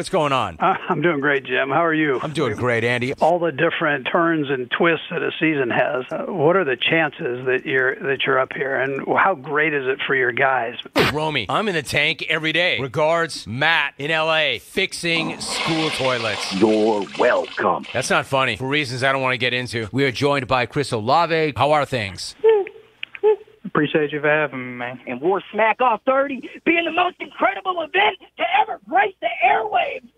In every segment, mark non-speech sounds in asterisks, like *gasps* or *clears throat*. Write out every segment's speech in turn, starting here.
What's going on? Uh, I'm doing great, Jim. How are you? I'm doing great, Andy. All the different turns and twists that a season has. Uh, what are the chances that you're that you're up here, and how great is it for your guys? Romy, I'm in the tank every day. Regards, Matt in LA, fixing school toilets. You're welcome. That's not funny for reasons I don't want to get into. We are joined by Chris Olave. How are things? Appreciate you for having me, man. And War Smack Off 30 being the most incredible event to ever grace the airwaves.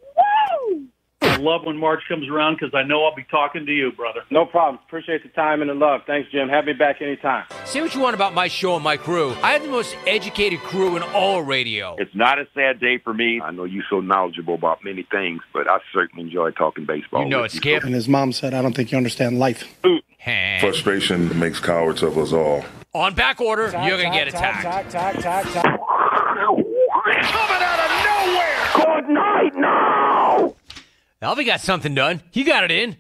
Woo! I love when March comes around because I know I'll be talking to you, brother. No problem. Appreciate the time and the love. Thanks, Jim. Have me back anytime. Say what you want about my show and my crew. I have the most educated crew in all radio. It's not a sad day for me. I know you're so knowledgeable about many things, but I certainly enjoy talking baseball. You know with it, Skip. And his mom said, I don't think you understand life. Frustration makes cowards of us all. On back order, you're going to get attacked. Coming out of nowhere! Good night now! Alvy got something done. He got it in.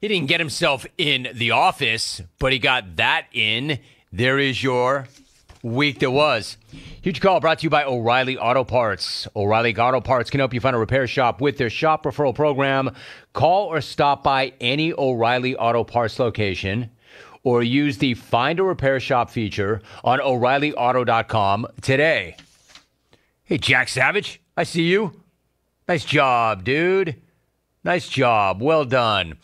He didn't get himself in the office, but he got that in. There is your week that was. Huge call brought to you by O'Reilly Auto Parts. O'Reilly Auto Parts can help you find a repair shop with their shop referral program. Call or stop by any O'Reilly Auto Parts location or use the Find a Repair Shop feature on O'ReillyAuto.com today. Hey, Jack Savage, I see you. Nice job, dude. Nice job. Well done.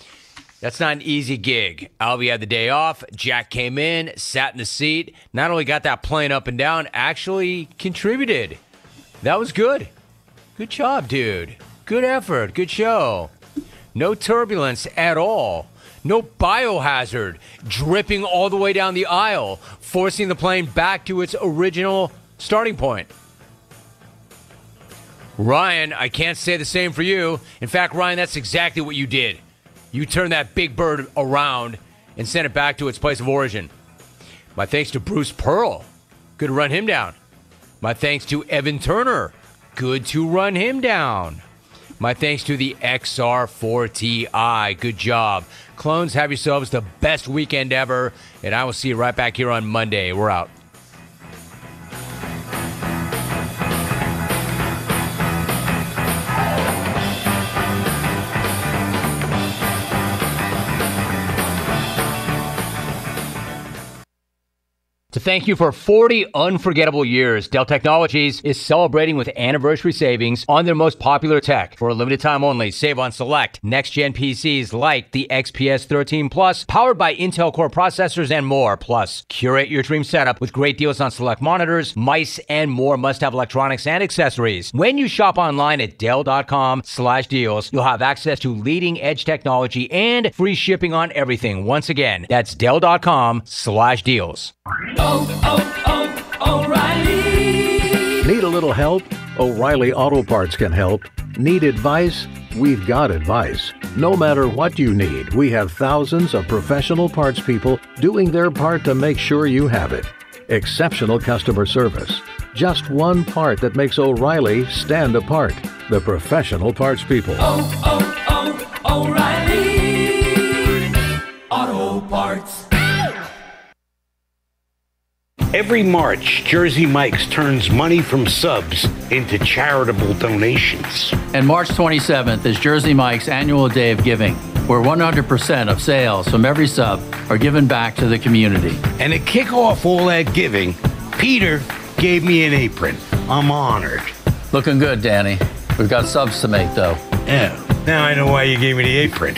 That's not an easy gig. Albie had the day off. Jack came in, sat in the seat, not only got that plane up and down, actually contributed. That was good. Good job, dude. Good effort. Good show. No turbulence at all. No biohazard dripping all the way down the aisle, forcing the plane back to its original starting point. Ryan, I can't say the same for you. In fact, Ryan, that's exactly what you did. You turned that big bird around and sent it back to its place of origin. My thanks to Bruce Pearl. Good to run him down. My thanks to Evan Turner. Good to run him down. My thanks to the XR4TI. Good job. Clones, have yourselves the best weekend ever, and I will see you right back here on Monday. We're out. To thank you for 40 unforgettable years, Dell Technologies is celebrating with anniversary savings on their most popular tech. For a limited time only, save on select next gen PCs like the XPS 13 Plus, powered by Intel Core processors and more. Plus, curate your dream setup with great deals on select monitors, mice, and more must have electronics and accessories. When you shop online at Dell.com slash deals, you'll have access to leading edge technology and free shipping on everything. Once again, that's Dell.com slash deals. Oh, oh, oh, need a little help? O'Reilly Auto Parts can help. Need advice? We've got advice. No matter what you need, we have thousands of professional parts people doing their part to make sure you have it. Exceptional customer service. Just one part that makes O'Reilly stand apart. The professional parts people. Auto Every March, Jersey Mike's turns money from subs into charitable donations. And March 27th is Jersey Mike's annual day of giving, where 100% of sales from every sub are given back to the community. And to kick off all that giving, Peter gave me an apron. I'm honored. Looking good, Danny. We've got subs to make, though. Yeah, now I know why you gave me the apron.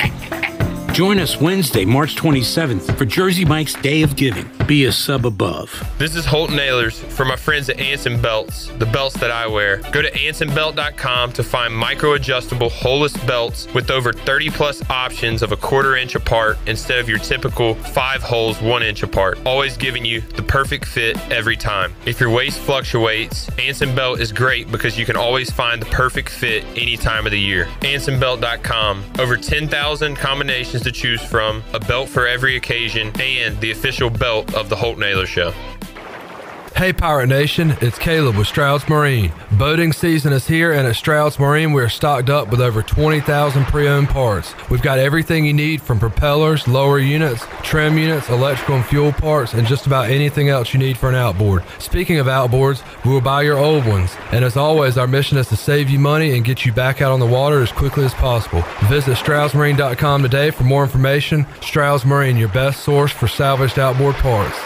Join us Wednesday, March 27th for Jersey Mike's Day of Giving. Be a sub above. This is Holt Nailers for my friends at Anson Belts, the belts that I wear. Go to ansonbelt.com to find micro adjustable holeless belts with over 30 plus options of a quarter inch apart instead of your typical five holes one inch apart. Always giving you the perfect fit every time. If your waist fluctuates, Anson Belt is great because you can always find the perfect fit any time of the year. AnsonBelt.com. Over 10,000 combinations to choose from, a belt for every occasion, and the official belt of the Holt Naylor Show. Hey Pirate Nation, it's Caleb with Strouds Marine. Boating season is here and at Strouds Marine we are stocked up with over 20,000 pre-owned parts. We've got everything you need from propellers, lower units, trim units, electrical and fuel parts, and just about anything else you need for an outboard. Speaking of outboards, we will buy your old ones. And as always, our mission is to save you money and get you back out on the water as quickly as possible. Visit StroudsMarine.com today for more information. Strouds Marine, your best source for salvaged outboard parts.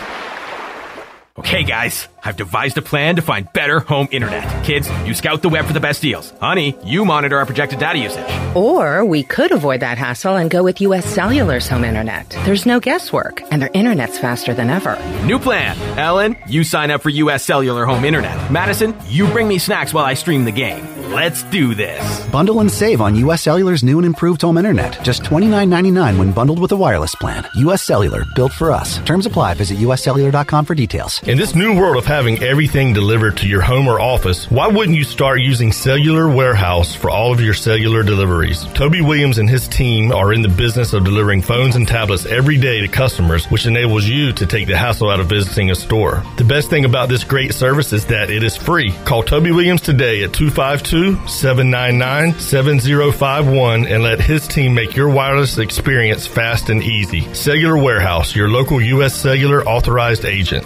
Okay, guys, I've devised a plan to find better home internet. Kids, you scout the web for the best deals. Honey, you monitor our projected data usage. Or we could avoid that hassle and go with US Cellular's home internet. There's no guesswork, and their internet's faster than ever. New plan. Ellen, you sign up for US Cellular home internet. Madison, you bring me snacks while I stream the game. Let's do this. Bundle and save on US Cellular's new and improved home internet. Just $29.99 when bundled with a wireless plan. US Cellular, built for us. Terms apply. Visit uscellular.com for details. In this new world of having everything delivered to your home or office, why wouldn't you start using Cellular Warehouse for all of your cellular deliveries? Toby Williams and his team are in the business of delivering phones and tablets every day to customers, which enables you to take the hassle out of visiting a store. The best thing about this great service is that it is free. Call Toby Williams today at 252 799 7051 and let his team make your wireless experience fast and easy. Cellular Warehouse, your local U.S. Cellular authorized agent.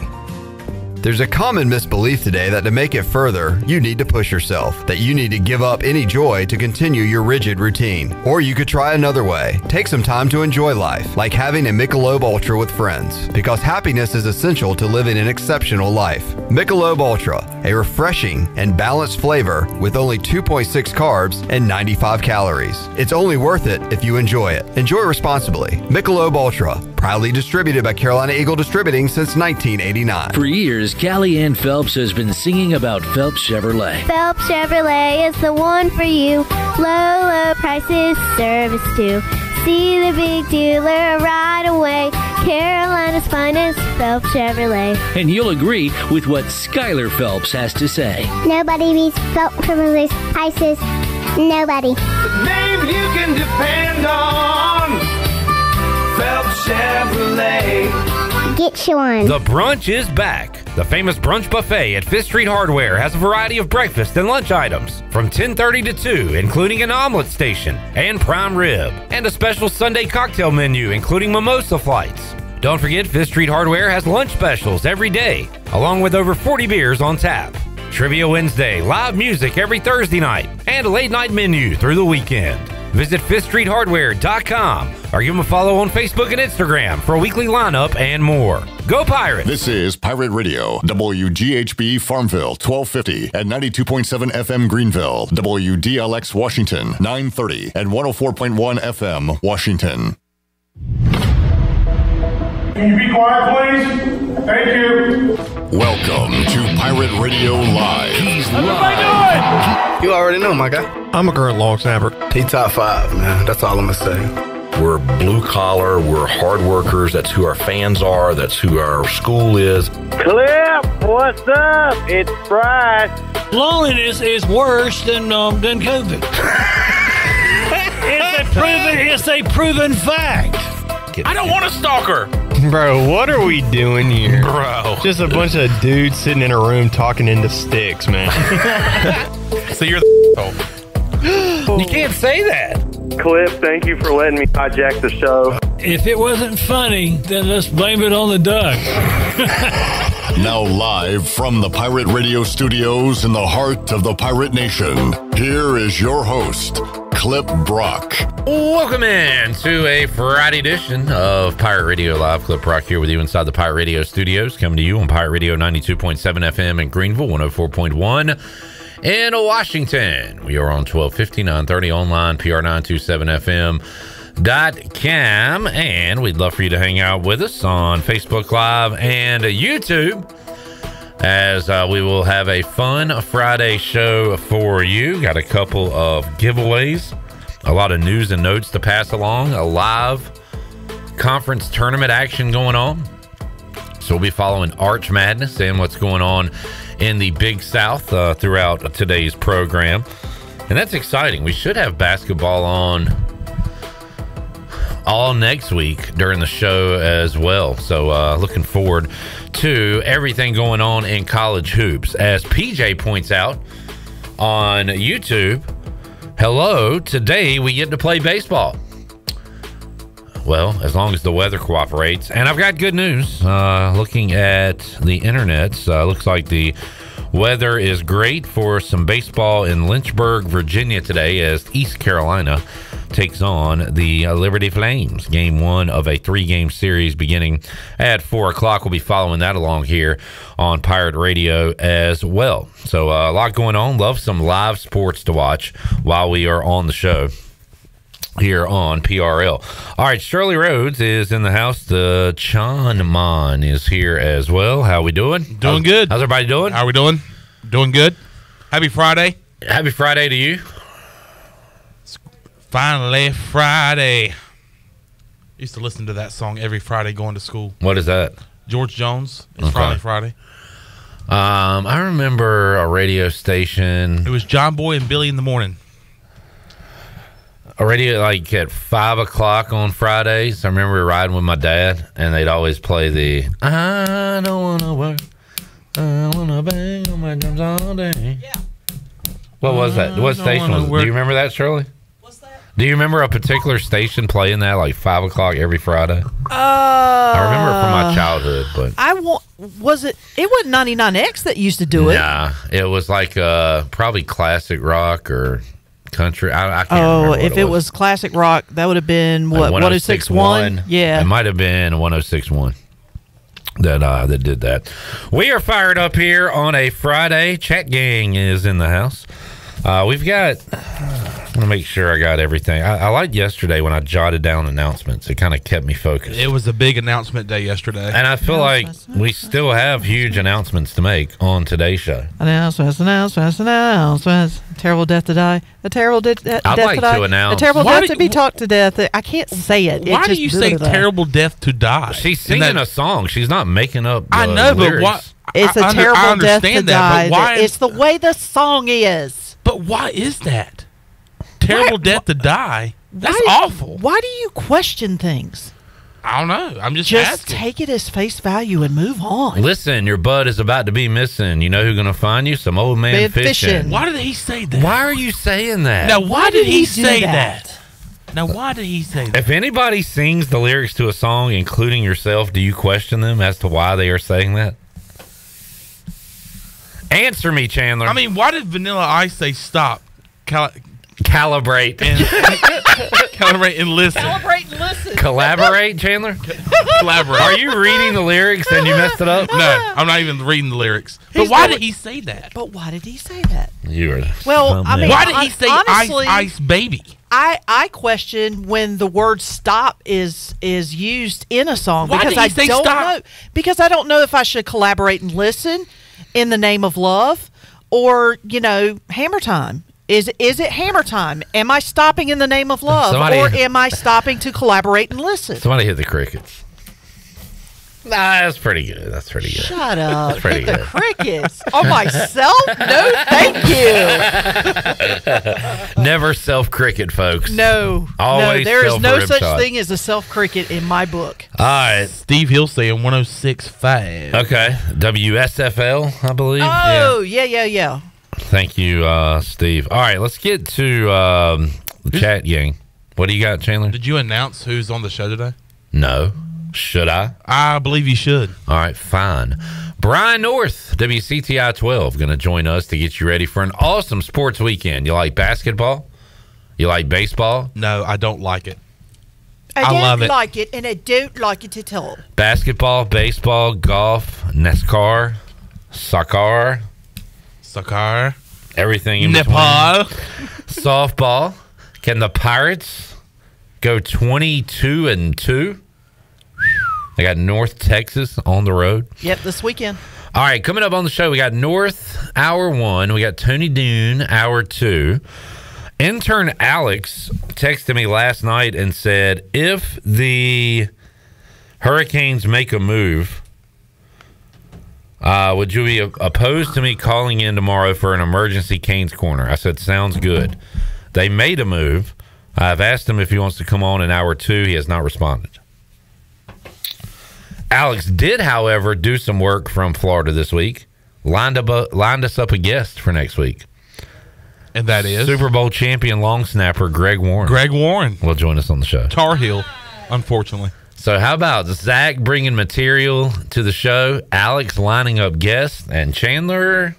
There's a common misbelief today that to make it further, you need to push yourself, that you need to give up any joy to continue your rigid routine. Or you could try another way. Take some time to enjoy life, like having a Michelob Ultra with friends, because happiness is essential to living an exceptional life. Michelob Ultra, a refreshing and balanced flavor with only 2.6 carbs and 95 calories. It's only worth it if you enjoy it. Enjoy responsibly. Michelob Ultra, proudly distributed by Carolina Eagle Distributing since 1989. For years, Callie Ann Phelps has been singing about Phelps Chevrolet. Phelps Chevrolet is the one for you. Low, low prices, service too. See the big dealer right away. Carolina's finest, Phelps Chevrolet. And you'll agree with what Skylar Phelps has to say. Nobody beats Phelps Chevrolet's prices. Nobody. The name you can depend on. Phelps Chevrolet. Get you one. The brunch is back. The famous brunch buffet at Fifth Street Hardware has a variety of breakfast and lunch items from 10:30 to 2, including an omelet station and prime rib, and a special Sunday cocktail menu including mimosa flights. Don't forget Fifth Street Hardware has lunch specials every day, along with over 40 beers on tap. Trivia Wednesday, live music every Thursday night, and a late night menu through the weekend. Visit FifthStreetHardware.com or give them a follow on Facebook and Instagram for a weekly lineup and more. Go Pirates! This is Pirate Radio, WGHB Farmville, 1250 and 92.7 FM Greenville, WDLX Washington, 930 and 104.1 FM Washington. Can you be quiet, please? Thank you. Welcome to Pirate Radio Live. He's live. You already know, my guy. I'm a current long snapper. T top five, man. That's all I'm gonna say. We're blue collar. We're hard workers. That's who our fans are. That's who our school is. Clip, what's up? It's Bryce. Loneliness is worse than um, than COVID. *laughs* it's a proven it's a proven fact. I don't want a stalker. *laughs* Bro, what are we doing here? Bro. Just a bunch of dudes sitting in a room talking into sticks, man. *laughs* so you're the *laughs* *gasps* You can't say that. Clip, thank you for letting me hijack the show. If it wasn't funny, then let's blame it on the duck. Now, live from the Pirate Radio studios in the heart of the Pirate Nation, here is your host, Clip Brock. Welcome in to a Friday edition of Pirate Radio Live. Clip Brock here with you inside the Pirate Radio studios, coming to you on Pirate Radio 92.7 FM in Greenville, 104.1 in Washington. We are on 1250, 930 online, PR927FM. Dot com and we'd love for you to hang out with us on Facebook Live and YouTube as uh, we will have a fun Friday show for you. Got a couple of giveaways, a lot of news and notes to pass along, a live conference tournament action going on. So we'll be following Arch Madness and what's going on in the Big South uh, throughout today's program. And that's exciting. We should have basketball on all next week during the show as well. So, uh, looking forward to everything going on in college hoops. As PJ points out on YouTube, hello, today we get to play baseball. Well, as long as the weather cooperates. And I've got good news. Uh, looking at the internet, uh, looks like the weather is great for some baseball in Lynchburg, Virginia today as East Carolina takes on the uh, Liberty Flames. Game one of a three game series beginning at four o'clock. We'll be following that along here on Pirate Radio as well. So, uh, a lot going on. Love some live sports to watch while we are on the show here on PRL. All right, Shirley Rhodes is in the house. The Chan Mon is here as well. How are we doing? Doing how's, good. How's everybody doing? How are we doing? Doing good. Happy Friday. Happy Friday to you. It's finally Friday. Used to listen to that song every Friday going to school. What is that? George Jones. It's Okay. finally Friday. Um, I remember a radio station. It was John Boy and Billy in the morning. A radio like at five o'clock on Fridays. I remember riding with my dad, and they'd always play the "I don't wanna work, I wanna bang on my drums all day." Yeah. What was that? What don't station was it? work. Do you remember that, Shirley? Do you remember a particular station playing that like five o'clock every Friday? Uh, I remember it from my childhood, but I want. Was it? It wasn't 99X that used to do it. Nah, it was like uh, probably classic rock or country. I, I can't Oh, if it was classic rock, that would have been what Like 1061. Yeah. It might have been 1061 that uh that did that. We are fired up here on a Friday. Chat gang is in the house. Uh we've got I'm gonna make sure I got everything. I, I liked yesterday when I jotted down announcements. It kind of kept me focused. It was a big announcement day yesterday. And I feel like we still have huge announcements to make on today's show. Announcements, announcements, announcements. Terrible death to die. A terrible de- de- I'd death like to die. to announce- A terrible Why death do to be talked to death. I can't say it. It Why do you say terrible death to die? She's singing that- a song. She's not making up. I the know, but lyrics. why? It's I- a I under- I terrible death to that, die. but why? It's the way the song is. But why is that? Terrible death to die. That's Why- awful. Why do you question things? I don't know. I'm just, Just asking. take it as face value and move on. Listen, your bud is about to be missing. You know who's going to find you? Some old man Man fishing. fishing. Why did he say that? Why are you saying that? Now, why, did he, do say that? that? Now, why did he say that? If anybody sings the lyrics to a song, including yourself, do you question them as to why they are saying that? Answer me, Chandler. I mean, why did Vanilla Ice say stop? Cal- calibrate. and *laughs* calibrate and listen. Celebrate and listen. Collaborate, Chandler? Collaborate. Are you reading the lyrics and you messed it up? No, I'm not even reading the lyrics. But why doing- did he say that? But why did he say that? You are. Well, I mean, Why did he say honestly, ice, ice, baby? I I question when the word "stop" is is used in a song Why because did he I say don't stop? know because I don't know if I should collaborate and listen in the name of love or you know hammer time. Is is it hammer time? Am I stopping in the name of love Somebody- or am I stopping to collaborate and listen? Somebody hit the crickets. Nah, that's pretty good. That's pretty good. Shut up! That's pretty Hit the crickets *laughs* on myself? No, thank you. *laughs* Never self cricket, folks. No, Always no, there is no such shot. thing as a self cricket in my book. All right. Steve Hill saying 106.5. Okay. WSFL, I believe. Oh, yeah, yeah, yeah. Thank you, uh, Steve. All right, let's get to um, the chat gang. What do you got, Chandler? Did you announce who's on the show today? No. Should I? I believe you should. All right, fine. Brian North, WCTI 12, going to join us to get you ready for an awesome sports weekend. You like basketball? You like baseball? No, I don't like it. I, I don't love it. like it, and I don't like it at all. Basketball, baseball, golf, NASCAR, soccer, soccer, everything in Nepal. Softball. Can the Pirates go 22 and 2? They got North Texas on the road. Yep, this weekend. All right, coming up on the show, we got North Hour One. We got Tony Dunn Hour Two. Intern Alex texted me last night and said, if the Hurricanes make a move, uh, would you be opposed to me calling in tomorrow for an emergency Canes corner? I said, sounds good. They made a move. I've asked him if he wants to come on in hour two. He has not responded. Alex did, however, do some work from Florida this week. Lined up, a, lined us up a guest for next week. And that is Super Bowl champion long snapper Greg Warren. Greg Warren will join us on the show. Tar Heel, unfortunately. So how about Zach bringing material to the show, Alex lining up guests, and Chandler?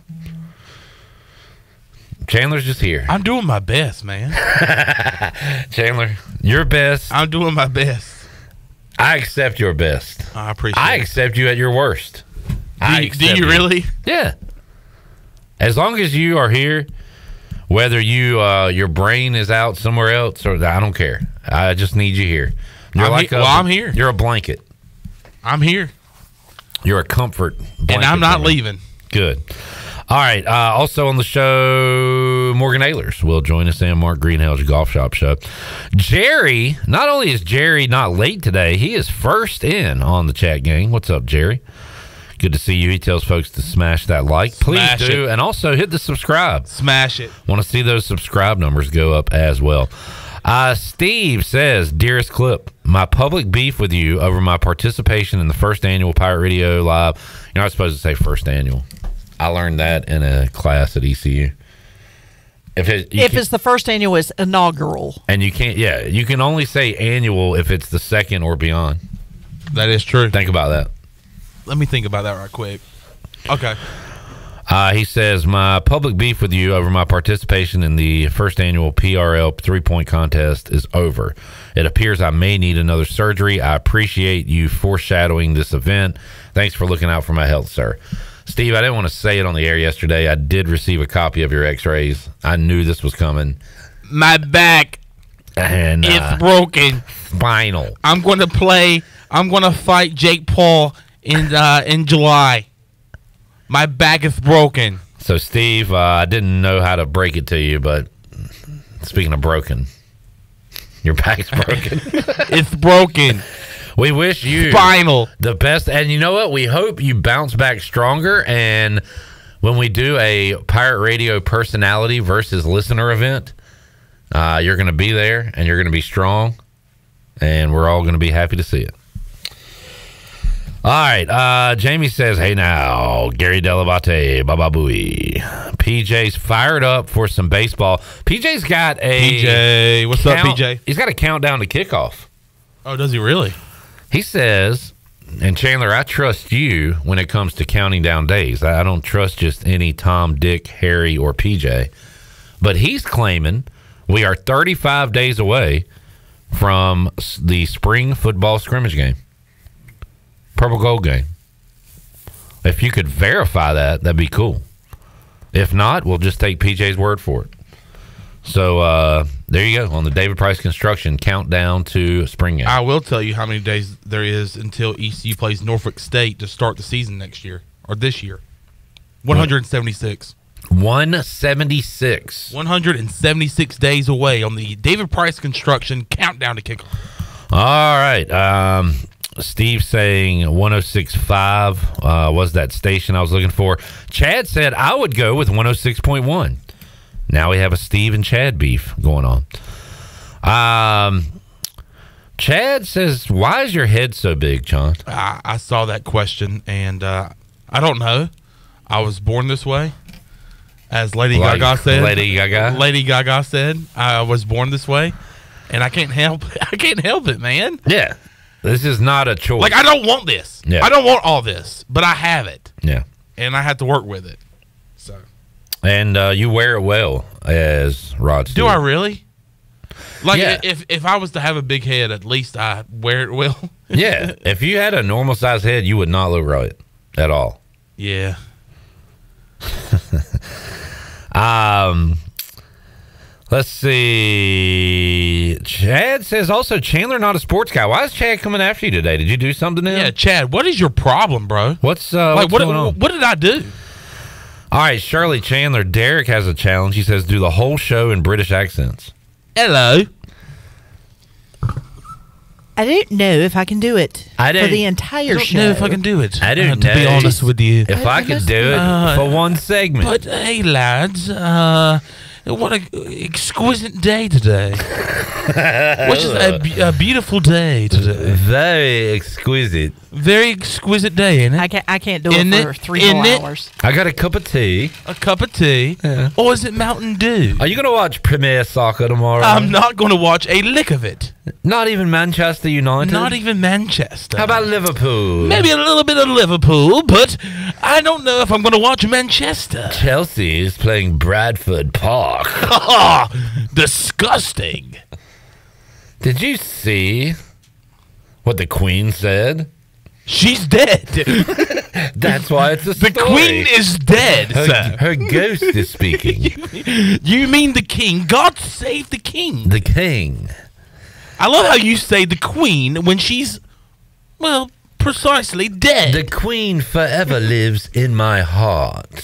Chandler's just here. I'm doing my best, man. *laughs* Chandler, your best. I'm doing my best. I accept your best. I appreciate. I accept you at your worst. I Do you- do accept you really? Yeah. As long as you are here, whether you uh, your brain is out somewhere else or I don't care. I just need you here. You're I'm like he- a, well, I'm here. You're a blanket. I'm here, You're a comfort. and I'm not leaving. Good. All right. Uh, also on the show, Morgan Ahlers will join us and Mark Greenhill's Golf Shop Show. Jerry, not only is Jerry not late today, he is first in on the chat gang. What's up, Jerry? Good to see you. He tells folks to smash that like. Please Smash do. it. And also hit the subscribe. Smash it. Want to see those subscribe numbers go up as well. Uh, Steve says, Dearest Clip, my public beef with you over my participation in the first annual Pirate Radio Live. You're not supposed to say first annual. I learned that in a class at ECU. If it, if can- it's the first annual, it's inaugural. and you can't, yeah, you can only say annual if it's the second or beyond. That is true. Think about that. Let me think about that right quick. Okay. Uh, he says, My public beef with you over my participation in the first annual PRL three point contest is over. It appears I may need another surgery. I appreciate you foreshadowing this event. Thanks for looking out for my health, sir. Steve, I didn't want to say it on the air yesterday. I did receive a copy of your x rays. I knew this was coming. My back And is uh, broken. spinal. I'm going to play. I'm going to fight Jake Paul in uh, in July. My back is broken. So, Steve, uh, I didn't know how to break it to you, but speaking of broken, your back's broken. *laughs* it's broken. We wish you Spinal. the best, and you know what? We hope you bounce back stronger. And when we do a pirate radio personality versus listener event, uh, you're going to be there, and you're going to be strong, and we're all going to be happy to see it. All right. Uh, Jamie says, Hey now, Gary Dell'Abate, Baba Booey. PJ's fired up for some baseball. PJ's got a. PJ, what's up, PJ? He's got a countdown to kickoff. Oh, does he really? He says, and Chandler, I trust you when it comes to counting down days. I don't trust just any Tom, Dick, Harry, or PJ. But he's claiming we are 35 days away from the spring football scrimmage game, purple gold game. If you could verify that, that'd be cool. If not, we'll just take PJ's word for it. So uh, there you go on the David Price Construction countdown to spring game. I will tell you how many days there is until ECU plays Norfolk State to start the season next year or this year. 176. 176. 176 days away on the David Price Construction countdown to kickoff. All right. Um, Steve saying 1065 uh, was that station I was looking for. Chad said I would go with 106.1. Now we have a Steve and Chad beef going on. Um, Chad says, Why is your head so big, John? I, I saw that question and uh, I don't know. I was born this way. As Lady Like Gaga said. Lady Gaga? Lady Gaga said, I was born this way and I can't help *laughs* I can't help it, man. Yeah. This is not a choice. Like I don't want this. Yeah. I don't want all this, but I have it Yeah. and I have to work with it. And uh, you wear it well, as Rod Do Stewart. I really? Like Yeah. if if I was to have a big head, at least I wear it well. *laughs* yeah. If you had a normal sized head, you would not look right at all. yeah. *laughs* Um, let's see. Chad says also Chandler not a sports guy. Why is Chad coming after you today? Did you do something to him? Yeah, Chad, what is your problem, bro? What's uh, like what's what going on? what did I do? All right, Shirley Chandler. Derek has a challenge. He says do the whole show in British accents. Hello. I don't know if I can do it I for don't- the entire I don't show. know if I can do it. I don't uh, to be know. honest with you. If I could do it Uh, for one segment, But hey, lads, uh, What a exquisite day today. *laughs* Which is a, a beautiful day today. Very exquisite. Very exquisite day, isn't it? I can't. I can't do Isn't it for it? three Isn't more it? hours. I got a cup of tea. A cup of tea. Or is it Mountain Dew? Are you going to watch Premier Soccer tomorrow? I'm not going to watch a lick of it. Not even Manchester United? Not even Manchester. How about Liverpool? Maybe a little bit of Liverpool, but I don't know if I'm going to watch Manchester. Chelsea is playing Bradford Park. *laughs* Disgusting. Did you see what the Queen said? She's dead. *laughs* That's why it's a The story. Queen is dead, Her, sir. her ghost is *laughs* speaking. You mean the king? God save the king. the King. I love how you say the queen when she's, well, precisely dead. The Queen forever lives in my heart.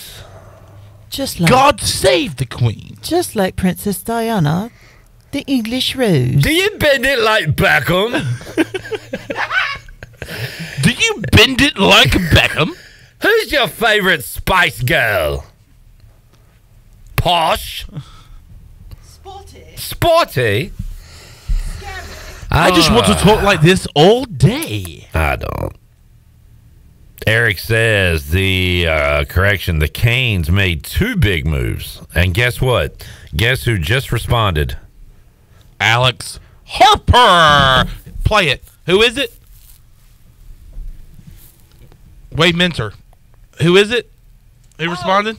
Just like God save the queen. just like Princess Diana, the English rose. Do you bend it like Beckham? *laughs* Do you bend it like Beckham? Who's your favorite Spice Girl? Posh? Sporty. Sporty? I just want to talk like this all day. I don't. Eric says the uh, correction, the Canes made two big moves. And guess what? Guess who just responded? Alex Harper. Play it. Who is it? Wade Minter. Who is it? Who responded?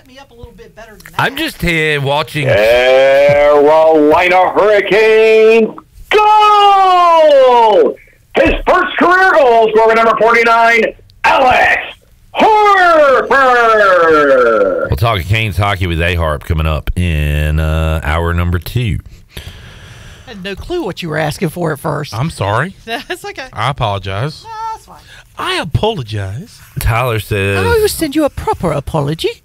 You gotta set me up a little bit better than I'm just here watching. Carolina Hurricanes goal! His first career goal, scorer number 49, Alex Harper! We'll talk Canes hockey with A Harp coming up in uh, hour number two. I had no clue what you were asking for at first. I'm sorry. *laughs* That's okay. I apologize. That's fine. I apologize. Tyler says, I will send you a proper apology.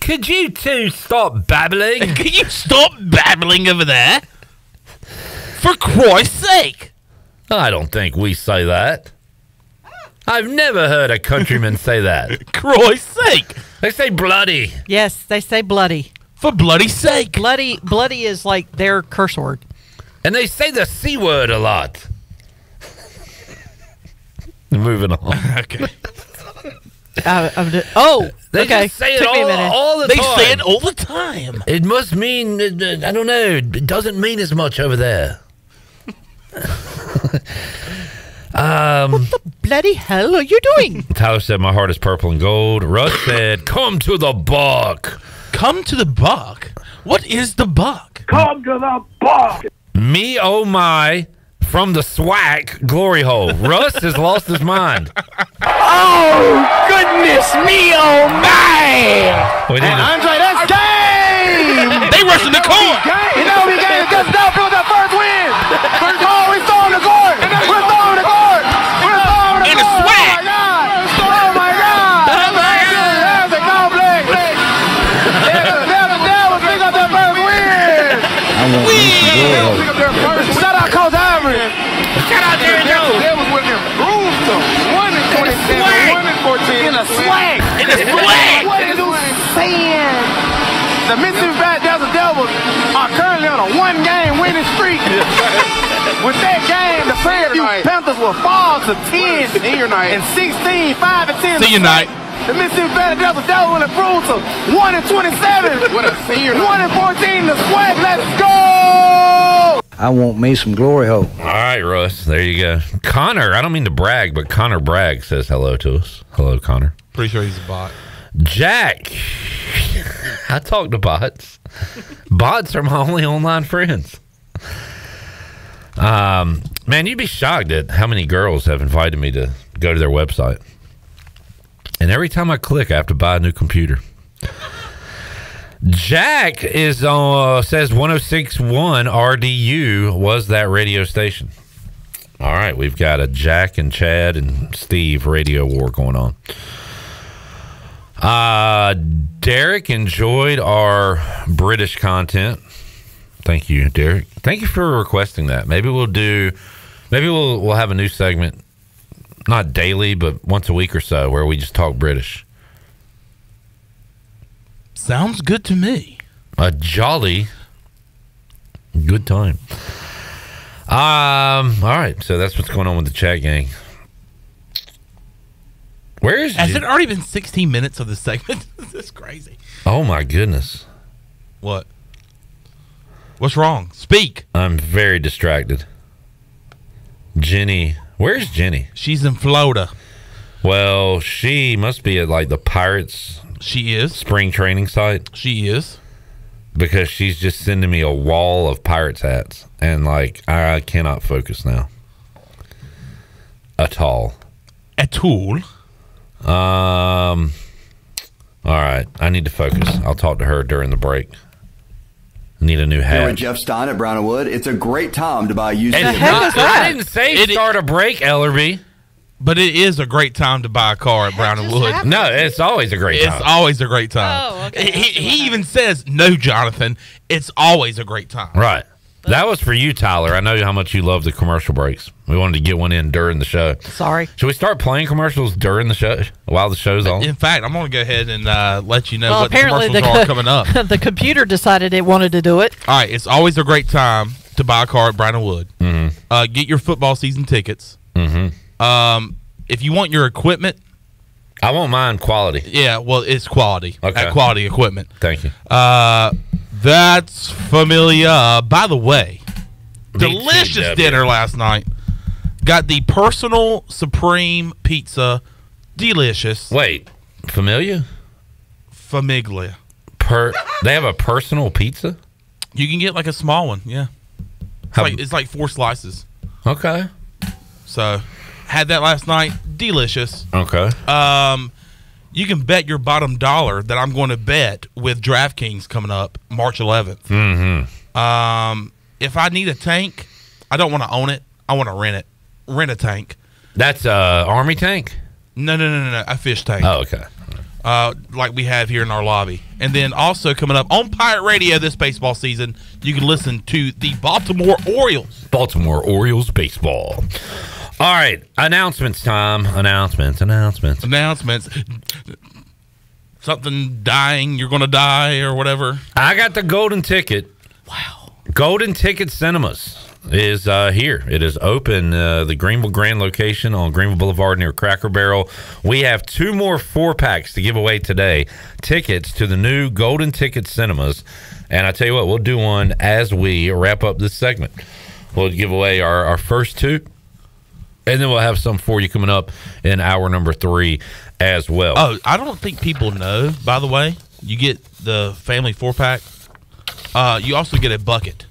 Could you two stop babbling? *laughs* Can you stop babbling over there? For Christ's sake. I don't think we say that. I've never heard a countryman *laughs* say that. Christ's sake. They say bloody. Yes, they say bloody. For bloody sake. Bloody, bloody is like their curse word. And they say the C word a lot. *laughs* Moving on. Okay. Uh, I'm d- oh, They okay. just say it Took me all, all the They time. say it all the time. It must mean, uh, I don't know, it doesn't mean as much over there. *laughs* um, what the Bloody hell are you doing? *laughs* Tyler said, My heart is purple and gold. Russ *coughs* said, Come to the buck. Come to the buck. What is the buck? Come to the buck! Me, oh my, from the SWAC glory hole. Russ has lost his mind. Oh, goodness me, oh my! We need to- Andre, that's game! *laughs* They rushing the court. You know we got it because Delphine that first win! First ball, we throwing the court! We're throwing the court! We're throwing the In court! swag. Oh my God! Oh my God! Oh my God! There's a complex! There's a Devil Devil pick up their first win! Pick up their first Shout out Coach Ivory! Shout out Jerry Jones! Devils with them rules though. One and 27, one and 14. In a swag! In the *laughs* swag. What are you saying? The Mississippi Bad Desert Devils are currently on a one-game winning streak. *laughs* With that game, the Prairie View Panthers will fall to 10 and 16, 5 and 10. See you night. The Mississippi Bad Desert Devils will improve to 1 and 27. What a senior 1 and 14, the sweat. Let's go! I want me some glory hole. All right, Russ. There you go. Connor, I don't mean to brag, but Connor Bragg says hello to us. Hello, Connor. Pretty sure he's a bot. Jack. *laughs* I talk to bots. *laughs* bots are my only online friends. Um, man, you'd be shocked at how many girls have invited me to go to their website. And every time I click, I have to buy a new computer. Jack is on says 1061 RDU was that radio station. All right, we've got a Jack and Chad and Steve radio war going on. Uh Derek enjoyed our British content. Thank you, Derek. Thank you for requesting that. Maybe we'll do maybe we'll we'll have a new segment not daily, but once a week or so where we just talk British. Sounds good to me. A jolly good time. Um. All right. So that's what's going on with the chat gang. Where is? Has it already been 16 minutes of the segment? *laughs* this is crazy. Oh my goodness. What? What's wrong? Speak. I'm very distracted. Jenny, where's Jenny? She's in Florida. Well, she must be at like the Pirates. She is spring training site. She is because she's just sending me a wall of Pirates hats, and like I cannot focus now at all. At all. Um. All right, I need to focus. I'll talk to her during the break. Need a new hat. Here hat. with Jeff Stein at Brown and Wood. It's a great time to buy used. And vehicles. I didn't say start a break, Ellerby. But it is a great time to buy a car at Brown and Wood. No, it's always a great It's time. always a great time. Oh, okay. He, he even says, "No, Jonathan, it's always a great time." Right. That was for you, Tyler. I know how much you love the commercial breaks. We wanted to get one in during the show. Sorry. Should we start playing commercials during the show while the show's on? In fact, I'm going to go ahead and uh, let you know well, what the apparently commercials the, are coming up. *laughs* the computer decided it wanted to do it. All right, it's always a great time to buy a car at Brown and Wood. Mm-hmm. Uh, get your football season tickets. Mm-hmm. Um, if you want your equipment, I won't mind quality. Yeah, well, it's quality. Okay. At quality equipment. Thank you. Uh, that's familiar. By the way, delicious BTW. dinner last night. Got the personal supreme pizza. Delicious. Wait, familiar? Famiglia. Per they have a personal pizza? You can get like a small one. Yeah. It's How- like it's like four slices. Okay. So, had that last night. Delicious. Okay. Um, you can bet your bottom dollar that I'm going to bet with DraftKings coming up March 11th. Mm-hmm. Um, if I need a tank, I don't want to own it. I want to rent it. Rent a tank. That's a army tank. No, no, no, no, no. A fish tank. Oh, okay. Uh, like we have here in our lobby. And then also coming up on Pirate Radio this baseball season, you can listen to the Baltimore Orioles. Baltimore Orioles baseball. All right, announcements time. Announcements. Announcements. Announcements. Something dying, you're going to die or whatever. I got the golden ticket. Wow. Golden Ticket Cinemas is uh, here. It is open. Uh, the Greenville Grand location on Greenville Boulevard near Cracker Barrel. We have two more four packs to give away today. Tickets to the new Golden Ticket Cinemas. And I tell you what, we'll do one as we wrap up this segment. We'll give away our, our first two. And then we'll have some for you coming up in hour number three as well. Oh, I don't think people know, by the way. You get the family four pack. Uh, you also get a bucket.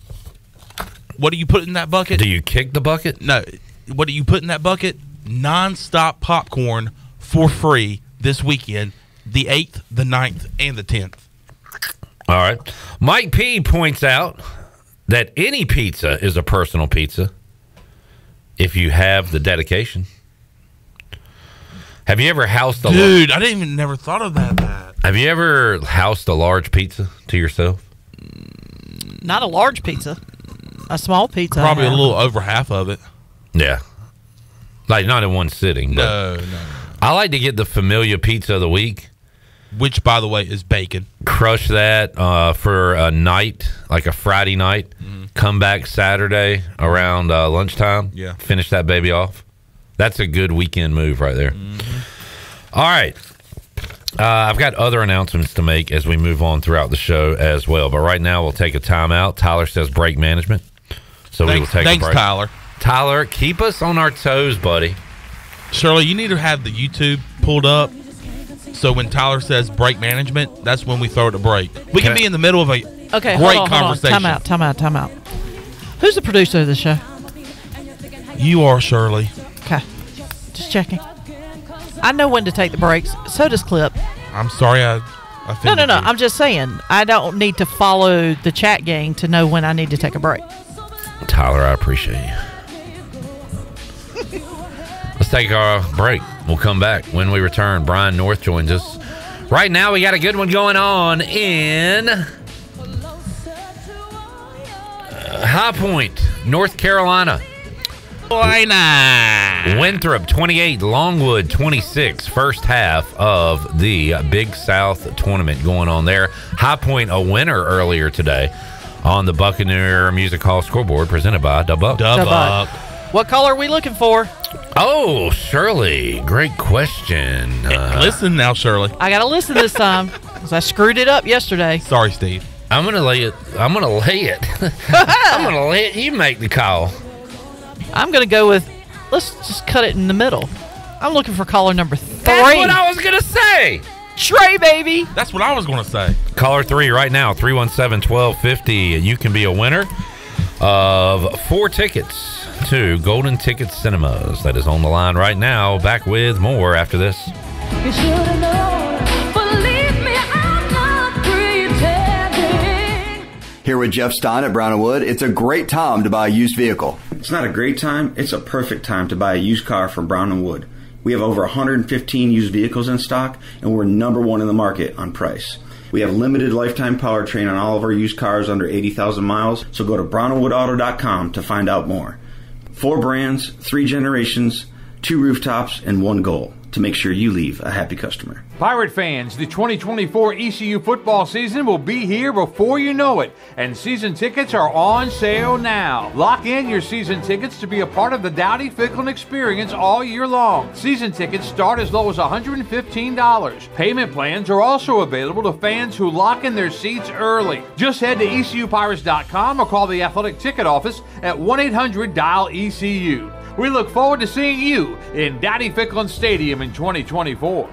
What do you put in that bucket? Do you kick the bucket? No. What do you put in that bucket? Non-stop popcorn for free this weekend, the 8th, the 9th, and the 10th. All right. Mike P points out that any pizza is a personal pizza if you have the dedication. Have you ever housed a Dude, I didn't even never thought of that. that. Have you ever housed a large pizza to yourself? Not a large pizza, a small pizza. Probably a little over half of it. Yeah. Like not in one sitting. but No, no. I like to get the familiar pizza of the week. Which, by the way, is bacon. Crush that uh, for a night, like a Friday night. Come back Saturday around uh, lunchtime. Yeah. Finish that baby off. That's a good weekend move right there. All right. Uh, I've got other announcements to make as we move on throughout the show as well. But right now, we'll take a timeout. Tyler says break management. So we will take thanks, a break. Tyler. Tyler, keep us on our toes, buddy. Shirley, you need to have the YouTube pulled up. So when Tyler says break management, that's when we throw it a break. We can, Can be in the middle of a Okay, great hold on, hold on. conversation. Time out, time out, time out. Who's the producer of the show? You are Shirley. Okay, just checking. I know when to take the breaks. So does Clip. I'm sorry I, I No, no, no. you. I'm just saying. I don't need to follow the chat gang to know when I need to take a break. Tyler, I appreciate you. Let's take our break. We'll come back when we return. Brian North joins us. Right now, we got a good one going on in uh, High Point, North Carolina. Carolina. Winthrop 28, Longwood 26. First half of the Big South tournament going on there. High Point a winner earlier today on the Buccaneer Music Hall scoreboard presented by Dub Dub What color are we looking for? Oh, Shirley, great question. Uh, Listen now, Shirley. I got to listen this time *laughs* because I screwed it up yesterday. Sorry, Steve. I'm gonna lay it. I'm gonna lay it. *laughs* I'm gonna let you make the call. I'm going to go with, let's just cut it in the middle. I'm looking for caller number three. That's what I was gonna say. Trey, baby. That's what I was going to say. Caller three right now, 317 1250. You can be a winner of four tickets to Golden Ticket Cinemas. That is on the line right now. Back with more after this. You should have known. Believe me, I'm not pretending. Here with Jeff Stein at Brown and Wood, it's a great time to buy a used vehicle. It's not a great time, it's a perfect time to buy a used car from Brown and Wood. We have over 115 used vehicles in stock, and we're number one in the market on price. We have limited lifetime powertrain on all of our used cars under 80,000 miles, so go to brownandwoodauto.com to find out more. Four brands, three generations, two rooftops, and one goal to make sure you leave a happy customer. Pirate fans, the 2024 ECU football season will be here before you know it, and season tickets are on sale now. Lock in your season tickets to be a part of the Dowdy Ficklen experience all year long. Season tickets start as low as $115. Payment plans are also available to fans who lock in their seats early. Just head to ECUPirates.com or call the athletic ticket office at 1 800 Dial ECU. We look forward to seeing you in Dowdy Ficklen Stadium in 2024.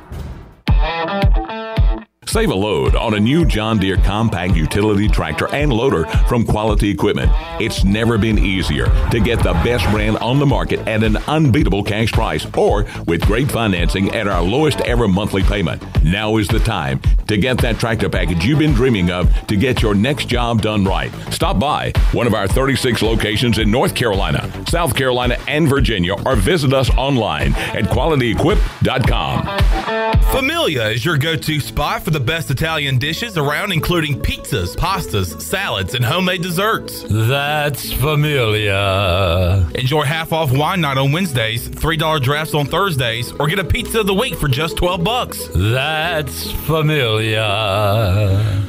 Save a load on a new John Deere compact utility tractor and loader from Quality Equipment. It's never been easier to get the best brand on the market at an unbeatable cash price or with great financing at our lowest ever monthly payment. Now is the time to get that tractor package you've been dreaming of to get your next job done right. Stop by one of our 36 locations in North Carolina, South Carolina, and Virginia or visit us online at qualityequip.com. Familia is your go to spot for the best Italian dishes around, including pizzas, pastas, salads, and homemade desserts. That's familia. Enjoy half off wine night on Wednesdays, $3 drafts on Thursdays, or get a pizza of the week for just 12 bucks. That's familia.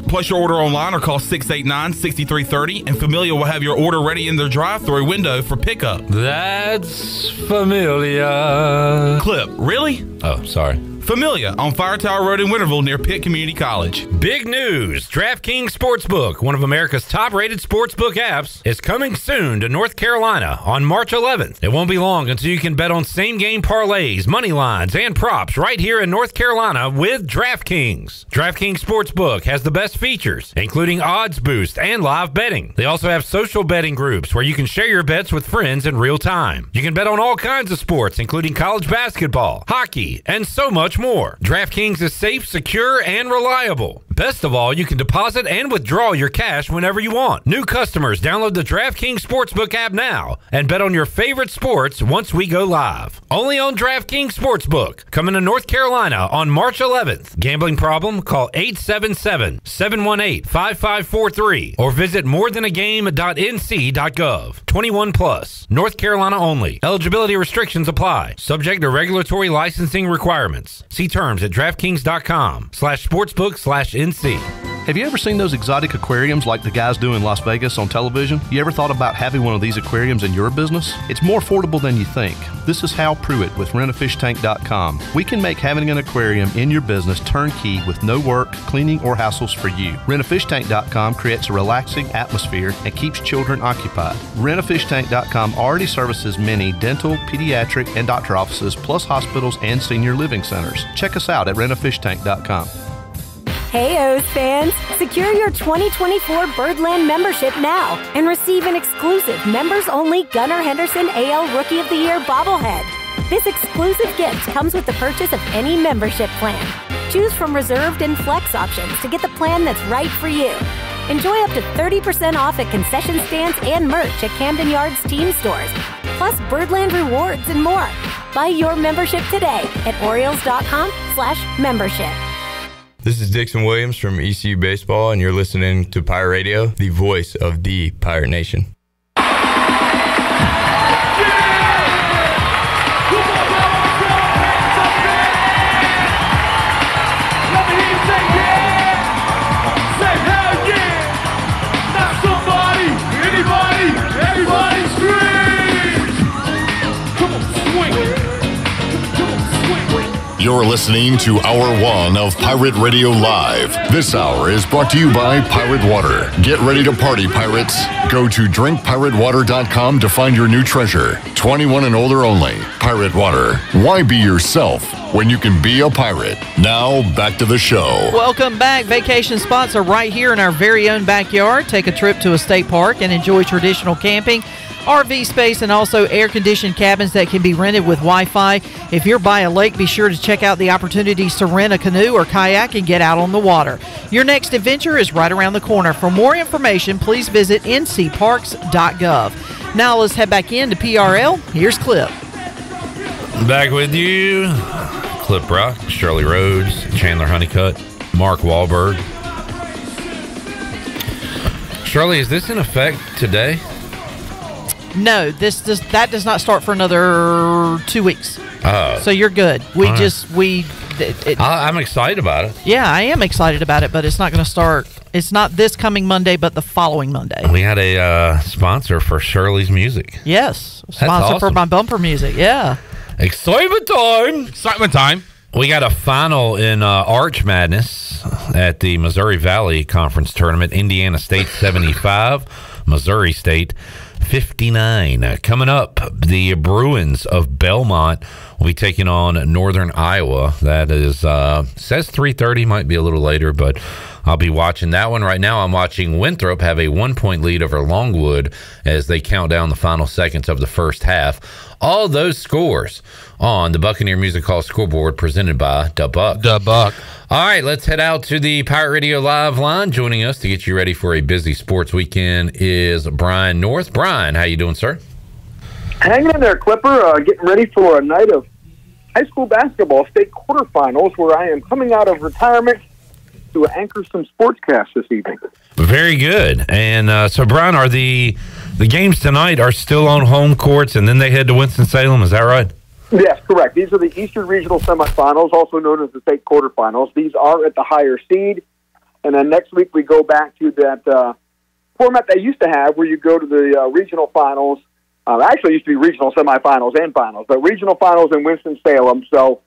Place your order online or call 689 6330, and Familia will have your order ready in their drive through window for pickup. That's familia. Clip, really? Oh, sorry. Familia on Fire Tower Road in Winterville near Pitt Community College. Big news! DraftKings Sportsbook, one of America's top rated sportsbook apps, is coming soon to North Carolina on March 11th. It won't be long until you can bet on same game parlays, money lines, and props right here in North Carolina with DraftKings. DraftKings Sportsbook has the best features, including odds boost and live betting. They also have social betting groups where you can share your bets with friends in real time. You can bet on all kinds of sports, including college basketball, hockey, and so much more. DraftKings is safe, secure, and reliable. Best of all, you can deposit and withdraw your cash whenever you want. New customers download the DraftKings Sportsbook app now and bet on your favorite sports once we go live. Only on DraftKings Sportsbook, coming to North Carolina on March 11th. Gambling problem? Call 877-718-5543 or visit morethanagame.nc.gov. 21 plus. North Carolina only. Eligibility restrictions apply. Subject to regulatory licensing requirements. See terms at DraftKings.com slash sportsbook slash NC. Have you ever seen those exotic aquariums like the guys do in Las Vegas on television? You ever thought about having one of these aquariums in your business? It's more affordable than you think. This is Hal Pruitt with rentafishtank.com. We can make having an aquarium in your business turnkey with no work, cleaning, or hassles for you. Rentafishtank.com creates a relaxing atmosphere and keeps children occupied. Rentafishtank.com already services many dental, pediatric, and doctor offices, plus hospitals and senior living centers. Check us out at rentafishtank.com. Hey, O's fans! Secure your 2024 Birdland membership now and receive an exclusive members only Gunnar Henderson AL Rookie of the Year bobblehead. This exclusive gift comes with the purchase of any membership plan. Choose from reserved and flex options to get the plan that's right for you. Enjoy up to 30% off at concession stands and merch at Camden Yards team stores, plus Birdland rewards and more. Buy your membership today at Orioles.com slash membership. This is Dixon Williams from ECU Baseball, and you're listening to Pirate Radio, the voice of the Pirate Nation. You're listening to Hour One of Pirate Radio Live. This hour is brought to you by Pirate Water. Get ready to party, pirates. Go to drinkpiratewater.com to find your new treasure. 21 and older only. Pirate Water. Why be yourself when you can be a pirate? Now, back to the show. Welcome back. Vacation spots are right here in our very own backyard. Take a trip to a state park and enjoy traditional camping. RV space and also air conditioned cabins that can be rented with Wi Fi. If you're by a lake, be sure to check out the opportunities to rent a canoe or kayak and get out on the water. Your next adventure is right around the corner. For more information, please visit ncparks.gov. Now let's head back into PRL. Here's Clip. Back with you. Clip Rock, Shirley Rhodes, Chandler Honeycutt, Mark Wahlberg. Shirley, is this in effect today? No, this does that does not start for another two weeks. Oh. So you're good. We All right. just we. It, it- I, I'm excited about it. yeah, I am excited about it, but it's not going to start. It's not this coming Monday, but the following Monday. We had a uh, sponsor for Shirley's music. Yes, That's sponsor for my bumper music. Yeah. Excitement time! Excitement time. We got a final in uh, Arch Madness at the Missouri Valley Conference Tournament. Indiana State 75, Missouri State 59. Uh, coming up, the Bruins of Belmont will be taking on Northern Iowa. That is uh, says 3:30, might be a little later, but I'll be watching that one right now. I'm watching Winthrop have a one point lead over Longwood as they count down the final seconds of the first half. All those scores on the Buccaneer Music Hall scoreboard presented by Da Buck. Da Buck. All right, let's head out to the Pirate Radio Live line. Joining us to get you ready for a busy sports weekend is Brian North. Brian, how you doing, sir? Hanging in there, Clipper. Uh, getting ready for a night of high school basketball state quarterfinals, where I am coming out of retirement to anchor some sportscasts this evening. Very good. And uh, so, Brian, are the the games tonight are still on home courts, and then they head to Winston Salem? Is that right? Yes, correct. These are the Eastern Regional semifinals, also known as the state quarterfinals. These are at the higher seed, and then next week we go back to that uh, format they used to have, where you go to the uh, regional finals. Uh, actually, used to be regional semifinals and finals, but regional finals in Winston Salem. So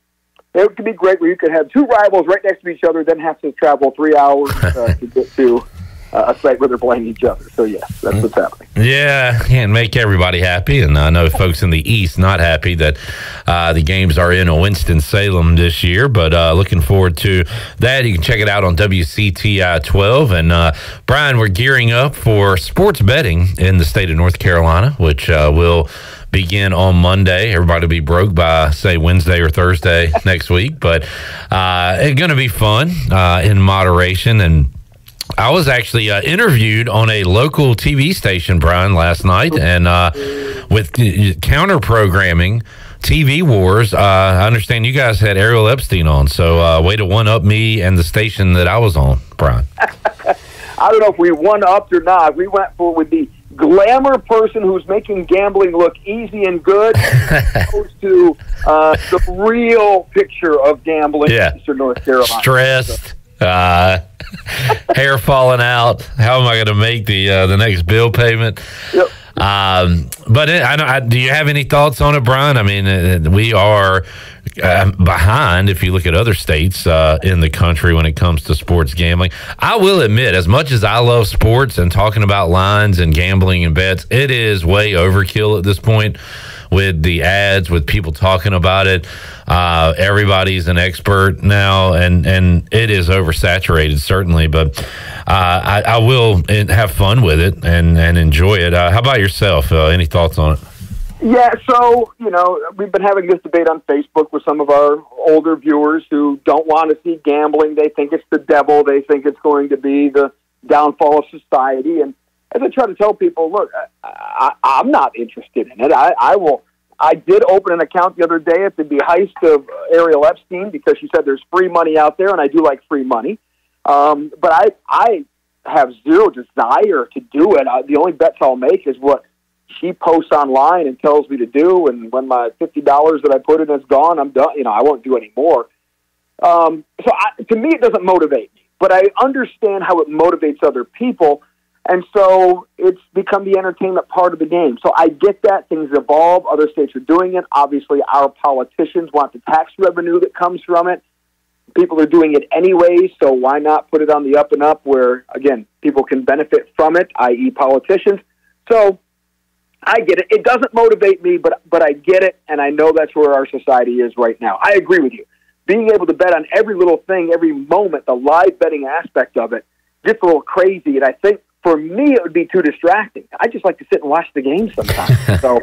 it could be great where you could have two rivals right next to each other, then have to travel three hours uh, to get to uh, a site where they're playing each other. So yes, that's what's happening. Yeah, can't make everybody happy, and I know folks in the East not happy that uh, the games are in Winston Salem this year. But uh, looking forward to that. You can check it out on WCTI 12. And uh, Brian, we're gearing up for sports betting in the state of North Carolina, which uh, will begin on Monday. Everybody will be broke by say Wednesday or Thursday *laughs* next week, but uh, it's going to be fun uh, in moderation and. I was actually uh, interviewed on a local TV station, Brian, last night, and uh, with counter programming, TV Wars. Uh, I understand you guys had Ariel Epstein on, so uh, way to one up me and the station that I was on, Brian. *laughs* I don't know if we one upped or not. We went for with the glamour person who's making gambling look easy and good, as *laughs* opposed to uh, the real picture of gambling Yeah. in Eastern North Carolina. Stressed, uh, *laughs* hair falling out. How am I going to make the uh, the next bill payment? Um, but it, I, I, do you have any thoughts on it, Brian? I mean, uh, we are uh, behind if you look at other states uh, in the country when it comes to sports gambling. I will admit, as much as I love sports and talking about lines and gambling and bets, it is way overkill at this point with the ads, with people talking about it. Uh, everybody's an expert now, and and it is oversaturated certainly. But uh, I, I will uh, have fun with it and and enjoy it. Uh, how about yourself? Uh, any thoughts on it? Yeah, so, you know, we've been having this debate on Facebook with some of our older viewers who don't want to see gambling. They think it's the devil. They think it's going to be the downfall of society. And as I try to tell people, look, I, I, I'm not interested in it. I, I will. I did open an account the other day at the behest of Ariel Epstein because she said there's free money out there, and I do like free money. Um, but I, I have zero desire to do it. I, the only bets I'll make is what she posts online and tells me to do. And when my fifty dollars that I put in is gone, I'm done. You know, I won't do any more. Um, so I, to me, it doesn't motivate me, but I understand how it motivates other people. And so it's become the entertainment part of the game. So I get that things evolve. Other states are doing it. Obviously, our politicians want the tax revenue that comes from it. People are doing it anyway, so why not put it on the up and up where, again, people can benefit from it, i.e., politicians. So I get it. It doesn't motivate me, but but I get it, and I know that's where our society is right now. I agree with you. Being able to bet on every little thing, every moment, the live betting aspect of it, gets a little crazy. And I think for me, it would be too distracting. I just like to sit and watch the game sometimes. *laughs* so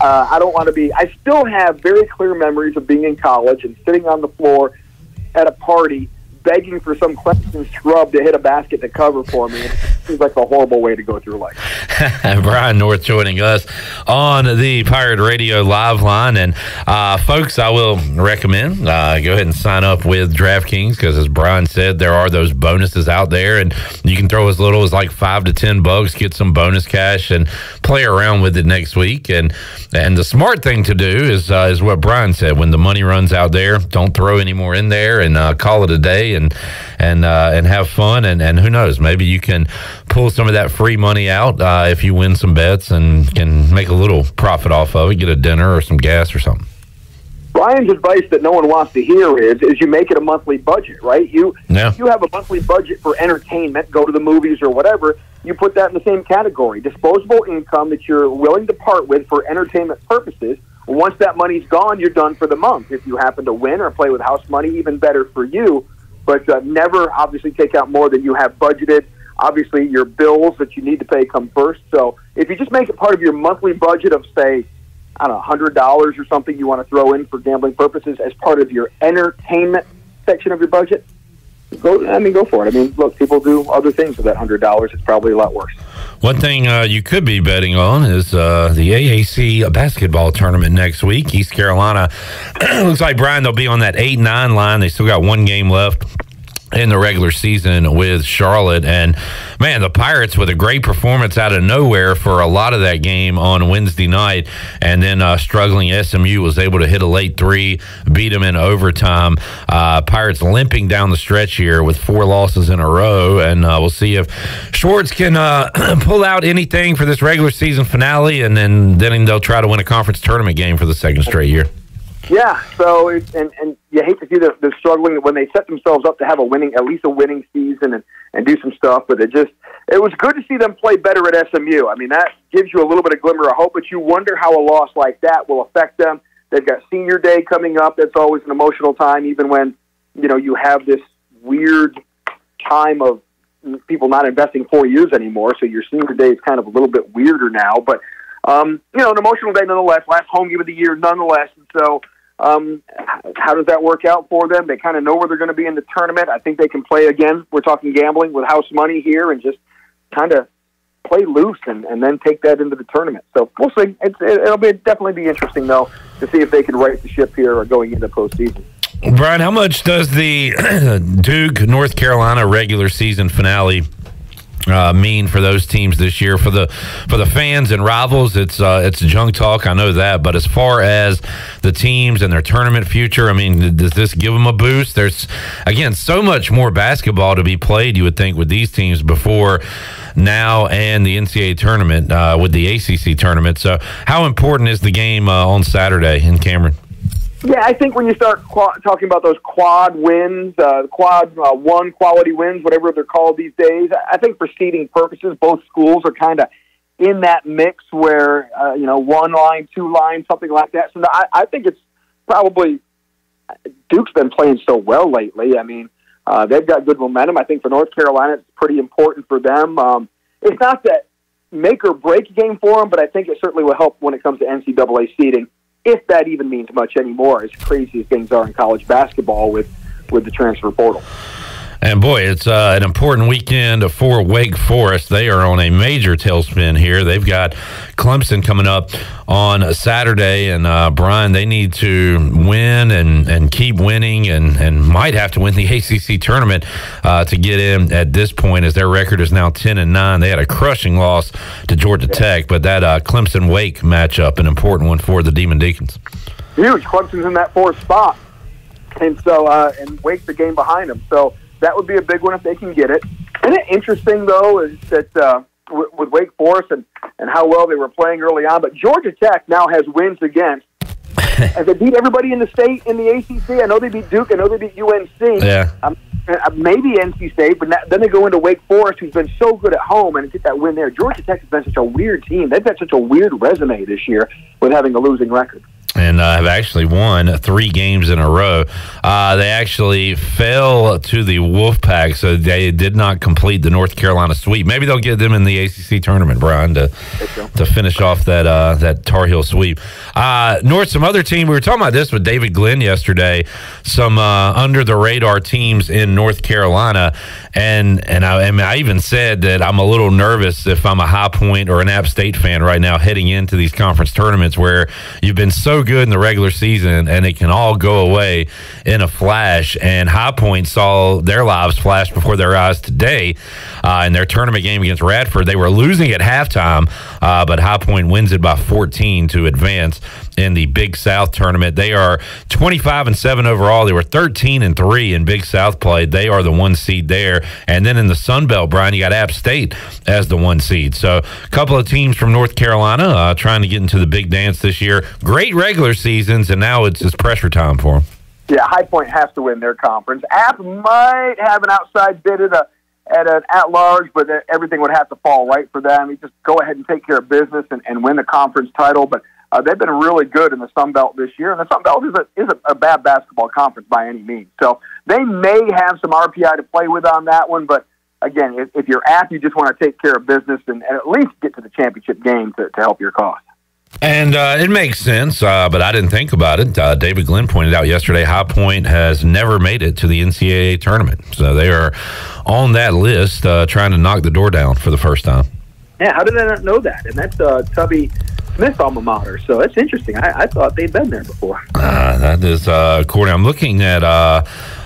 uh, I don't want to be. I still have very clear memories of being in college and sitting on the floor at a party begging for some Clemson scrub to hit a basket to cover for me. It seems like a horrible way to go through life. *laughs* Brian North joining us on the Pirate Radio live line. And uh, folks, I will recommend uh, go ahead and sign up with DraftKings because, as Brian said, there are those bonuses out there, and you can throw as little as like five to ten bucks, get some bonus cash, and play around with it next week. And and the smart thing to do is uh, is what Brian said: when the money runs out there, don't throw any more in there, and uh, call it a day, and and uh, and have fun. And and who knows, maybe you can pull some of that free money out uh, if you win some bets and can make a little profit off of it, get a dinner or some gas or something. Brian's advice that no one wants to hear is is you make it a monthly budget, right? You yeah. you have a monthly budget for entertainment, go to the movies or whatever. You put that in the same category, disposable income that you're willing to part with for entertainment purposes. Once that money's gone, you're done for the month. If you happen to win or play with house money, even better for you. But uh, never, obviously, take out more than you have budgeted. Obviously, your bills that you need to pay come first. So if you just make it part of your monthly budget of, say, I don't know, hundred dollars or something you want to throw in for gambling purposes as part of your entertainment section of your budget, go. I mean, go for it. I mean, look, people do other things with that hundred dollars. It's probably a lot worse. One thing uh, you could be betting on is uh, the AAC basketball tournament next week. East Carolina *clears throat* looks like Brian they'll be on that eight nine line. They still got one game left in the regular season with Charlotte. And man, the Pirates with a great performance out of nowhere for a lot of that game on Wednesday night. And then uh, struggling SMU was able to hit a late three, beat them in overtime. Uh, Pirates limping down the stretch here with four losses in a row. And uh, we'll see if Schwartz can uh, *clears throat* pull out anything for this regular season finale. And then, then they'll try to win a conference tournament game for the second straight year. Yeah, so it, and and you hate to see the, the struggling when they set themselves up to have a winning, at least a winning season, and and do some stuff. But it just it was good to see them play better at SMU. I mean, that gives you a little bit of glimmer of hope. But you wonder how a loss like that will affect them. They've got senior day coming up. That's always an emotional time, even when you know you have this weird time of people not investing four years anymore. So your senior day is kind of a little bit weirder now, but. Um, you know, an emotional day nonetheless. Last home game of the year, nonetheless. And so, um, how does that work out for them? They kind of know where they're going to be in the tournament. I think they can play again. We're talking gambling with house money here and just kind of play loose and, and then take that into the tournament. So we'll see. It's, it'll be definitely be interesting though to see if they can right the ship here or going into postseason. Brian, how much does the *clears throat* Duke North Carolina regular season finale uh, mean for those teams this year. For the for the fans and rivals it's uh, it's junk talk I know that. But as far as the teams and their tournament future I mean does this give them a boost? There's again so much more basketball to be played you would think with these teams before now and the NCAA tournament uh, with the ACC tournament. So how important is the game uh, on Saturday in Cameron yeah, I think when you start qu- talking about those quad wins, uh, quad uh, one quality wins, whatever they're called these days, I think for seeding purposes, both schools are kind of in that mix where uh, you know one line, two line, something like that. So I, I think it's probably Duke's been playing so well lately. I mean, uh, they've got good momentum. I think for North Carolina, it's pretty important for them. Um, it's not that make or break game for them, but I think it certainly will help when it comes to NCAA seeding if that even means much anymore, as crazy as things are in college basketball with, with the transfer portal. And boy, it's uh, an important weekend for Wake Forest. They are on a major tailspin here. They've got Clemson coming up on Saturday, and uh, Brian, they need to win and, and keep winning, and, and might have to win the *laughs* ACC tournament uh, to get in at this point, as their record is now ten and nine. They had a crushing loss to Georgia Tech, but that uh, Clemson Wake matchup, an important one for the Demon Deacons. Huge. Clemson's in that fourth spot, and so uh, and Wake's the game behind them. So that would be a big one if they can get it. And it interesting though is that uh, with, with Wake Forest and, and how well they were playing early on. But Georgia Tech now has wins against. *laughs* and they beat everybody in the state in the ACC. I know they beat Duke. I know they beat UNC. Yeah. Um, uh, maybe NC State, but na- then they go into Wake Forest, who's been so good at home, and get that win there. Georgia Tech has been such a weird team. They've got such a weird resume this year with having a losing record. And uh, have actually won three games in a row. Uh, they actually fell to the Wolfpack, so they did not complete the North Carolina sweep. Maybe they'll get them in the ACC tournament, Brian, to to finish off that uh, that Tar Heel sweep. Uh, North, some other team. We were talking about this with David Glenn yesterday. Some uh, under the radar teams in North Carolina, and and I, mean, I even said that I'm a little nervous if I'm a High Point or an App State fan right now heading into these conference tournaments where you've been so good in the regular season and it can all go away in a flash. And High Point saw their lives flash before their eyes today uh, in their tournament game against Radford. They were losing at halftime, uh, but High Point wins it by 14 to advance in the Big South tournament. They are 25 and 7 overall. They were 13 and 3 in Big South play. They are the one seed there. And then in the Sun Belt, Brian, you got App State as the one seed. So a couple of teams from North Carolina uh, trying to get into the big dance this year. Great regular seasons, and now it's just pressure time for them. Yeah, High Point has to win their conference. App might have an outside bid at a at an at large, but everything would have to fall right for them. You just go ahead and take care of business and, and win the conference title. But uh, they've been really good in the Sun Belt this year, and the Sun Belt is a is a, a bad basketball conference by any means. So they may have some RPI to play with on that one, but again, if, if you're App, you just want to take care of business and, and at least get to the championship game to, to help your cause. And uh, it makes sense, uh, but I didn't think about it. Uh, David Glenn pointed out yesterday High Point has never made it to the NCAA tournament. So they are on that list uh, trying to knock the door down for the first time. Yeah, how did I not know that? And that's uh, Tubby Smith alma mater. So it's interesting. I, I thought they'd been there before. Uh, that is uh, according. I'm looking at uh,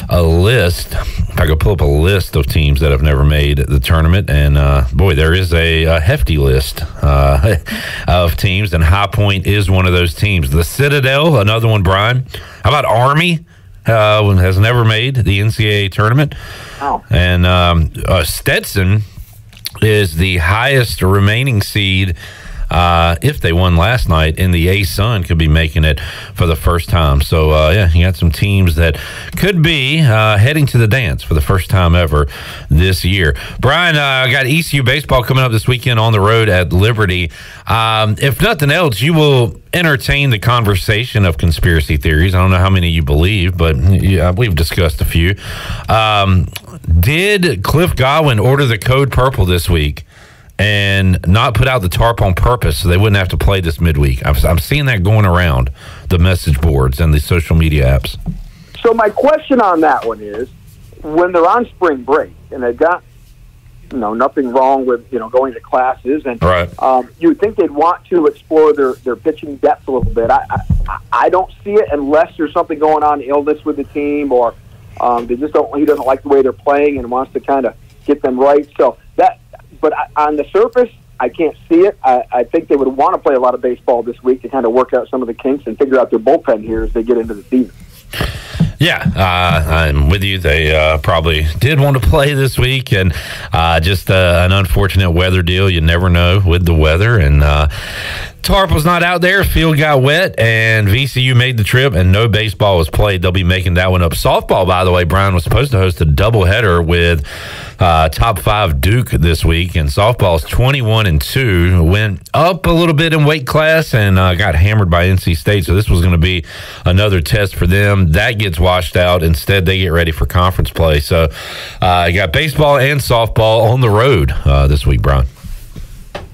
a list. If I could pull up a list of teams that have never made the tournament, and uh, boy, there is a, a hefty list uh, *laughs* of teams, and High Point is one of those teams. The Citadel, another one. Brian, how about Army? Uh, has never made the NCAA tournament, oh. and um, uh, Stetson is the highest remaining seed uh, if they won last night in the A Sun, could be making it for the first time. So, uh, yeah, you got some teams that could be uh, heading to the dance for the first time ever this year. Brian, uh, got ECU baseball coming up this weekend on the road at Liberty. Um, if nothing else, you will entertain the conversation of conspiracy theories. I don't know how many you believe, but yeah, we've discussed a few. Um, did Cliff Godwin order the code purple this week? And not put out the tarp on purpose so they wouldn't have to play this midweek. I'm, I'm seeing that going around the message boards and the social media apps. So my question on that one is, when they're on spring break and they've got, you know, nothing wrong with you know going to classes, and right. um, you would think they'd want to explore their their pitching depth a little bit. I I, I don't see it unless there's something going on, illness with the team, or um, they just don't. He doesn't like the way they're playing and wants to kind of get them right. So that but on the surface, I can't see it. I, I think they would want to play a lot of baseball this week to kind of work out some of the kinks and figure out their bullpen here as they get into the season. Yeah, uh, I'm with you. They uh, probably did want to play this week, and uh, just uh, an unfortunate weather deal. You never know with the weather, and uh, tarp was not out there. Field got wet, and VCU made the trip, and no baseball was played. They'll be making that one up. Softball, by the way, Brian was supposed to host a doubleheader with uh, top five Duke this week, and softball's twenty-one and two. Went up a little bit in weight class and uh, got hammered by NC State. So this was going to be another test for them. That gets washed out. Instead, they get ready for conference play. So uh, you got baseball and softball on the road uh, this week, Brian.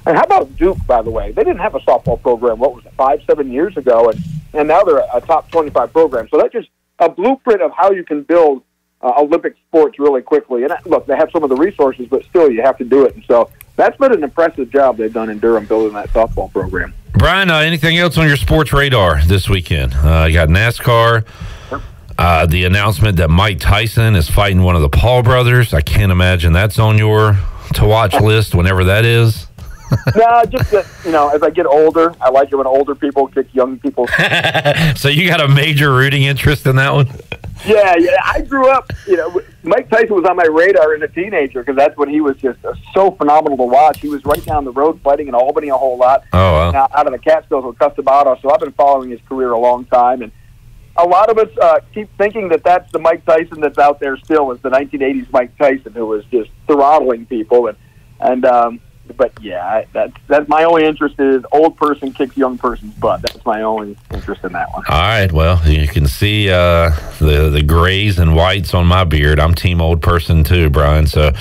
And how about Duke, by the way? They didn't have a softball program, what was it, five, seven years ago, and, and now they're a top 25 program. So that's just a blueprint of how you can build uh, Olympic sports really quickly. And uh, look, they have some of the resources, but still, you have to do it. And so that's been an impressive job they've done in Durham building that softball program. Brian, uh, anything else on your sports radar this weekend? Uh, you got NASCAR. Uh, the announcement that Mike Tyson is fighting one of the Paul brothers. I can't imagine that's on your to watch list whenever that is. *laughs* no, just that you know, as I get older, I like it when older people kick young people. *laughs* so you got a major rooting interest in that one. yeah, yeah. I grew up, you know, Mike Tyson was on my radar as a teenager because that's when he was just uh, so phenomenal to watch. He was right down the road fighting in Albany a whole lot. Oh, wow. Out of the Catskills with Cus D'Amato. So I've been following his career a long time. And a lot of us uh, keep thinking that that's the Mike Tyson that's out there still is the 1980s Mike Tyson who was just throttling people. And, and, um, but yeah, that's that's my only interest is old person kicks young person's butt. That's my only interest in that one. All right. Well, you can see uh, the the grays and whites on my beard. I'm team old person too, Brian. So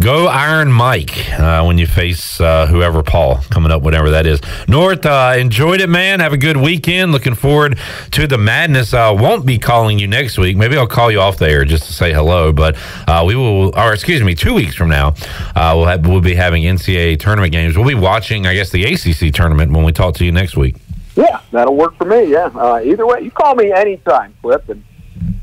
go Iron Mike uh, when you face uh, whoever Paul coming up, whatever that is. North, uh, enjoyed it, man. Have a good weekend. Looking forward to the madness. I won't be calling you next week. Maybe I'll call you off the air just to say hello. But uh, we will, or excuse me, two weeks from now, uh, we'll have, we'll be having NCAA tournament games. We'll be watching, I guess, the ACC tournament when we talk to you next week. Yeah, that'll work for me. Yeah, uh, either way, you call me anytime, Cliff, and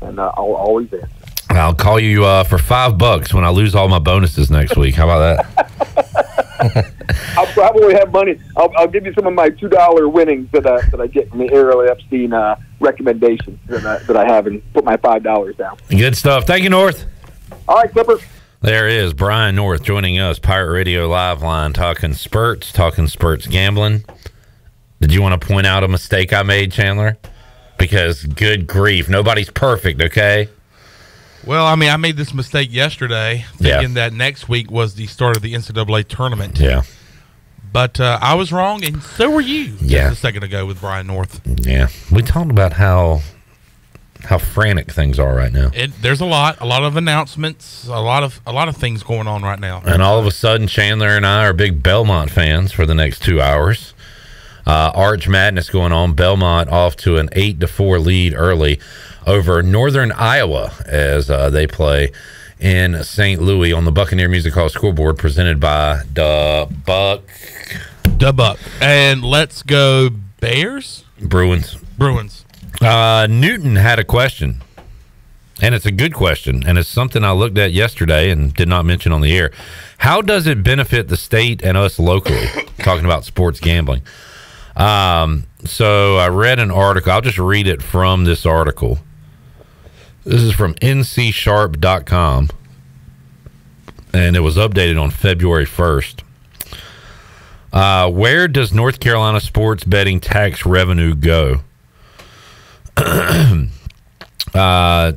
and uh, I'll always answer. I'll call you uh, for five bucks when I lose all my bonuses next week. How about that? *laughs* I'll probably have money. I'll, I'll give you some of my two dollar winnings that uh, that I get from the Ariel Epstein uh, recommendations that I, that I have, and put my five dollars down. Good stuff. Thank you, North. All right, Clippers. There is Brian North joining us, Pirate Radio Live Line, talking spurts, talking spurts gambling. Did you want to point out a mistake I made, Chandler? Because good grief, nobody's perfect, okay? Well, I mean, I made this mistake yesterday, Yeah. thinking that next week was the start of the NCAA tournament. Yeah. But uh, I was wrong, and so were you. just Yeah. a second ago with Brian North. Yeah. We talked about how how frantic things are right now. It, there's a lot, a lot of announcements, a lot of a lot of things going on right now. And all of a sudden, Chandler and I are big Belmont fans for the next two hours. Uh, Arch Madness going on. Belmont off to an eight to four lead early over Northern Iowa as uh, they play in St. Louis on the Buccaneer Music Hall scoreboard, presented by the Buck the Buck. And let's go Bears. Bruins. Bruins. Uh, Newton had a question, and it's a good question, and it's something I looked at yesterday and did not mention on the air. How does it benefit the state and us locally? *coughs* talking about sports gambling. Um, so I read an article. I'll just read it from this article. This is from ncsharp.com, and it was updated on February 1st. Uh, where does North Carolina sports betting tax revenue go? *clears throat* uh,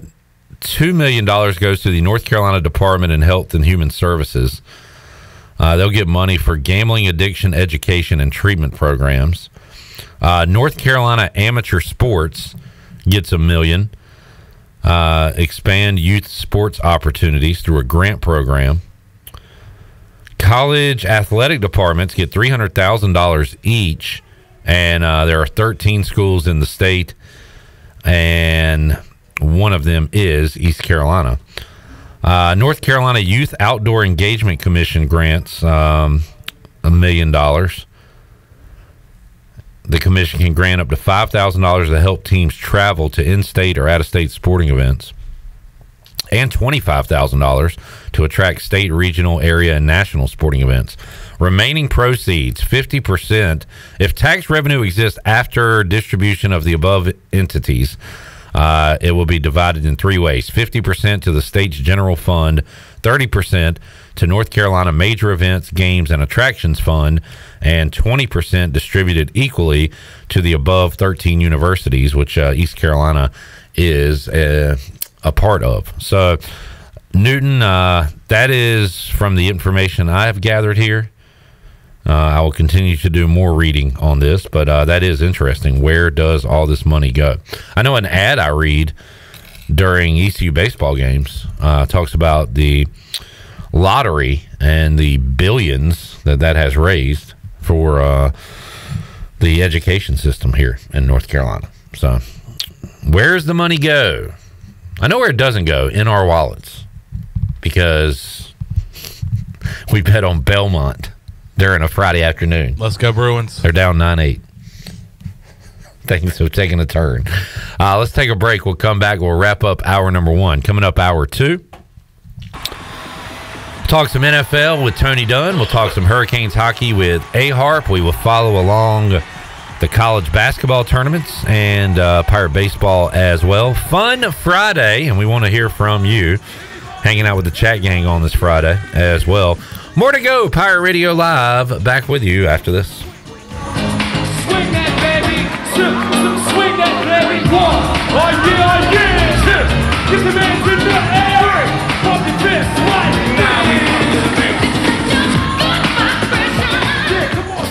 $2 million goes to the North Carolina Department of Health and Human Services. Uh, they'll get money for gambling addiction education and treatment programs. Uh, North Carolina Amateur Sports gets a million. Uh, expand youth sports opportunities through a grant program. College athletic departments get three hundred thousand dollars each, and uh, there are thirteen schools in the state, and one of them is East Carolina. Uh, North Carolina Youth Outdoor Engagement Commission grants um, a million dollars. The commission can grant up to five thousand dollars to help teams travel to in-state or out-of-state sporting events, and twenty-five thousand dollars to attract state, regional, area, and national sporting events. Remaining proceeds, fifty percent, if tax revenue exists after distribution of the above entities. Uh, it will be divided in three ways 50% to the state's general fund, 30% to North Carolina Major Events, Games, and Attractions Fund, and 20% distributed equally to the above 13 universities, which uh, East Carolina is uh, a part of. So, Newton, uh, that is from the information I have gathered here. Uh, I will continue to do more reading on this, but uh, that is interesting. Where does all this money go? I know an ad I read during ECU baseball games uh, talks about the lottery and the billions that that has raised for uh, the education system here in North Carolina. So, where's the money go? I know where it doesn't go in our wallets because we bet on Belmont during a Friday afternoon. Let's go Bruins. They're down nine eight. Things have taken a turn. Uh, let's take a break. We'll come back. We'll wrap up hour number one. Coming up, hour two. Talk some NFL with Tony Dunn. We'll talk some Hurricanes hockey with A Harp. We will follow along the college basketball tournaments and uh, Pirate baseball as well. Fun Friday, and we want to hear from you. Hanging out with the chat gang on this Friday as well. More to go. Pirate Radio Live. Back with you after this. Swing that baby, swing that baby. Oh yeah, get the in the air, fist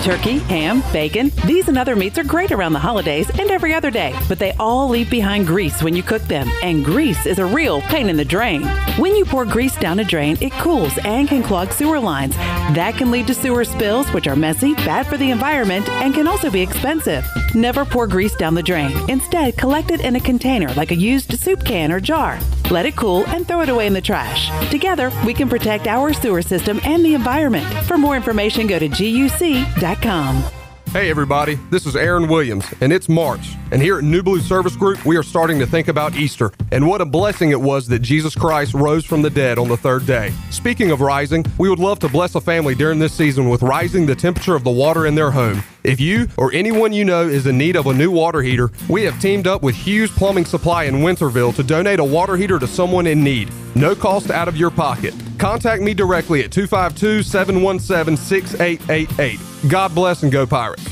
Turkey, ham, bacon. These and other meats are great around the holidays and every other day, but they all leave behind grease when you cook them, and grease is a real pain in the drain. When you pour grease down a drain, it cools and can clog sewer lines. That can lead to sewer spills, which are messy, bad for the environment, and can also be expensive. Never pour grease down the drain. Instead, collect it in a container like a used soup can or jar. Let it cool and throw it away in the trash. Together, we can protect our sewer system and the environment. For more information, go to guc.com. Hey everybody, this is Aaron Williams, and it's March. And here at New Blue Service Group, we are starting to think about Easter and what a blessing it was that Jesus Christ rose from the dead on the third day. Speaking of rising, we would love to bless a family during this season with rising the temperature of the water in their home. If you or anyone you know is in need of a new water heater, we have teamed up with Hughes Plumbing Supply in Winterville to donate a water heater to someone in need. No cost out of your pocket. Contact me directly at 252 717 6888. God bless and go Pirates.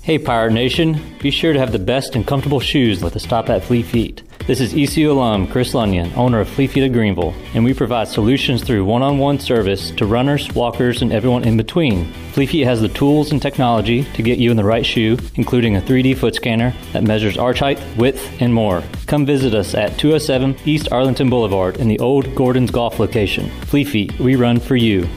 Hey Pirate Nation, be sure to have the best and comfortable shoes with a stop at Fleet Feet. This is ECU alum Chris Lunyon, owner of Fleet Feet of Greenville, and we provide solutions through one-on-one service to runners, walkers, and everyone in between. Fleet Feet has the tools and technology to get you in the right shoe, including a 3D foot scanner that measures arch height, width, and more. Come visit us at 207 East Arlington Boulevard in the old Gordon's Golf location. Fleet Feet, we run for you.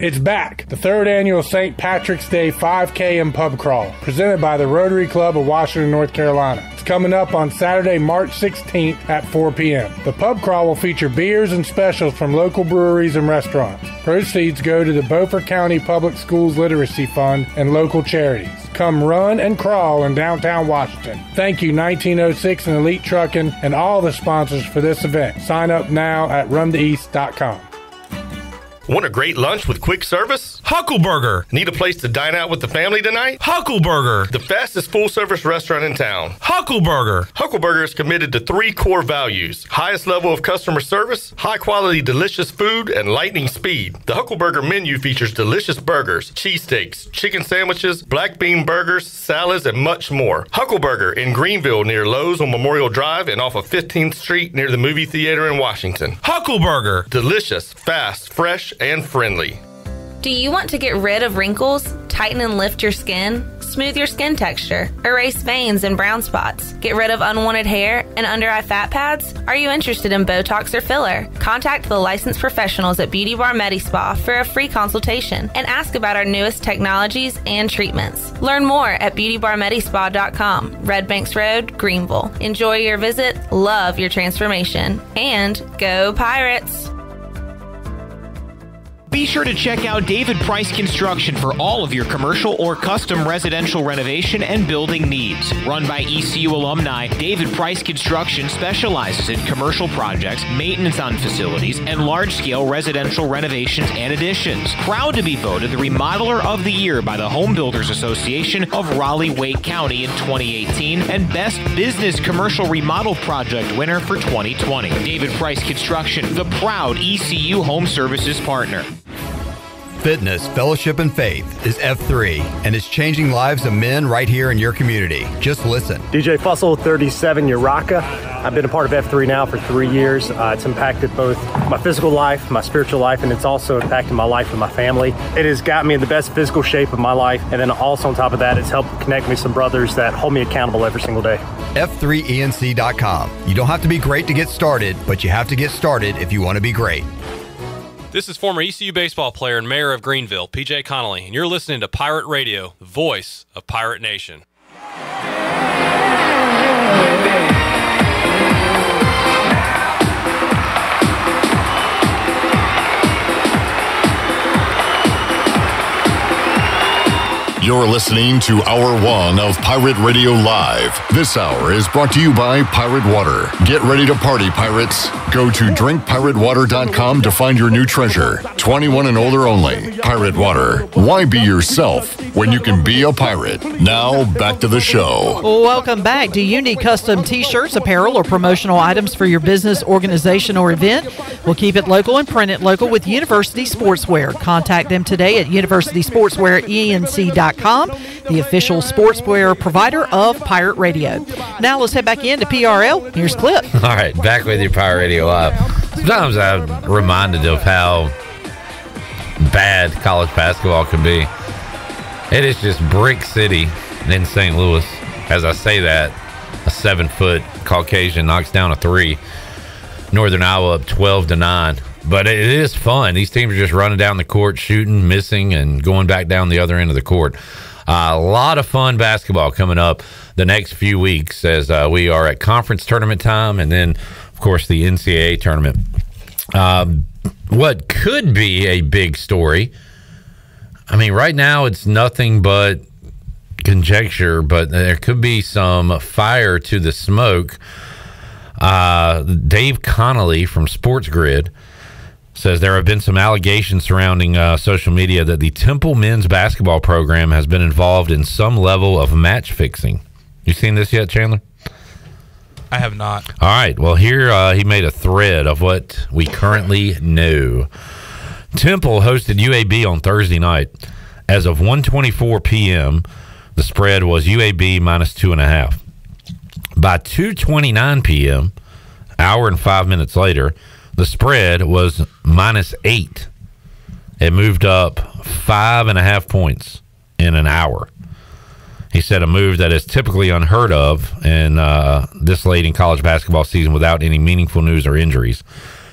It's back, the third annual St. Patrick's Day 5K and Pub Crawl, presented by the Rotary Club of Washington, North Carolina. It's coming up on Saturday, March 16th at 4 p.m. The pub crawl will feature beers and specials from local breweries and restaurants. Proceeds go to the Beaufort County Public Schools Literacy Fund and local charities. Come run and crawl in downtown Washington. Thank you, 1906 and Elite Trucking, and all the sponsors for this event. Sign up now at runtheeast.com. Want a great lunch with quick service? Huckleburger. Need a place to dine out with the family tonight? Huckleburger. The fastest full service restaurant in town. Huckleburger. Huckleburger is committed to three core values highest level of customer service, high quality, delicious food, and lightning speed. The Huckleburger menu features delicious burgers, cheesesteaks, chicken sandwiches, black bean burgers, salads, and much more. Huckleburger in Greenville near Lowe's on Memorial Drive and off of 15th Street near the movie theater in Washington. Huckleburger. Delicious, fast, fresh, and friendly. Do you want to get rid of wrinkles, tighten and lift your skin, smooth your skin texture, erase veins and brown spots, get rid of unwanted hair and under eye fat pads? Are you interested in Botox or filler? Contact the licensed professionals at Beauty Bar Medi Spa for a free consultation and ask about our newest technologies and treatments. Learn more at beautybarmedispa.com, Red Banks Road, Greenville. Enjoy your visit, love your transformation, and go Pirates! Be sure to check out David Price Construction for all of your commercial or custom residential renovation and building needs. Run by ECU alumni, David Price Construction specializes in commercial projects, maintenance on facilities, and large scale residential renovations and additions. Proud to be voted the Remodeler of the Year by the Home Builders Association of Raleigh Wake County in 2018 and Best Business Commercial Remodel Project winner for 2020. David Price Construction, the proud ECU Home Services partner. Fitness, fellowship, and faith is F3 and is changing lives of men right here in your community. Just listen. DJ Fussell, 37 Uraka. I've been a part of F3 now for three years. Uh, it's impacted both my physical life, my spiritual life, and it's also impacted my life and my family. It has got me in the best physical shape of my life, and then also on top of that, it's helped connect me with some brothers that hold me accountable every single day. F3ENC.com. You don't have to be great to get started, but you have to get started if you want to be great. This is former ECU baseball player and mayor of Greenville, PJ Connelly, and you're listening to Pirate Radio, the voice of Pirate Nation. You're listening to Hour One of Pirate Radio Live. This hour is brought to you by Pirate Water. Get ready to party, pirates. Go to drinkpiratewater.com to find your new treasure. 21 and older only. Pirate Water. Why be yourself when you can be a pirate? Now, back to the show. Welcome back. Do you need custom t shirts, apparel, or promotional items for your business, organization, or event? We'll keep it local and print it local with University Sportswear. Contact them today at universitysportswearenc.com, the official sportswear provider of Pirate Radio. Now let's head back into PRL. Here's Clip. *laughs* All right, back with your Pirate Radio Live. Sometimes I'm reminded of how bad college basketball can be. It is just brick city in St. Louis. As I say that, a seven foot Caucasian knocks down a three. Northern Iowa up 12 to 9. But it is fun. These teams are just running down the court, shooting, missing, and going back down the other end of the court. Uh, a lot of fun basketball coming up the next few weeks as uh, we are at conference tournament time and then, of course, the NCAA tournament. Um, what could be a big story. I mean, right now it's nothing but conjecture, but there could be some fire to the smoke. Uh, Dave Connolly from Sports Grid says there have been some allegations surrounding uh, social media that the Temple men's basketball program has been involved in some level of match fixing. You seen this yet, Chandler? I have not. All right. Well, here uh, he made a thread of what we currently know. Temple hosted UAB on Thursday night. As of 1:24 p.m., the spread was UAB minus two and a half. By 2:29 p.m., hour and five minutes later, the spread was minus eight. It moved up five and a half points in an hour. He said a move that is typically unheard of in uh, this late in college basketball season without any meaningful news or injuries.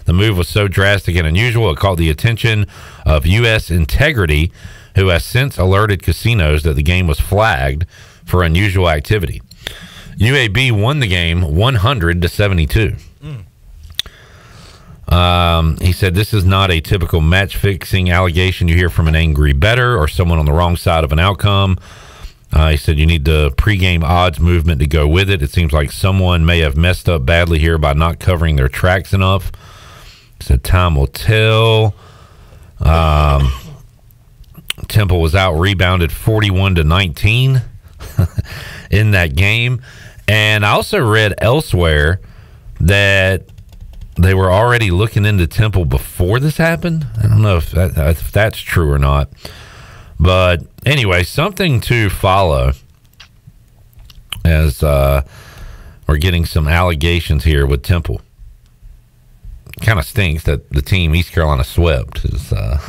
The move was so drastic and unusual, it caught the attention of U.S. Integrity, who has since alerted casinos that the game was flagged for unusual activity. UAB won the game 100 to 72. Um, he said this is not a typical match fixing allegation you hear from an angry better or someone on the wrong side of an outcome. Uh, he said you need the pregame odds movement to go with it. It seems like someone may have messed up badly here by not covering their tracks enough. He said time will tell. Um, Temple was out rebounded 41 to 19 *laughs* in that game. And I also read elsewhere that they were already looking into Temple before this happened. I don't know if, that, if that's true or not. But anyway, something to follow as uh, we're getting some allegations here with Temple. Kind of stinks that the team East Carolina swept. Is, uh,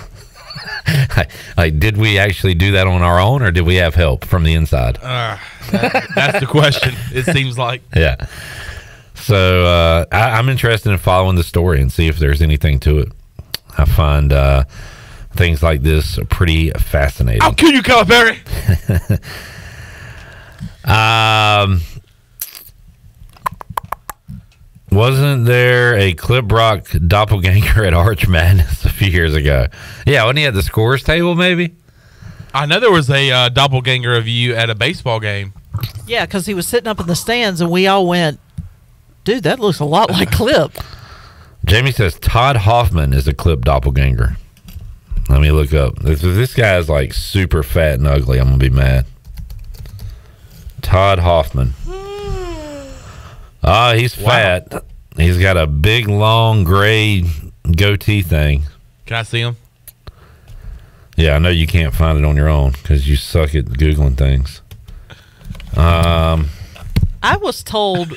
*laughs* like, did we actually do that on our own, or did we have help from the inside? Uh, that, that's the question. It seems like. *laughs* Yeah. So uh, I, I'm interested in following the story and see if there's anything to it. I find uh, things like this pretty fascinating. I'll kill you, Calipari. *laughs* um, wasn't there a Clip Rock doppelganger at Arch Madness *laughs* a few years ago? Yeah, wasn't he at the scores table? Maybe. I know there was a uh, doppelganger of you at a baseball game. Yeah, because he was sitting up in the stands and we all went, dude, that looks a lot like *laughs* Clip. Jamie says Todd Hoffman is a Clip doppelganger. Let me look up. If this guy is like super fat and ugly, I'm gonna be mad. Todd Hoffman. Ah, he's fat. He's got a big, long, gray goatee thing. Can I see him? Yeah, I know you can't find it on your own because you suck at googling things. Um, I was told.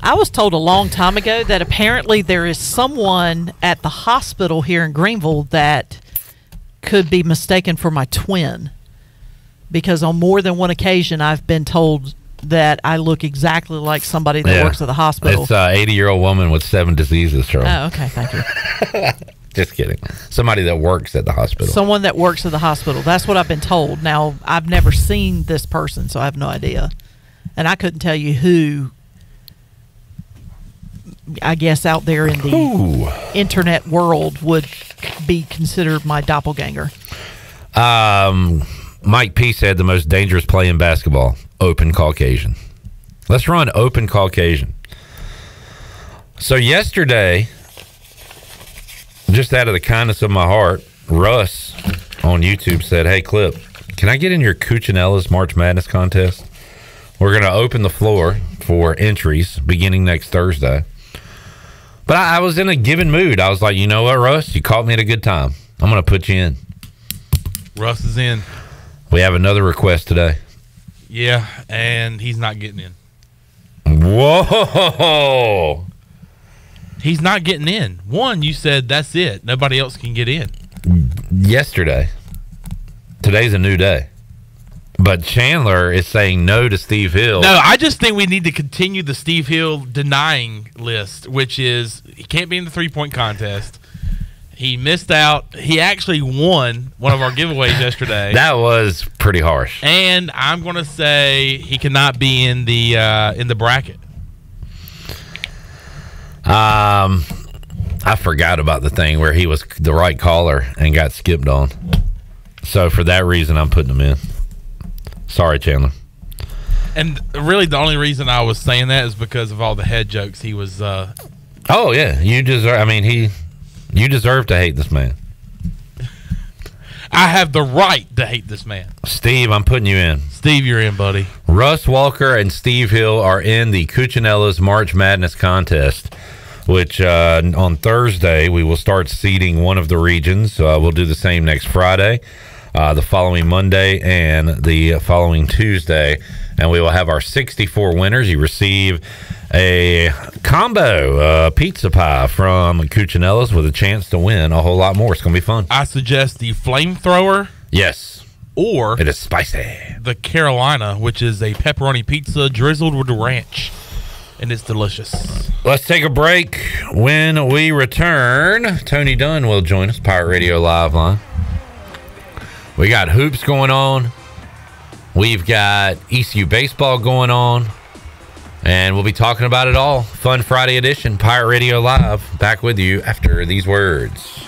I was told a long time ago that apparently there is someone at the hospital here in Greenville that could be mistaken for my twin. Because on more than one occasion, I've been told that I look exactly like somebody that yeah. works at the hospital. It's uh, an 80 year old woman with seven diseases, Charles. Oh, okay. Thank you. *laughs* Just kidding. Somebody that works at the hospital. Someone that works at the hospital. That's what I've been told. Now, I've never seen this person, so I have no idea. And I couldn't tell you who, I guess, out there in the Ooh. internet world would be considered my doppelganger. Um, Mike P said the most dangerous play in basketball: open Caucasian. Let's run open Caucasian. So yesterday, just out of the kindness of my heart, Russ on YouTube said, "Hey, Clip, can I get in your Cuccinella's March Madness contest? We're going to open the floor for entries beginning next Thursday." But I, I was in a given mood. I was like, you know what, Russ, you caught me at a good time. I'm going to put you in. Russ is in. We have another request today. Yeah, and he's not getting in. Whoa! He's not getting in. One, you said that's it. Nobody else can get in. Yesterday. Today's a new day. But Chandler is saying no to Steve Hill. No, I just think we need to continue the Steve Hill denying list, which is he can't be in the three point contest. He missed out. He actually won one of our giveaways yesterday. *laughs* That was pretty harsh. And I'm going to say he cannot be in the uh, in the bracket. Um, I forgot about the thing where he was the right caller and got skipped on. So for that reason, I'm putting him in. Sorry, Chandler. And really, the only reason I was saying that is because of all the head jokes he was. Uh, Oh yeah, you deserve. I mean, he, you deserve to hate this man, I have the right to hate this man. Steve. I'm putting you in. Steve, you're in, buddy. Russ Walker and Steve Hill are in the Cuccinella's March Madness contest, which uh, on Thursday we will start seeding one of the regions. Uh, we'll do the same next Friday, uh, the following Monday, and the following Tuesday. And we will have our 64 winners. You receive a combo uh, pizza pie from Cuccinella's with a chance to win a whole lot more. It's going to be fun. I suggest the flamethrower. Yes. Or it is spicy. The Carolina, which is a pepperoni pizza drizzled with ranch, and it's delicious. Let's take a break. When we return, Tony Dunn will join us, Pirate Radio Live Line. We got hoops going on. We've got ECU baseball going on. And we'll be talking about it all. Fun Friday edition, Pirate Radio Live. Back with you after these words.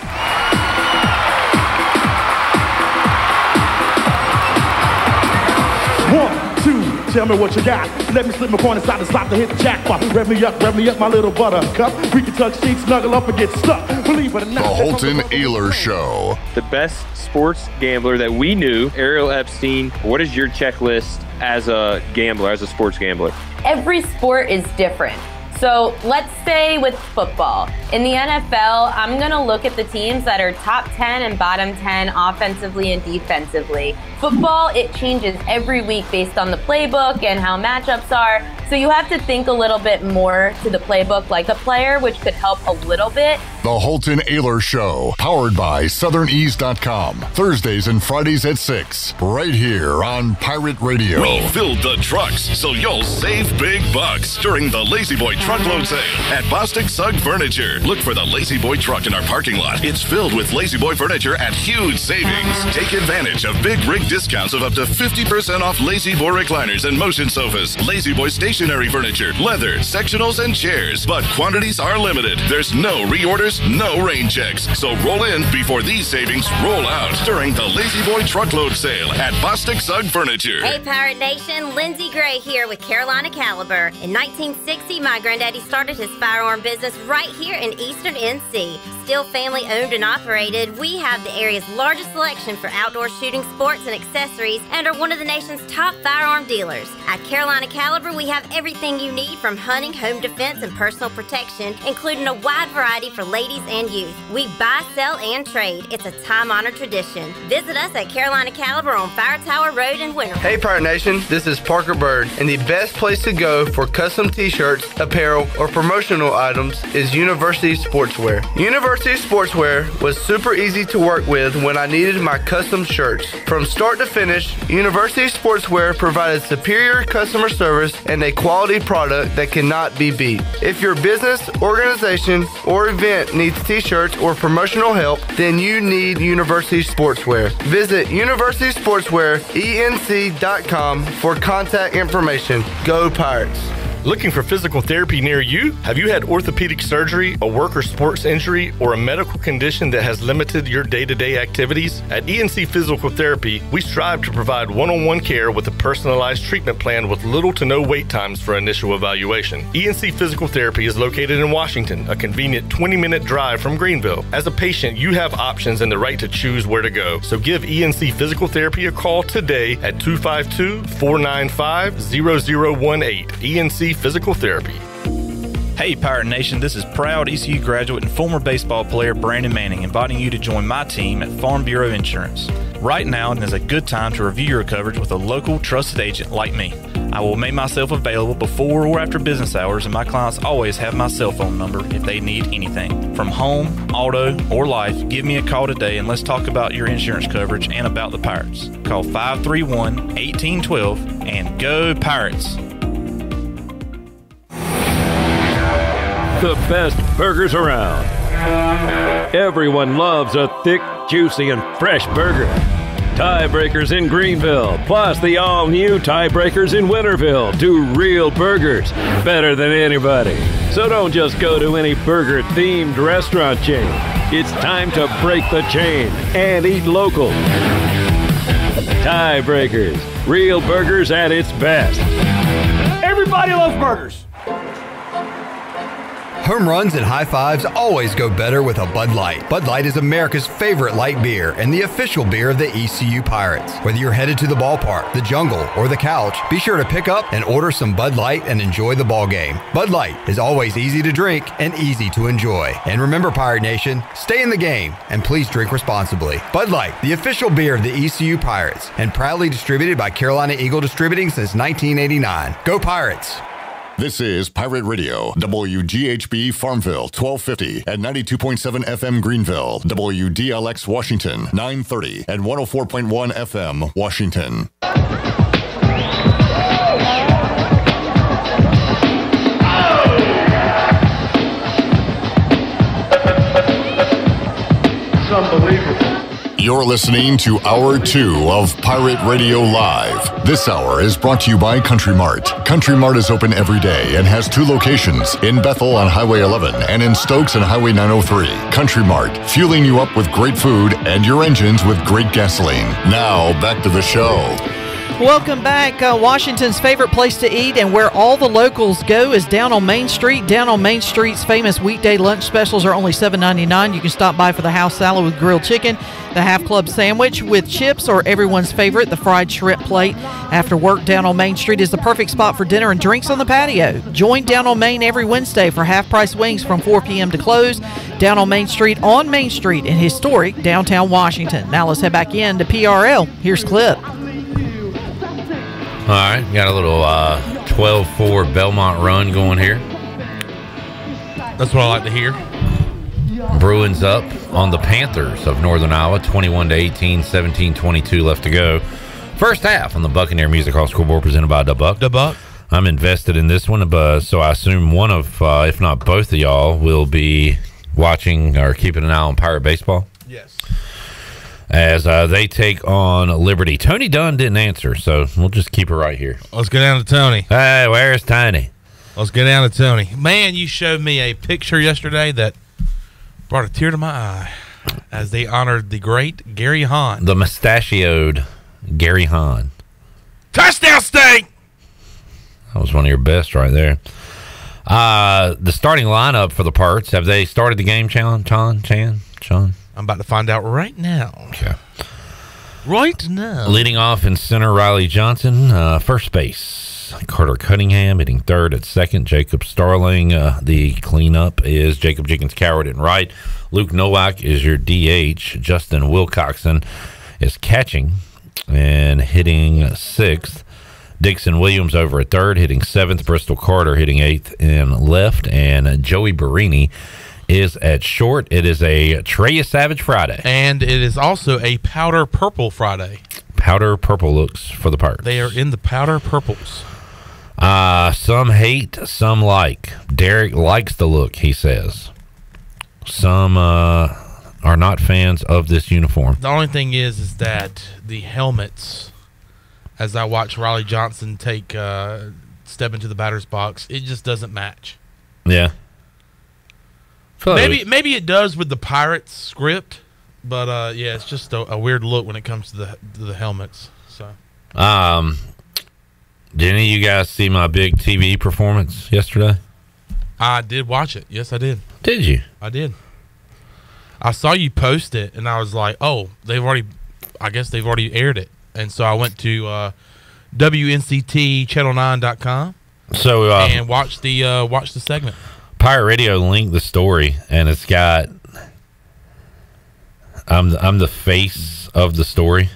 Tell me what you got. Let me slip my coin inside and stop to hit the jackpot. Rev me up, rev me up, my little buttercup. We can tuck sheets, snuggle up and get stuck. Believe it or The not. Holton Ahlers Show. The best sports gambler that we knew, Ariel Epstein. What is your checklist as a gambler, as a sports gambler? every sport is different. So let's say with football. In the NFL, I'm going to look at the teams that are top 10 and bottom 10 offensively and defensively. Football, it changes every week based on the playbook and how matchups are. So you have to think a little bit more to the playbook like a player, which could help a little bit. The Holton Ahlers Show, powered by SouthernEase.com. Thursdays and Fridays at 6, right here on Pirate Radio. We filled the trucks so you'll save big bucks during the La-Z-Boy truckload sale at Bostic Sugg Furniture. Look for the La-Z-Boy truck in our parking lot. It's filled with La-Z-Boy furniture at huge savings. Take advantage of big rig discounts of up to 50% off La-Z-Boy recliners and motion sofas, La-Z-Boy stationary furniture, leather, sectionals, and chairs. But quantities are limited. There's no reorders, no rain checks. So roll in before these savings roll out during the La-Z-Boy truckload sale at Bostic Sugg Furniture. Hey, Pirate Nation, Lindsey Gray here with Carolina Caliber. In 1960, my granddaddy started his firearm business right here in Eastern NC. Still family owned and operated, we have the area's largest selection for outdoor shooting sports and accessories and are one of the nation's top firearm dealers. At Carolina Caliber, we have everything you need from hunting, home defense, and personal protection, including a wide variety for ladies and youth. We buy, sell, and trade. It's a time honored tradition. Visit us at Carolina Caliber on Fire Tower Road in Winter. Hey Pirate Nation, this is Parker Bird, and the best place to go for custom t-shirts, apparel, or promotional items is University Sportswear. University Sportswear was super easy to work with when I needed my custom shirts. From start to finish, University Sportswear provided superior customer service and a quality product that cannot be beat. If your business, organization, or event needs t-shirts or promotional help, then you need University Sportswear. Visit university universitysportswearenc.com for contact information. Go Pirates! Looking for physical therapy near you? Have you had orthopedic surgery, a work or sports injury, or a medical condition that has limited your day to day activities? At ENC Physical Therapy, we strive to provide one on one care with a personalized treatment plan with little to no wait times for initial evaluation. ENC Physical Therapy is located in Washington, a convenient 20 minute drive from Greenville. As a patient, you have options and the right to choose where to go. So give ENC Physical Therapy a call today at 252 495 0018. ENC Physical Therapy. Hey, Pirate Nation, this is proud ECU graduate and former baseball player Brandon Manning inviting you to join my team at Farm Bureau Insurance. Right now is a good time to review your coverage with a local trusted agent like me. I will make myself available before or after business hours, and my clients always have my cell phone number if they need anything. From home, auto, or life, give me a call today and let's talk about your insurance coverage and about the Pirates. Call 531 1812 and go Pirates! The best burgers around. Everyone loves a thick, juicy, and fresh burger. Tiebreakers in Greenville, plus the all new Tiebreakers in Winterville, do real burgers better than anybody. So don't just go to any burger themed restaurant chain. It's time to break the chain and eat local. Tiebreakers, real burgers at its best. Everybody loves burgers. Home runs and high fives always go better with a Bud Light. Bud Light is America's favorite light beer and the official beer of the ECU Pirates. Whether you're headed to the ballpark, the jungle, or the couch, be sure to pick up and order some Bud Light and enjoy the ball game. Bud Light is always easy to drink and easy to enjoy. And remember, Pirate Nation, stay in the game and please drink responsibly. Bud Light, the official beer of the ECU Pirates, and proudly distributed by Carolina Eagle Distributing since 1989. Go Pirates! This is Pirate Radio, WGHB Farmville, 1250 and 92.7 FM Greenville, WDLX Washington, 930 and 104.1 FM Washington. It's unbelievable. You're listening to Hour 2 of Pirate Radio Live. This hour is brought to you by Country Mart. Country Mart is open every day and has two locations in Bethel on Highway 11 and in Stokes on Highway 903. Country Mart, fueling you up with great food and your engines with great gasoline. Now, back to the show. Welcome back. Uh, Washington's favorite place to eat and where all the locals go is down on Main Street. Down on Main Street's famous weekday lunch specials are only $7.99. You can stop by for the house salad with grilled chicken, the half club sandwich with chips, or everyone's favorite, the fried shrimp plate. After work, down on Main Street is the perfect spot for dinner and drinks on the patio. Join Down on Main every Wednesday for half price wings from 4 p.m. to close. Down on Main Street on Main Street in historic downtown Washington. Now let's head back in to PRL. Here's Clip. All right, got a little uh, 12-4 Belmont run going here. That's what I like to hear. Bruins up on the Panthers of Northern Iowa, 21 to 18, 17 22 left to go. First half on the Buccaneer Music Hall Scoreboard presented by the Buck. The Buck. I'm invested in this one, but so I assume one of, uh, if not both of y'all, will be watching or keeping an eye on Pirate baseball. Yes. As uh, they take on Liberty. Tony Dunn didn't answer, so we'll just keep it right here. Let's go down to Tony. Hey, where's Tony? Let's go down to Tony. Man, you showed me a picture yesterday that brought a tear to my eye as they honored the great Gary Hahn. The mustachioed Gary Hahn. Touchdown state! That was one of your best right there. Uh, the starting lineup for the Parts. Have they started the game, Chan? Chan? Chan? Sean? I'm about to find out right now. Okay. Right now. Leading off in center, Riley Johnson. Uh, first base, Carter Cunningham hitting third at second. Jacob Starling. Uh, the cleanup is Jacob Jenkins-Cowart in right. Luke Nowak is your DH. Justin Wilcoxon is catching and hitting sixth. Dixon Williams over at third, hitting seventh. Bristol Carter hitting eighth in left. And Joey Barini is at short. It is a Trey Savage Friday. And it is also a powder purple Friday. Powder purple looks for the Pirates. They are in the powder purples. Uh, some hate, some like. Derek likes the look, he says. Some uh, are not fans of this uniform. The only thing is, is that the helmets, as I watch Riley Johnson take uh, step into the batter's box. It just doesn't match. Yeah. Maybe maybe it does with the Pirates script, but uh, yeah, it's just a, a weird look when it comes to the to the helmets. So Um, did any of you guys see my big TV performance yesterday? I did watch it. Yes, I did. Did you? I did. I saw you post it, and I was like, "Oh, they've already. I guess they've already aired it." And so I went to uh, WNCT Channel9.com So uh, and watched the uh, watched the segment. Pirate Radio linked the story, and it's got I'm the, I'm the face of the story,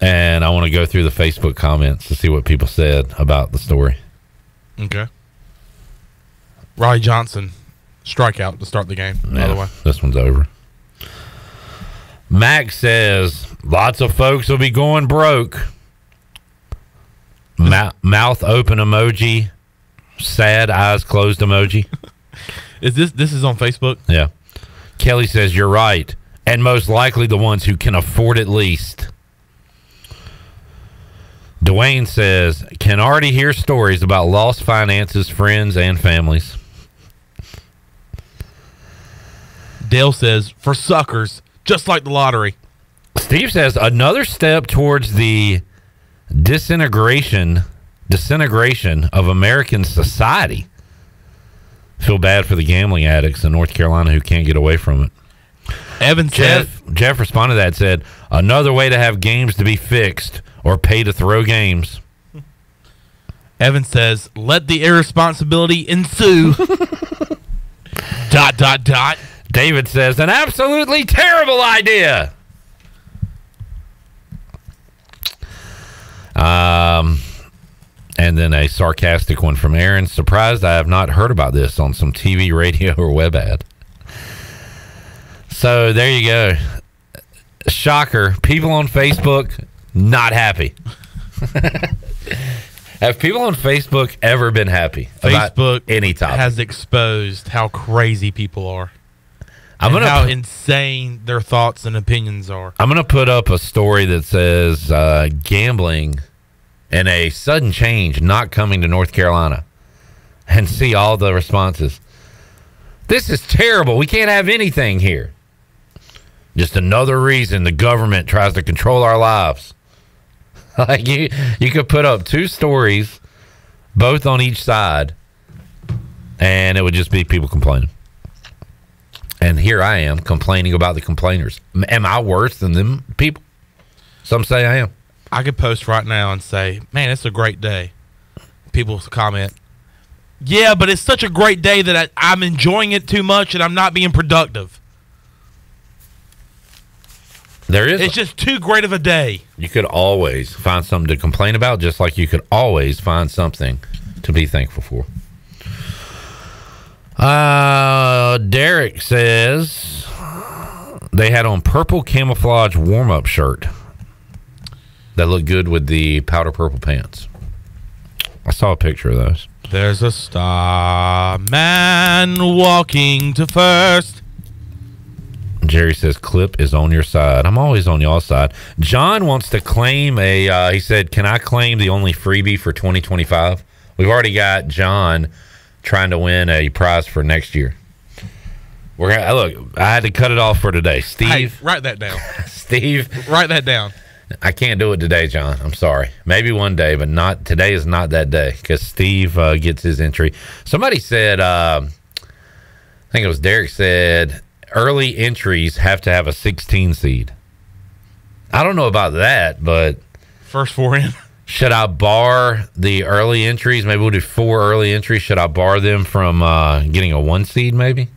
and I want to go through the Facebook comments to see what people said about the story. Okay. Riley Johnson strikeout to start the game. By the way, this one's over. Max says lots of folks will be going broke. Mou- mouth open emoji, sad eyes closed emoji. *laughs* is this this is on Facebook? Yeah. Kelly says you're right, and most likely the ones who can afford it least. Dwayne says can already hear stories about lost finances, friends, and families. Dale says for suckers, just like the lottery. Steve says another step towards the disintegration disintegration of American society. Feel bad for the gambling addicts in North Carolina who can't get away from it. Evan Jeff Jeff responded to that said another way to have games to be fixed or pay to throw games. Evan says, "Let the irresponsibility ensue." *laughs* dot dot dot. David says an absolutely terrible idea. Um, and then a sarcastic one from Aaron. Surprised I have not heard about this on some TV, radio, or web ad. So there you go. Shocker. People on Facebook not happy. *laughs* have people on Facebook ever been happy Facebook any topic? has exposed how crazy people are. I'm gonna how insane their thoughts and opinions are. I'm going to put up a story that says uh, gambling and a sudden change not coming to North Carolina and see all the responses. This is terrible. We can't have anything here. Just another reason the government tries to control our lives. *laughs* like you, you could put up two stories, both on each side, and it would just be people complaining. And here I am complaining about the complainers. Am I worse than them people? Some say I am. I could post right now and say, "Man, it's a great day." People comment, "Yeah, but it's such a great day that I, I'm enjoying it too much and I'm not being productive." There is. It's just too great of a day. You could always find something to complain about, just like you could always find something to be thankful for. Uh, Derek says they had on purple camouflage warm up shirt that look good with the powder purple pants. I saw a picture of those. There's a star man walking to first. Jerry says clip is on your side. I'm always on y'all's side. John wants to claim a. Uh, he said, "Can I claim the only freebie for 2025?" We've already got John trying to win a prize for next year. We're gonna look. I had to cut it off for today. Steve, Hey, write that down. Steve, write that down. *laughs* I can't do it today, John. I'm sorry. Maybe one day, but not today. Is not that day because Steve uh, gets his entry. Somebody said, uh, I think it was Derek said, early entries have to have a 16 seed. I don't know about that, but first four in. Should I bar the early entries? Maybe we'll do four early entries. Should I bar them from uh, getting a one seed? Maybe.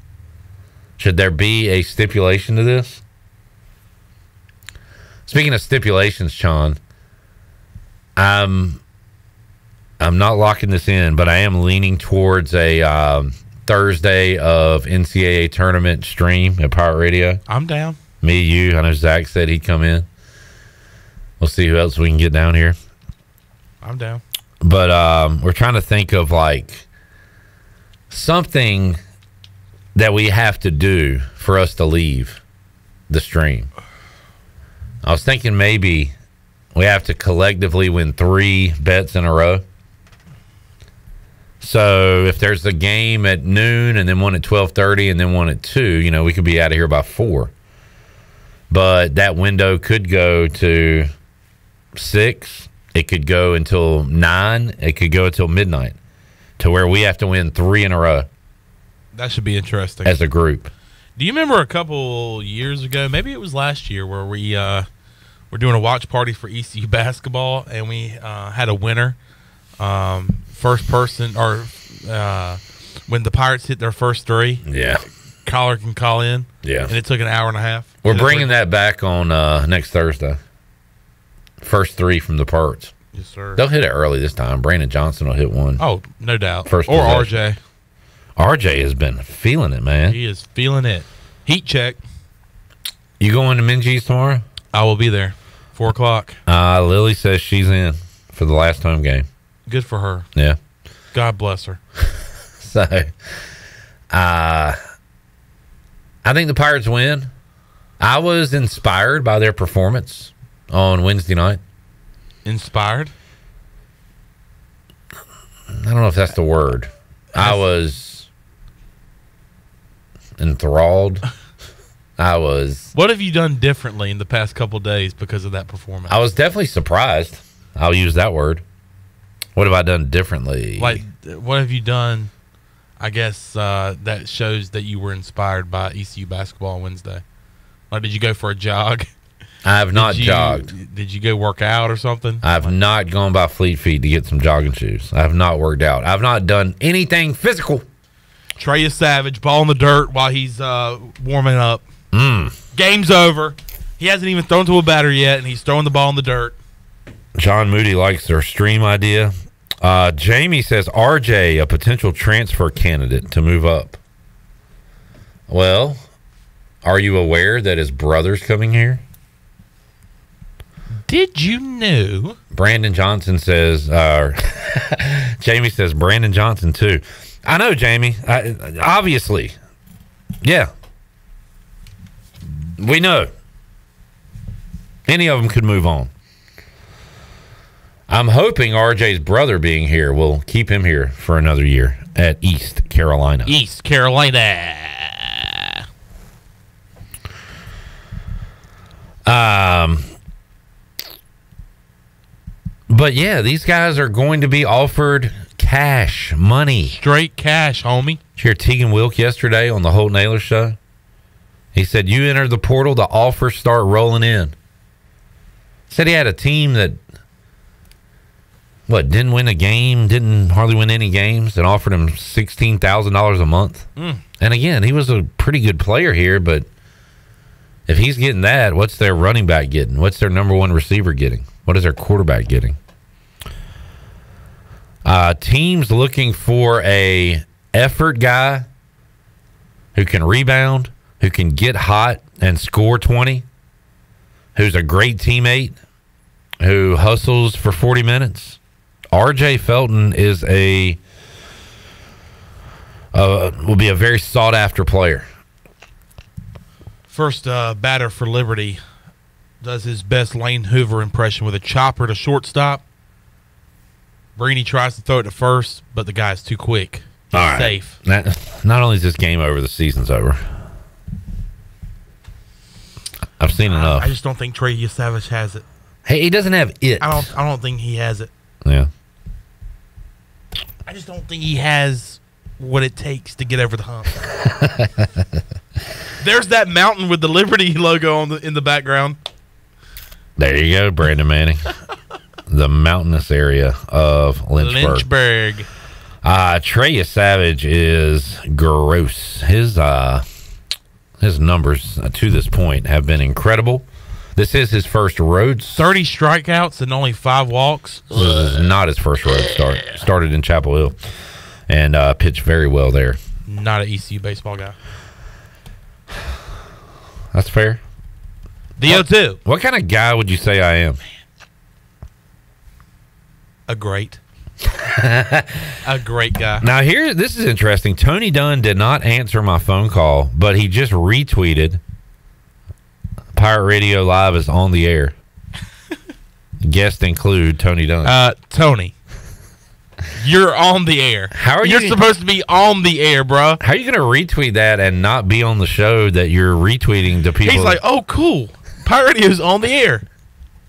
Should there be a stipulation to this? Speaking of stipulations, Sean, I'm I'm not locking this in, but I am leaning towards a um, Thursday of NCAA tournament stream at Pirate Radio. I'm down. Me, you. I know Zach said he'd come in. We'll see who else we can get down here. I'm down. But um, we're trying to think of like something that we have to do for us to leave the stream. I was thinking maybe we have to collectively win three bets in a row. So if there's a game at noon and then one at twelve thirty and then one at two, you know, we could be out of here by four. But that window could go to six. It could go until nine. It could go until midnight, to where we have to win three in a row That should be interesting. as a group. Do you remember a couple years ago? Maybe it was last year where we uh, were doing a watch party for ECU basketball, and we uh, had a winner. Um, first person, or uh, when the Pirates hit their first three, Yeah. caller can call in. Yeah. and it took an hour and a half. We're bringing that back on uh, next Thursday. First three from the parts. Yes, sir. They'll hit it early this time. Brandon Johnson will hit one. Oh, no doubt. First or possession. RJ. RJ has been feeling it, man. He is feeling it. Heat check. You going to Minji's tomorrow? I will be there. Four o'clock. Uh, Lily says she's in for the last home game. Good for her. Yeah. God bless her. *laughs* So, uh, I think the Pirates win. I was inspired by their performance on Wednesday night. Inspired? I don't know if that's the word. I was enthralled. *laughs* I was What have you done differently in the past couple days because of that performance? I was definitely surprised. I'll use that word. What have I done differently? Like, what have you done? I guess uh, that shows that you were inspired by ECU basketball Wednesday. Like, did you go for a jog? *laughs* I have not Did you- jogged. Did you go work out or something? I have not gone by Fleet Feet to get some jogging shoes. I have not worked out. I've not done anything physical. Trey is Savage, ball in the dirt while he's uh, warming up. Mm. Game's over. He hasn't even thrown to a batter yet, and he's throwing the ball in the dirt. John Moody likes their stream idea. Uh, Jamie says RJ a potential transfer candidate to move up. Well, are you aware that his brother's coming here? Did you know? Brandon Johnson says. Uh, *laughs* Jamie says Brandon Johnson too. I know, Jamie. I, obviously, yeah. We know. Any of them could move on. I'm hoping RJ's brother being here will keep him here for another year at East Carolina. East Carolina. Um, but yeah, these guys are going to be offered cash, money, straight cash, homie. Did you hear Tegan Wilk yesterday on the Holt Naylor show? He said, "You enter the portal, the offers start rolling in." Said he had a team that what didn't win a game, didn't hardly win any games, and offered him sixteen thousand dollars a month. Mm. And again, he was a pretty good player here, but if he's getting that, what's their running back getting? What's their number one receiver getting? What is their quarterback getting? Uh, teams looking for a effort guy who can rebound, who can get hot and score 20, who's a great teammate, who hustles for 40 minutes. RJ Felton is a uh, will be a very sought after player. First uh, batter for Liberty does his best Lane Hoover impression with a chopper to shortstop. Breeny tries to throw it to first, but the guy's too quick. He's All right. safe. Not, not only is this game over, the season's over. I've seen enough. I just don't think Trey Savage has it. Hey, he doesn't have it. I don't. I don't think he has it. Yeah. I just don't think he has what it takes to get over the hump. *laughs* There's that mountain with the Liberty logo on the in the background. There you go, Brandon Manning. the mountainous area of Lynchburg. Lynchburg. Uh, Trey Savage is gross. His uh, his numbers uh, to this point have been incredible. This is his first road. Thirty strikeouts and only five walks. This is not his first road start. Started in Chapel Hill and uh, pitched very well there. Not an ECU baseball guy. That's fair. What, too. What kind of guy would you say I am? A great. *laughs* a great guy. Now here, this is interesting. Tony Dunn did not answer my phone call, but he just retweeted. Pirate Radio Live is on the air. *laughs* Guests include Tony Dunn. Uh, Tony, you're on the air. How are You're you- supposed to be on the air, bro. How are you going to retweet that and not be on the show that you're retweeting to people? He's like, oh, cool. Pirate Radio's on the air.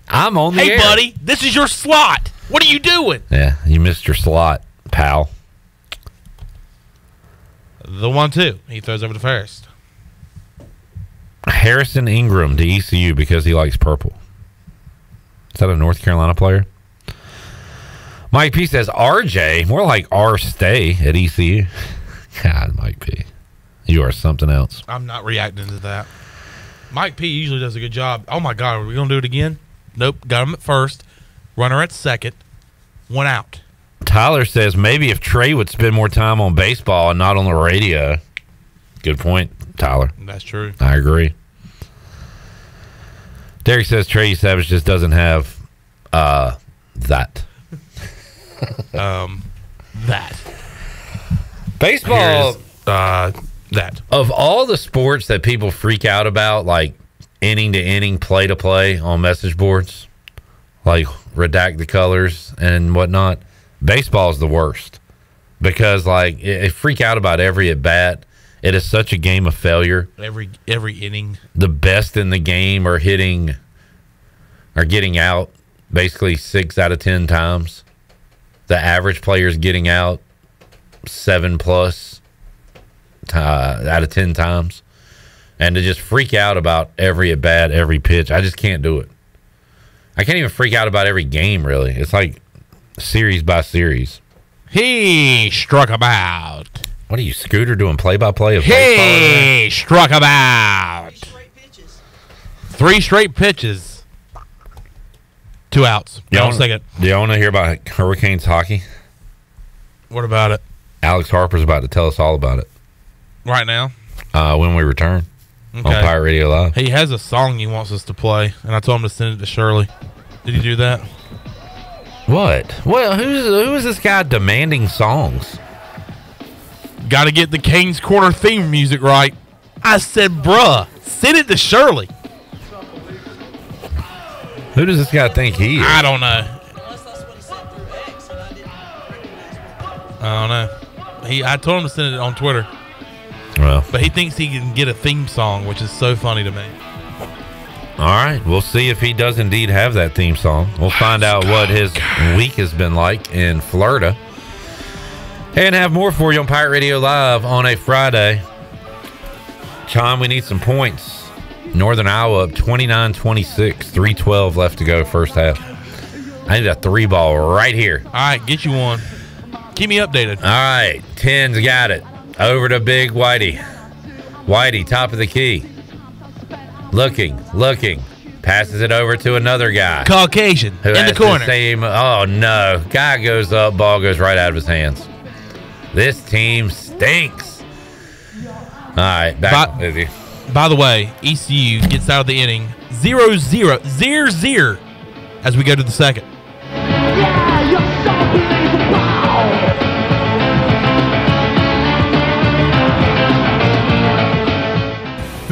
I'm on the air. hey, air. buddy, this is your slot. What are you doing? Yeah, you missed your slot, pal. The one two. He throws over to first. Harrison Ingram to ECU because he likes purple. Is that a North Carolina player? Mike P says RJ, more like R Stay at ECU. *laughs* God, Mike P. You are something else. I'm not reacting to that. Mike P usually does a good job. Oh my God, are we gonna do it again? Nope. Got him at first. Runner at second. One out. Tyler says maybe if Trey would spend more time on baseball and not on the radio. Good point, Tyler. That's true. I agree. Derek says Trey Savage just doesn't have uh that. *laughs* um, that Baseball. uh, that Of all the sports that people freak out about, like inning to inning, play to play on message boards, like redact the colors and whatnot, baseball is the worst because like it, it freak out about every at bat. It is such a game of failure. every every inning. the best in the game are hitting are getting out basically six out of ten times. The average player is getting out seven plus uh, out of ten times, and to just freak out about every at bat, every pitch, I just can't do it. I can't even freak out about every game. Really, it's like series by series. He struck him out. What are you, Scooter, doing play by play of? He struck him out. Three straight pitches. Two outs. Do y'all wanna- Do y'all want to hear about Hurricanes hockey? What about it? Alex Harper's about to tell us all about it Right now. uh, when we return on Pirate Radio Live. He has a song he wants us to play, and I told him to send it to Shirley. Did he do that? What? Well, who's who is this guy demanding songs? Got to get the Canes Corner theme music right. I said, bruh, send it to Shirley. Who does this guy think he is? I don't know. I don't know. He, I told him to send it on Twitter, Well, but he thinks he can get a theme song, which is so funny to me. All right. We'll see if he does indeed have that theme song. We'll find out what his week has been like in Florida. And have more for you on Pirate Radio Live on a Friday. John, we need some points. Northern Iowa up 29 26, 312 left to go, first half. I need a three ball right here. All right, get you one. Keep me updated. All right, Ten's got it. Over to Big Whitey. Whitey, top of the key. Looking, looking. Passes it over to another guy. Caucasian who in has the corner. same. Oh no! Guy goes up, ball goes right out of his hands. This team stinks. All right, back But- with you. By the way, ECU gets out of the inning 0 0 0 0 as we go to the second.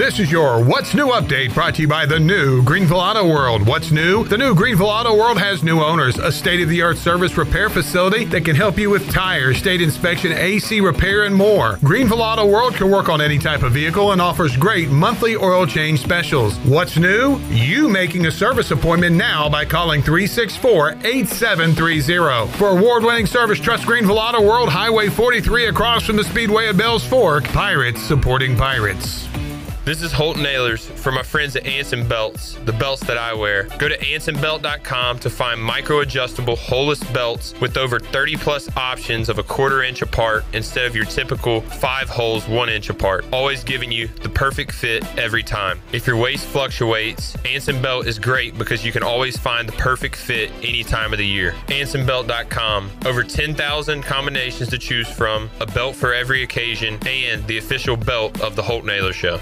This is your What's New update brought to you by the new Greenville Auto World. What's new? The new Greenville Auto World has new owners, a state of the art service repair facility that can help you with tires, state inspection, AC repair, and more. Greenville Auto World can work on any type of vehicle and offers great monthly oil change specials. What's new? You making a service appointment now by calling 364 8730. For award winning service, trust Greenville Auto World, Highway 43 across from the Speedway at Bells Fork. Pirates supporting pirates. This is Holt Nailers for my friends at Anson Belts, the belts that I wear. Go to ansonbelt.com to find micro adjustable holeless belts with over 30 plus options of a quarter inch apart instead of your typical five holes one inch apart, always giving you the perfect fit every time. If your waist fluctuates, Anson Belt is great because you can always find the perfect fit any time of the year. AnsonBelt.com, over 10,000 combinations to choose from, a belt for every occasion, and the official belt of the Holt Nailor Show.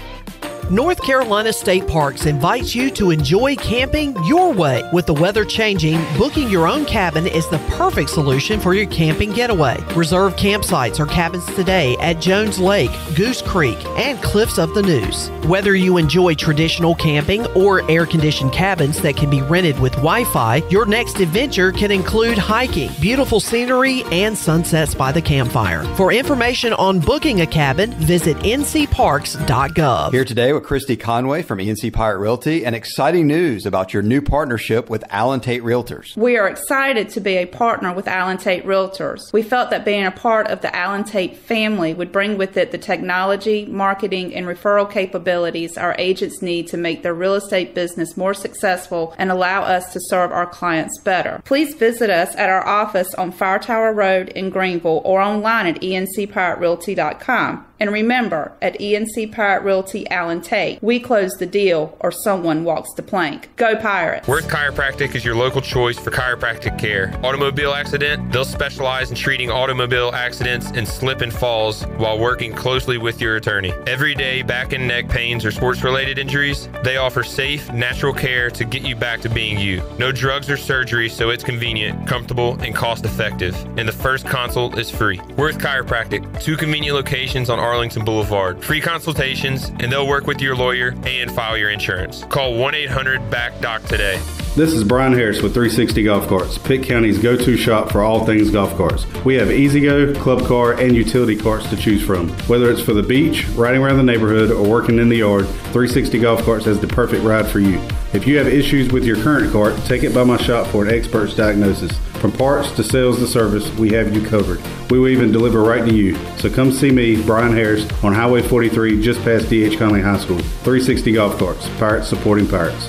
North Carolina State Parks invites you to enjoy camping your way. With the weather changing, booking your own cabin is the perfect solution for your camping getaway. Reserve campsites or cabins today at Jones Lake, Goose Creek, and Cliffs of the Neuse. Whether you enjoy traditional camping or air conditioned cabins that can be rented with Wi Fi, your next adventure can include hiking, beautiful scenery, and sunsets by the campfire. For information on booking a cabin, visit ncparks.gov. Here today with Christy Conway from ENC Pirate Realty and exciting news about your new partnership with Allen Tate Realtors. We are excited to be a partner with Allen Tate Realtors. We felt that being a part of the Allen Tate family would bring with it the technology, marketing, and referral capabilities our agents need to make their real estate business more successful and allow us to serve our clients better. Please visit us at our office on Fire Tower Road in Greenville or online at encpiraterealty.com. And remember, at ENC Pirate Realty Allen Tate, we close the deal or someone walks the plank. Go Pirates! Worth Chiropractic is your local choice for chiropractic care. Automobile accident, they'll specialize in treating automobile accidents and slip and falls while working closely with your attorney. Everyday back and neck pains or sports related injuries, they offer safe, natural care to get you back to being you. No drugs or surgery, so it's convenient, comfortable, and cost effective. And the first consult is free. Worth Chiropractic, two convenient locations on Arlington Boulevard. Free consultations, and they'll work with your lawyer and file your insurance. Call 1 800 BACK DOC today. This is Brian Harris with 360 Golf Carts, Pitt County's go to shop for all things golf carts. We have E-Z-GO, club car, and utility carts to choose from. Whether it's for the beach, riding around the neighborhood, or working in the yard, 360 Golf Carts has the perfect ride for you. If you have issues with your current cart, take it by my shop for an expert's diagnosis. From parts to sales to service, we have you covered. We will even deliver right to you. So come see me, Brian Harris, on Highway 43 just past DH Conley High School. 360 Golf Carts, Pirates supporting Pirates.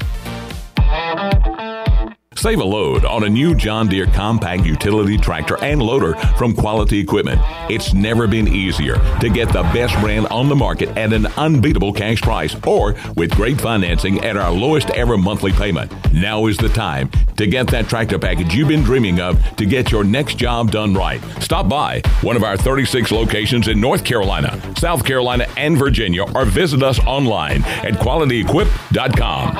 Save a load on a new John Deere compact utility tractor and loader from Quality Equipment. It's never been easier to get the best brand on the market at an unbeatable cash price or with great financing at our lowest ever monthly payment. Now is the time to get that tractor package you've been dreaming of to get your next job done right. Stop by one of our 36 locations in North Carolina, South Carolina, and Virginia or visit us online at qualityequip.com.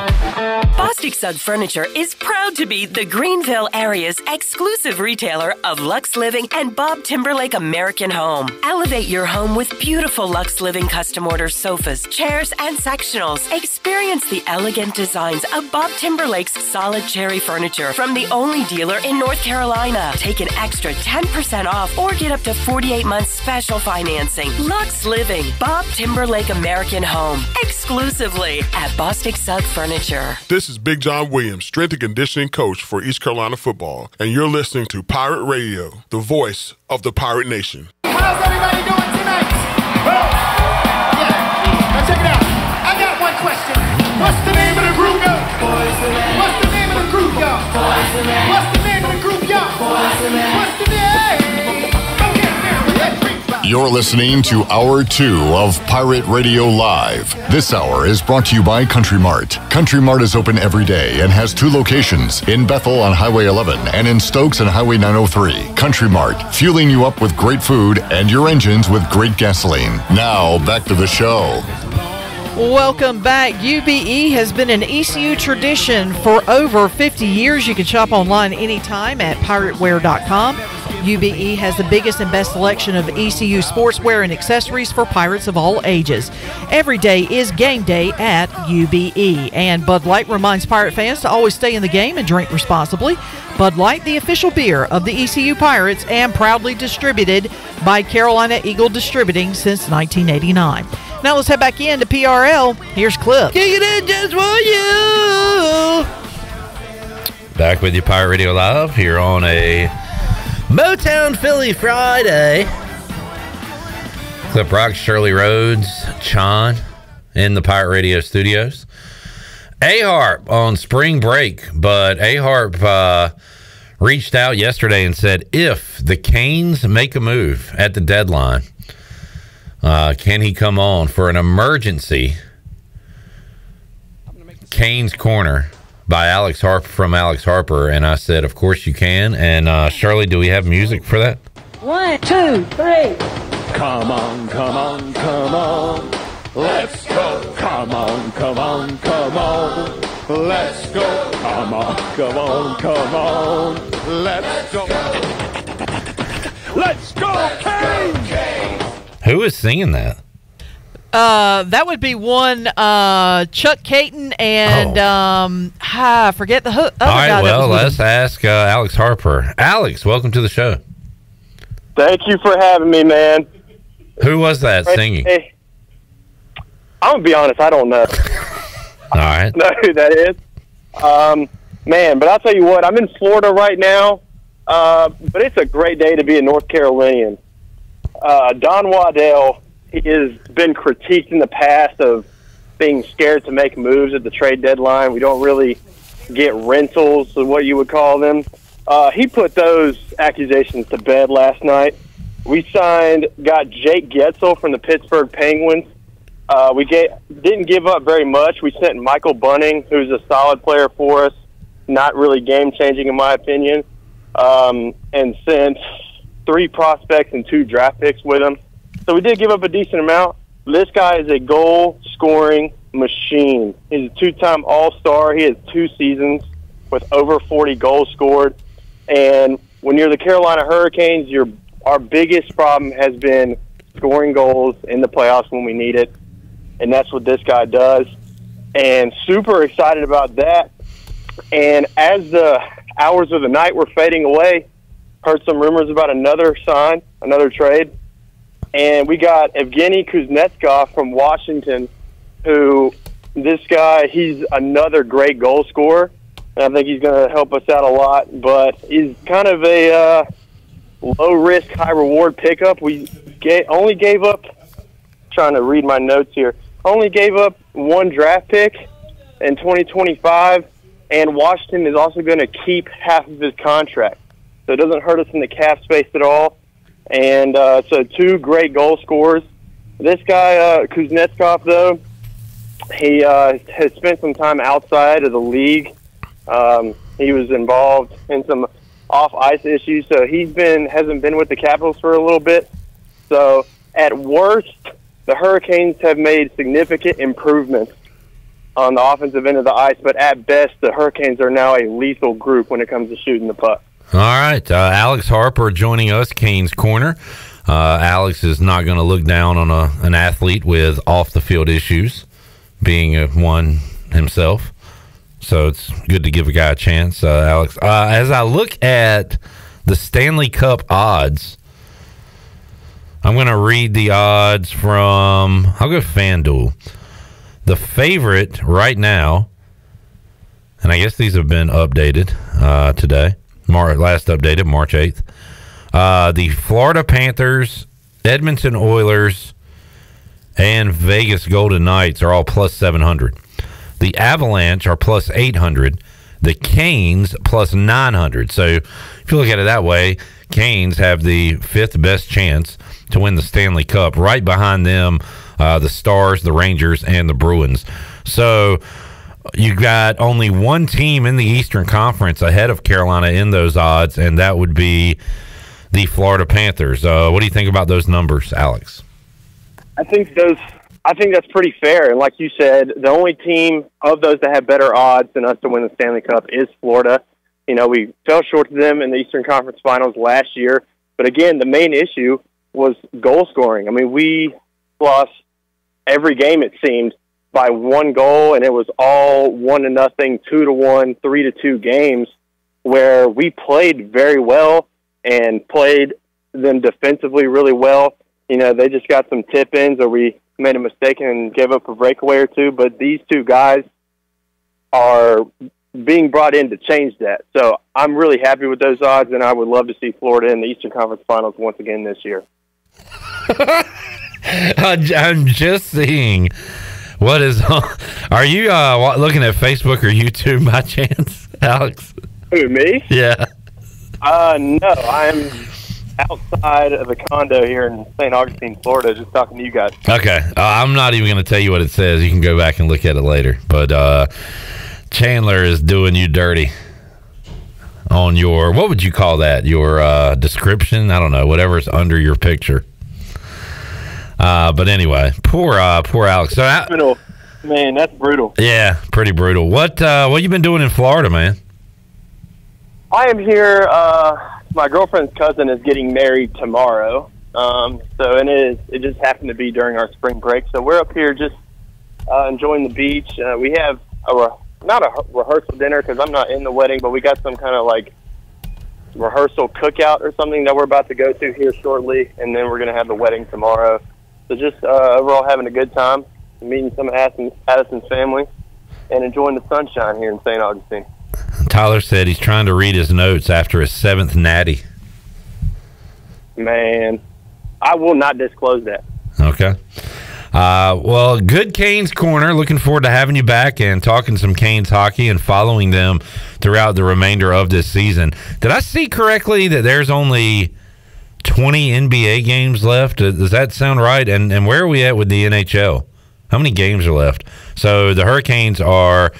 Bostic Sugg Furniture is proud to be the Greenville area's exclusive retailer of Lux Living and Bob Timberlake American Home. Elevate your home with beautiful Lux Living custom order sofas, chairs, and sectionals. Experience the elegant designs of Bob Timberlake's solid cherry furniture from the only dealer in North Carolina. Take an extra 10% off or get up to 48 months special financing. Lux Living, Bob Timberlake American Home, exclusively at Bostic Sugg Furniture. This is Big John Williams, strength and conditioning coach for East Carolina football, and you're listening to Pirate Radio, the voice of the Pirate Nation. How's everybody doing tonight? Well, yeah. Now check it out. I got one question. What's the name of the group, y'all? What's the name of the group, y'all? What's the name of the group, y'all? What's the? You're listening to Hour 2 of Pirate Radio Live. This hour is brought to you by Country Mart. Country Mart is open every day and has two locations in Bethel on Highway 11 and in Stokes on Highway 903. Country Mart, fueling you up with great food and your engines with great gasoline. Now, back to the show. Welcome back. UBE has been an ECU tradition for over 50 years. You can shop online anytime at pirateware.com. UBE has the biggest and best selection of ECU sportswear and accessories for pirates of all ages. Every day is game day at UBE. And Bud Light reminds pirate fans to always stay in the game and drink responsibly. Bud Light, the official beer of the ECU Pirates, and proudly distributed by Carolina Eagle Distributing since 1989. Now let's head back into PRL. Here's Cliff. Kick it in just for you. Back with you, Pirate Radio Live, here on a Motown Philly Friday. Clip Rock, Shirley Rhodes, Chon in the Pirate Radio studios. A Harp on spring break, but A Harp uh, reached out yesterday and said if the Canes make a move at the deadline, uh, can he come on for an emergency Canes Corner by Alex Harper from Alex Harper? And I said, of course you can. And uh, Shirley, do we have music for that? One, two, three. Come on, come on, come on. Let's go. Come on, come on, come on. Let's go. Come on, come on, come on. Let's go. Let's go, Kane! Who is singing that? Uh, that would be one uh, Chuck Caton and um, ah, I forget the ho- other Oh. Guy. right, that well, let's him. ask uh, Alex Harper. Alex, welcome to the show. Thank you for having me, man. Who was that singing? Hey, I'm gonna be honest. I don't know. *laughs* All right. *laughs* know who that is. Um, man, but I'll tell you what. I'm in Florida right now, uh, but it's a great day to be a North Carolinian. Uh, Don Waddell has been critiqued in the past of being scared to make moves at the trade deadline. We don't really get rentals, what you would call them. Uh, he put those accusations to bed last night. We signed, got Jake Guentzel from the Pittsburgh Penguins. Uh, we get, didn't give up very much. We sent Michael Bunting, who's a solid player for us, not really game changing in my opinion, um, and sent three prospects and two draft picks with him. So we did give up a decent amount. This guy is a goal scoring machine. He's a two time All Star. He has two seasons with over 40 goals scored. And when you're the Carolina Hurricanes, your our biggest problem has been scoring goals in the playoffs when we need it, and that's what this guy does. And super excited about that. And as the hours of the night were fading away, heard some rumors about another sign, another trade, and we got Evgeny Kuznetsov from Washington, who this guy he's another great goal scorer. And I think he's going to help us out a lot, but he's kind of a uh, low risk, high reward pickup. We ga- only gave up. Trying to read my notes here. Only gave up one draft pick in 2025, and Washington is also going to keep half of his contract, so it doesn't hurt us in the cap space at all. And uh, so, two great goal scorers. This guy uh, Kuznetsov, though, he uh, has spent some time outside of the league. Um, he was involved in some off ice issues, so he's been hasn't been with the Capitals for a little bit. So at worst, the Hurricanes have made significant improvements on the offensive end of the ice, but at best, the Hurricanes are now a lethal group when it comes to shooting the puck. All right, uh, Alex Harper joining us, Canes Corner. Uh, Alex is not going to look down on a, an athlete with off the field issues, being a, one himself. So it's good to give a guy a chance, uh, Alex. Uh, as I look at the Stanley Cup odds, I'm going to read the odds from, I'll go FanDuel. The favorite right now, and I guess these have been updated uh, today, Mar- last updated March 8th. Uh, the Florida Panthers, Edmonton Oilers, and Vegas Golden Knights are all plus 700. The Avalanche are plus 800. The Canes plus 900. So if you look at it that way, Canes have the fifth best chance to win the Stanley Cup. Right behind them, uh, the Stars, the Rangers, and the Bruins. So you got only one team in the Eastern Conference ahead of Carolina in those odds, and that would be the Florida Panthers. Uh, what do you think about those numbers, Alex? I think those. I think that's pretty fair. And like you said, the only team of those that have better odds than us to win the Stanley Cup is Florida. You know, we fell short to them in the Eastern Conference Finals last year. But again, the main issue was goal scoring. I mean, we lost every game it seemed by one goal, and it was all one to nothing, two to one, three to two games where we played very well and played them defensively really well. You know, they just got some tip ins or we made a mistake and gave up a breakaway or two. But these two guys are being brought in to change that. So I'm really happy with those odds, and I would love to see Florida in the Eastern Conference Finals once again this year. *laughs* I'm just seeing what is. *laughs* Are you uh, looking at Facebook or YouTube by chance, *laughs* Alex? Who, me? Yeah. Uh, no, I'm outside of the condo here in St. Augustine, Florida, just talking to you guys. Okay, uh, I'm not even going to tell you what it says. You can go back and look at it later. But uh, Chandler is doing you dirty on your what would you call that? Your uh, description? I don't know. Whatever's under your picture. Uh, but anyway, poor uh, poor Alex. So Brutal. Man, that's brutal. yeah, pretty brutal. What uh, what you been doing in Florida, man? I am here. Uh, my girlfriend's cousin is getting married tomorrow. Um, so, and it, is, it just happened to be during our spring break. So we're up here just uh, enjoying the beach. Uh, we have a re- not a re- rehearsal dinner because I'm not in the wedding, but we got some kind of like rehearsal cookout or something that we're about to go to here shortly, and then we're going to have the wedding tomorrow. So just uh, overall having a good time, meeting some of Addison, Addison's family, and enjoying the sunshine here in St. Augustine. Tyler said he's trying to read his notes after his seventh natty. Man, I will not disclose that. Okay. Uh, well, good Canes corner. Looking forward to having you back and talking some Canes hockey and following them throughout the remainder of this season. Did I see correctly that there's only 20 NBA games left? Does that sound right? And and where are we at with the NHL? How many games are left? So the Hurricanes are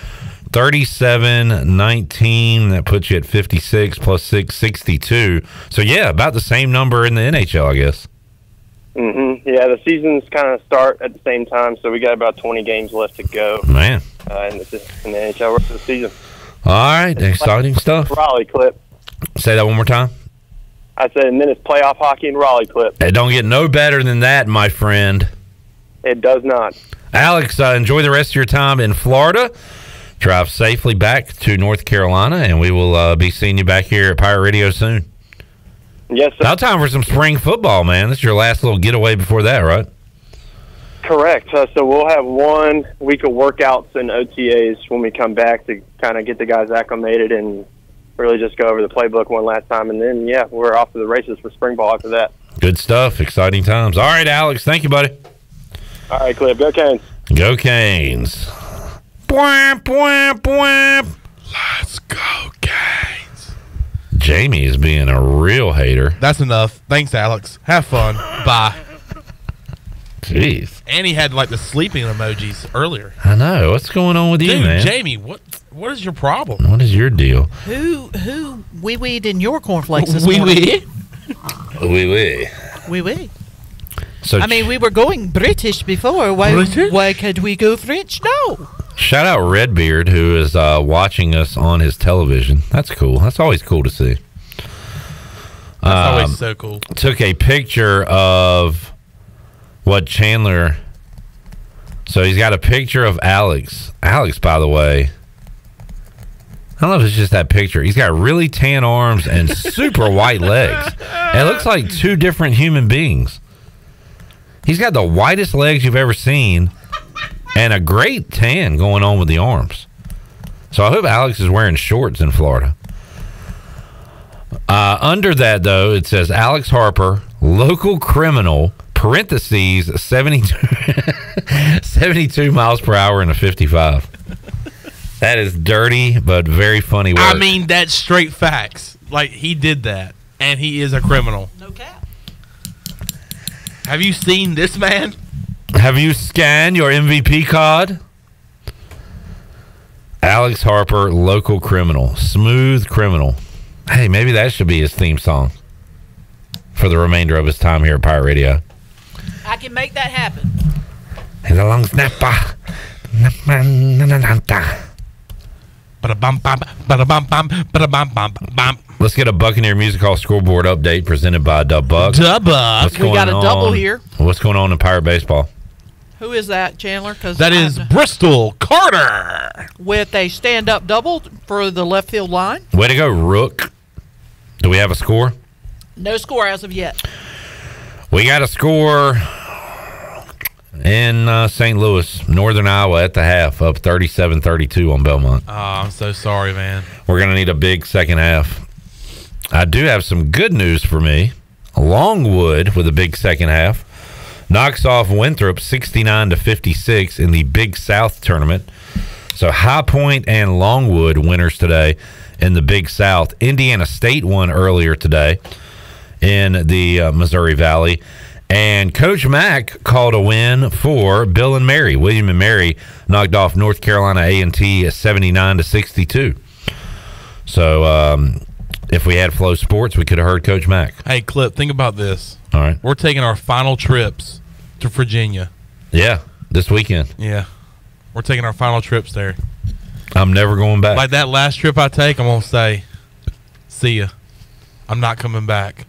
37 19 that puts you at 56 plus 6 62 so yeah about the same number in the nhl i guess Mm-hmm. Yeah, the seasons kind of start at the same time, so we got about 20 games left to go. Man. Uh, in, the, in the NHL rest of the season. all right exciting stuff Raleigh clip. say that one more time I said, and then it's playoff hockey and Raleigh clip. It don't get no better than that, my friend. It does not. Alex, uh, enjoy the rest of your time in Florida. Drive safely back to North Carolina, and we will uh, be seeing you back here at Pirate Radio soon. Yes, sir. Now, time for some spring football, man. This is your last little getaway before that, right? Correct. Uh, so we'll have one week of workouts and OTAs when we come back to kind of get the guys acclimated and really just go over the playbook one last time. And then, yeah, we're off to the races for spring ball after that. Good stuff. Exciting times. All right, Alex. Thank you, buddy. All right, Cliff. Go Canes. Go Canes. Bwamp, bwamp, bwamp. Let's go, Canes. Jamie is being a real hater. That's enough. Thanks, Alex. Have fun. Bye. Jeez. And he had like the sleeping emojis earlier. I know. What's going on with you, man? Jamie, what what is your problem? What is your deal? Who who wee weed in your cornflakes this Wee morning? *laughs* wee? Wee wee. Wee wee. So I mean, we were going British before. Why, British? why could we go French? No. Shout out Redbeard, who is uh, watching us on his television. That's cool. That's always cool to see. That's always Um, so cool. Took a picture of what Chandler. So he's got a picture of Alex. Alex, by the way. I don't know if it's just that picture. He's got really tan arms and super *laughs* white legs. It looks like two different human beings. He's got the whitest legs you've ever seen and a great tan going on with the arms. So I hope Alex is wearing shorts in Florida. Uh, under that, though, it says Alex Harper, local criminal, parentheses, 72, *laughs* 72 miles per hour in a 55. That is dirty, but very funny work. I mean, that's straight facts. Like he did that, and he is a criminal. No cap. Have you seen this man? Have you scanned your MVP card? Alex Harper, local criminal, smooth criminal. Hey, maybe that should be his theme song for the remainder of his time here at Pirate Radio. I can make that happen. He's a long snapper. Ba-da-bum, bum, ba-da-bum, bum, ba-da-bum, bum, bum. Let's get a Buccaneer Music Hall scoreboard update presented by Dub Buck. Dub Buck. We got going a double here. What's going on in Pirate Baseball? Who is that, Chandler? Because That is Bristol Carter. with a stand-up double for the left field line. Way to go, Rook. Do we have a score? No score as of yet. We got a score in uh, St. Louis, Northern Iowa at the half, up 37 32 on Belmont. Oh, I'm so sorry, man. We're going to need a big second half. I do have some good news for me. Longwood with a big second half knocks off Winthrop 69 to 56 in the Big South tournament. So High Point and Longwood winners today in the Big South. Indiana State won earlier today in the uh, Missouri Valley. And Coach Mack called a win for Bill and Mary. William and Mary knocked off North Carolina A&T 79 to 62. So um, if we had FloSports, we could have heard Coach Mack. Hey, Clip, think about this. All right. We're taking our final trips to Virginia. Yeah, this weekend. Yeah, we're taking our final trips there. I'm never going back. Like that last trip I take, I'm gonna say, "See ya." I'm not coming back.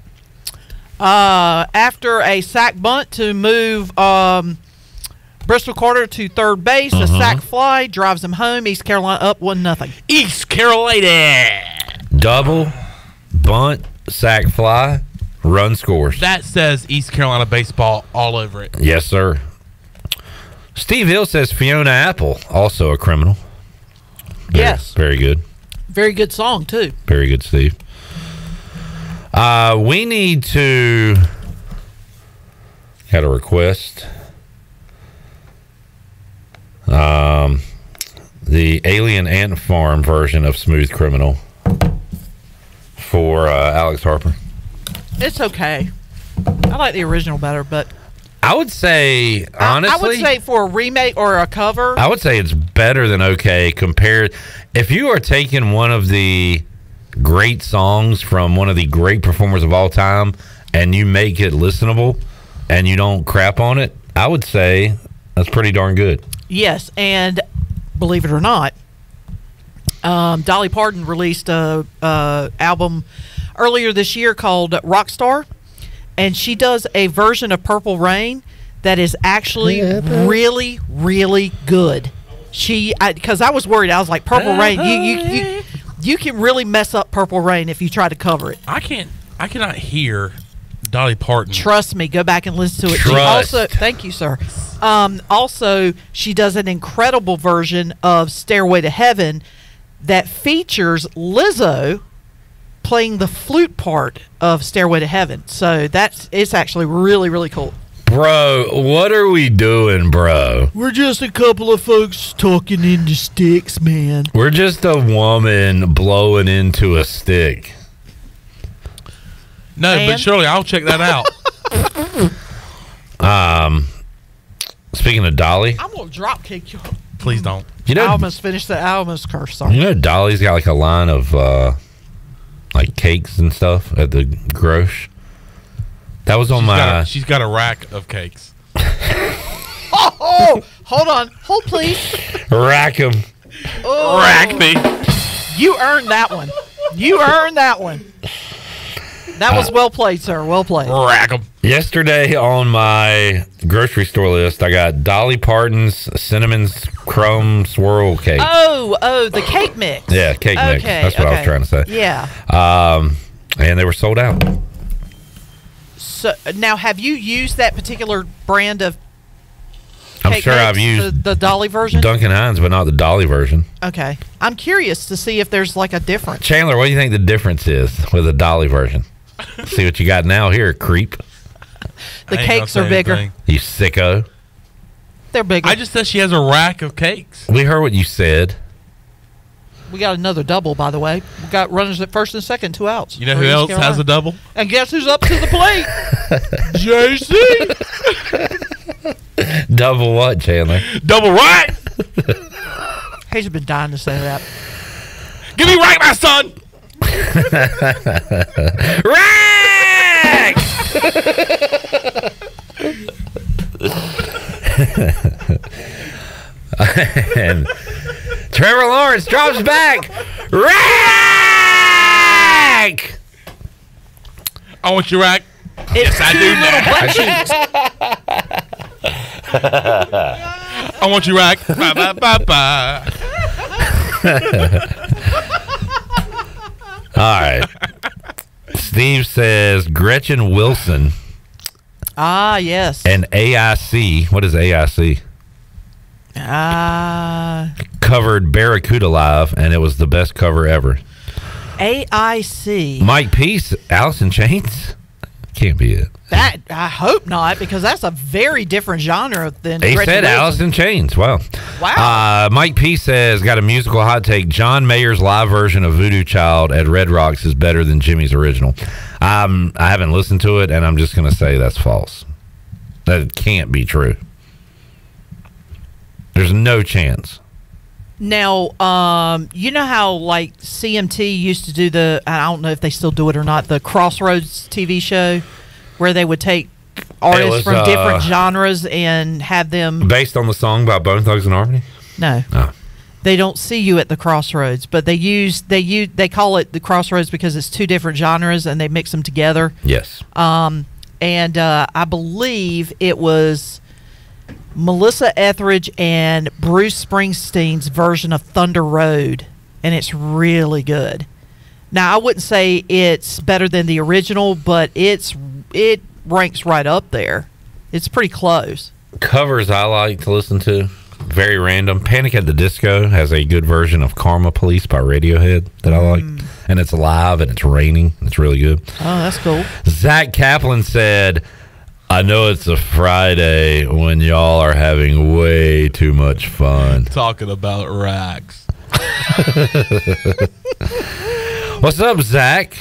Uh, after a sac bunt to move um, Bristol Carter to third base, a Uh-huh. sac fly drives him home. East Carolina up one nothing. East Carolina. Double, bunt, sac fly, run scores. That says East Carolina baseball all over it. Yes, sir. Steve Hill says Fiona Apple, also a criminal. Very- Yes. Very good. Very good song too. Very good, Steve. Uh, we need to. Had a request. Um, the Alien Ant Farm version of Smooth Criminal for uh, Alex Harper. It's okay. I like the original better, but I would say I- honestly, I, would say for a remake or a cover, I would say it's better than okay compared. If you are taking one of the great songs from one of the great performers of all time and you make it listenable and you don't crap on it, I would say that's pretty darn good. yes. And believe it or not, um, Dolly Parton released a, a album earlier this year called Rockstar, and she does a version of Purple Rain that is actually really, really good. She, because I, was worried, I was like, Purple Rain, you, you, you, you can really mess up Purple Rain if you try to cover it. I can't. I cannot hear Dolly Parton. Trust me, go back and listen to it. She Trust. also, thank you, sir. Um, also, she does an incredible version of Stairway to Heaven that features Lizzo playing the flute part of Stairway to Heaven. So that's it's actually really really cool. Bro, what are we doing, bro? We're just a couple of folks talking into sticks, man. We're just a woman blowing into a stick. No, but surely I'll check that out. *laughs* Um, speaking of Dolly, I'm gonna drop kick you. Please don't. You know- I almost finished the I almost cursed. Sorry. you know Dolly's got like a line of uh, like cakes and stuff at the grosh. That was on She's my. got, a, she's got a rack of cakes. *laughs* Oh, oh, hold on, hold please. Rack 'em. Oh. Rack me. You earned that one. You earned that one. That was well played, sir. Well played. Rack them. Yesterday on my grocery store list, I got Dolly Parton's cinnamon crumb swirl cake. Oh, oh, the cake mix. Yeah, cake mix. That's what I was trying to say. Yeah. Um, and they were sold out. So now, have you used that particular brand of? I'm cake sure I've used the, the Dolly version. Duncan Hines, but not the Dolly version. Okay, I'm curious to see if there's like a difference. Chandler, what do you think the difference is with the Dolly version? See what you got now here, creep. The cakes are bigger. You sicko. They're bigger. I just said she has a rack of cakes. We heard what you said. We got another double, by the way. We got runners at first and second, two outs. You know who East else has a double? And guess who's up to the plate? *laughs* JC. *laughs* Double what, Chandler? Double rack. *laughs* He's been dying to say that. Give me right, my son. and Trevor Lawrence drops back. Rack! I want your rack. It's yes, I two do little now. butt cheeks. I want your rack. Bye, bye, bye, bye. All right. Steve says Gretchen Wilson Ah, yes. and AIC. What is AIC? Ah, Covered Barracuda Live, and it was the best cover ever. AIC. Mike Peace, Alice in Chains. Can't be it. That I hope not, because that's a very different genre than. He Gretchen said in Chains. Wow. Wow. Uh, Mike P says got a musical hot take. John Mayer's live version of Voodoo Child at Red Rocks is better than Jimi's original. Um, I haven't listened to it, and I'm just going to say that's false. That can't be true. There's no chance. Now, um, you know how like CMT used to do the I don't know if they still do it or not, the Crossroads TV show where they would take artists was, from uh, different genres and have them. Based on the song by Bone Thugs-n-Harmony. No. Oh. They don't see you at the crossroads, but they use they use they call it the crossroads because it's two different genres and they mix them together. Yes. Um, and uh, I believe it was Melissa Etheridge and Bruce Springsteen's version of Thunder Road, and it's really good. Now, I wouldn't say it's better than the original, but it's it ranks right up there. It's pretty close. Covers I like to listen to. Very random. Panic at the Disco has a good version of Karma Police by Radiohead that I like. Mm. And it's live and it's raining. It's really good. Oh, that's cool. Zach Kaplan said, I know it's a Friday when y'all are having way too much fun. Talking about racks. *laughs* What's up, Zach?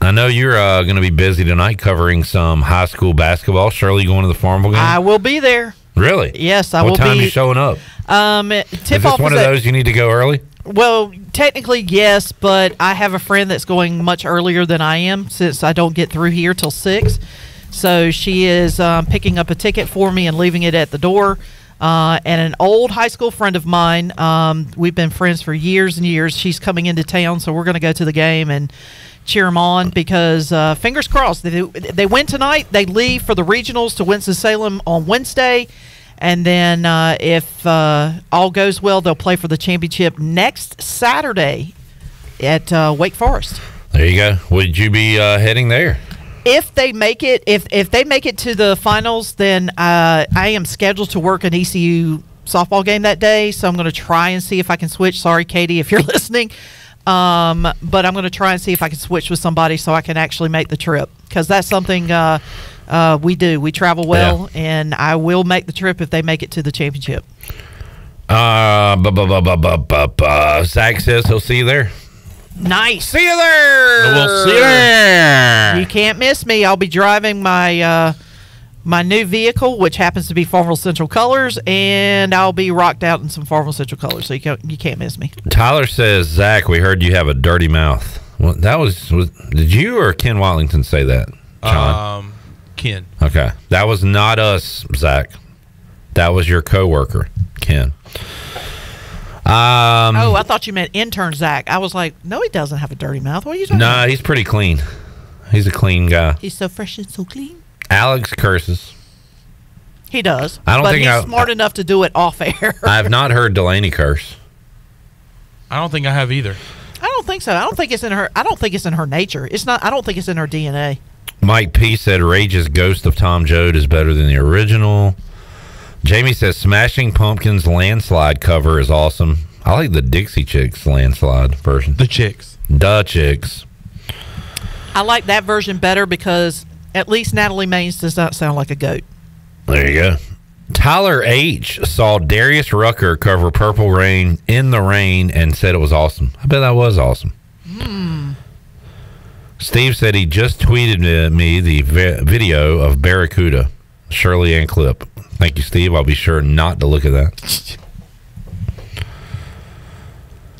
I know you're uh, going to be busy tonight covering some high school basketball. Shirley going to the Farmville game? I will be there. really? Yes, I what will time be. you showing up? Um, Is tip this off one is of at- those you need to go early? Well, technically, yes, but I have a friend that's going much earlier than I am since I don't get through here till six. So she is um, picking up a ticket for me and leaving it at the door. Uh, and an old high school friend of mine, um, we've been friends for years and years. She's coming into town, so we're going to go to the game and cheer them on because uh, fingers crossed. They, they win tonight. They leave for the regionals to Winston Salem on Wednesday. And then, uh, if uh, all goes well, they'll play for the championship next Saturday at uh, Wake Forest. There you go. Would you be uh, heading there? If they make it, if if they make it to the finals, then uh, I am scheduled to work an ECU softball game that day. So I'm going to try and see if I can switch. Sorry, Katie, if you're *laughs* listening. Um, but I'm going to try and see if I can switch with somebody so I can actually make the trip because that's something uh, uh, we do. We travel well, and I will make the trip if they make it to the championship. Uh, bu- bu- bu- bu- bu- bu- bu- Zach says he'll see you there. Nice. See you there. We'll see you there. You can't miss me. I'll be driving my uh, my new vehicle, which happens to be Farmville Central Colors, and I'll be rocked out in some Farmville Central Colors. So you can't you can't miss me. Tyler says, Zach, we heard you have a dirty mouth. Well, that was, was did you or Ken Watlington say that? John? Um, Ken. Okay. That was not us, Zach. That was your coworker, Ken. Um, oh, I thought you meant intern Zach. I was like, no, he doesn't have a dirty mouth. What are you talking nah, about? he's pretty clean. He's a clean guy. He's so fresh and so clean. Alex curses. He does. I don't but think he's I- smart enough to do it off air. *laughs* I have not heard Delaney curse. I don't think I have either. I don't think so. I don't think it's in her. I don't think it's in her nature. It's not. I don't think it's in her DNA. Mike P said Rage's Ghost of Tom Joad is better than the original. Jamie says Smashing Pumpkins landslide cover is awesome. I like the Dixie Chicks landslide version. The Chicks. The Chicks. I like that version better because at least Natalie Maines does not sound like a goat. There you go. Tyler H saw Darius Rucker cover Purple Rain in the rain and said it was awesome. I bet that was awesome. Hmm. Steve said he just tweeted me the video of Barracuda, Shirley and clip. Thank you, Steve. I'll be sure not to look at that.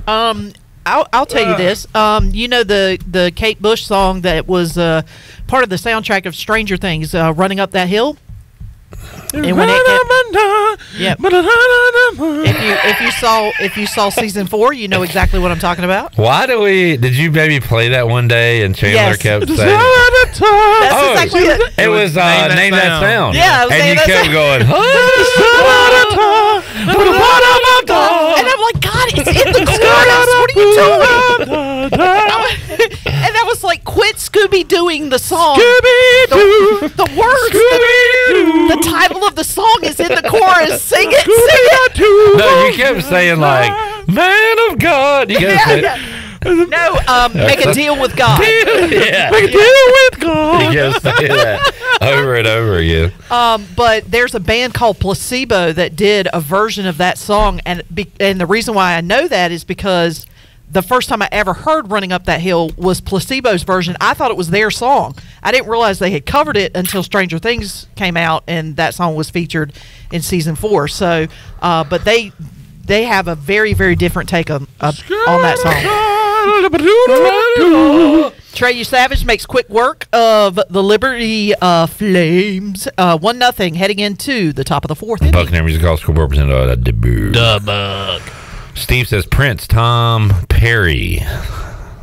Um, I'll, I'll tell you this. Um, you know the the Kate Bush song that was uh, part of the soundtrack of Stranger Things, uh, "Running Up That Hill." And when it kept, yep. if you if you saw if you saw season four, you know exactly what I'm talking about. Why do we? Did you maybe play that one day and Chandler Yes. kept saying? That's exactly it. It was uh, name, that, sound. Yeah, I was and saying you that kept sound. going. *laughs* And I'm like, God, it's in the chorus. What are you doing? *laughs* and that was like, quit Scooby doing the song. Scooby Doo. The, the words, the, the title of the song is in the chorus. Sing it, sing it. No, you kept saying like "Man of God." You kept Yeah, saying, yeah. No, um, make a deal with God. *laughs* yeah. Make a deal with God. You kept saying that over and over again. Um, but there's a band called Placebo that did a version of that song, and be, and the reason why I know that is because the first time I ever heard "Running Up That Hill" was Placebo's version. I thought it was their song. I didn't realize they had covered it until Stranger Things came out, and that song was featured in season four. So, uh, but they they have a very very different take on uh, on that song. Trey Yesavage makes quick work of the Liberty uh, Flames. Uh, one nothing heading into the top of the fourth inning. Buccaneer Music Hall School representative uh, the Boo. The Buck. Steve says Prince, Tom Perry,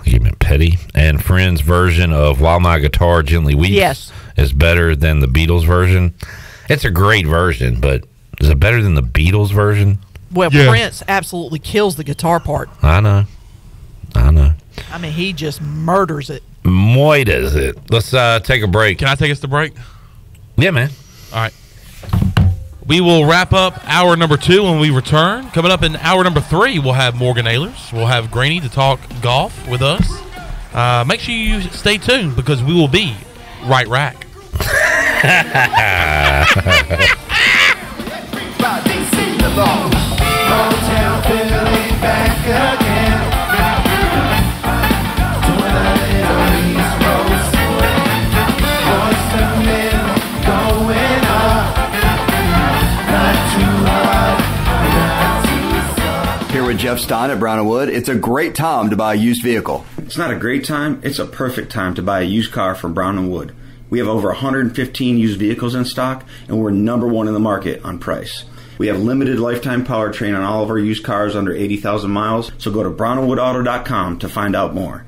give me Petty, and Friends version of While My Guitar Gently Weeps Yes. is better than the Beatles version. It's a great version, but is it better than the Beatles version? Well, Yeah. Prince absolutely kills the guitar part. I know. I know. I mean, he just murders it. Moy does it. Let's uh, take a break. Can I take us to break? Yeah, man. All right. We will wrap up hour number two when we return. Coming up in hour number three, we'll have Morgan Ahlers. We'll have Greeny to talk golf with us. Uh, make sure you stay tuned because we will be right rack. *laughs* Motown Philly back again. Jeff Stein at Brown Wood, it's a great time to buy a used vehicle. It's not a great time, it's a perfect time to buy a used car from Brown and Wood. We have over 115 used vehicles in stock, and we're number one in the market on price. We have limited lifetime powertrain on all of our used cars under 80,000 miles, so go to brownandwoodauto.com to find out more.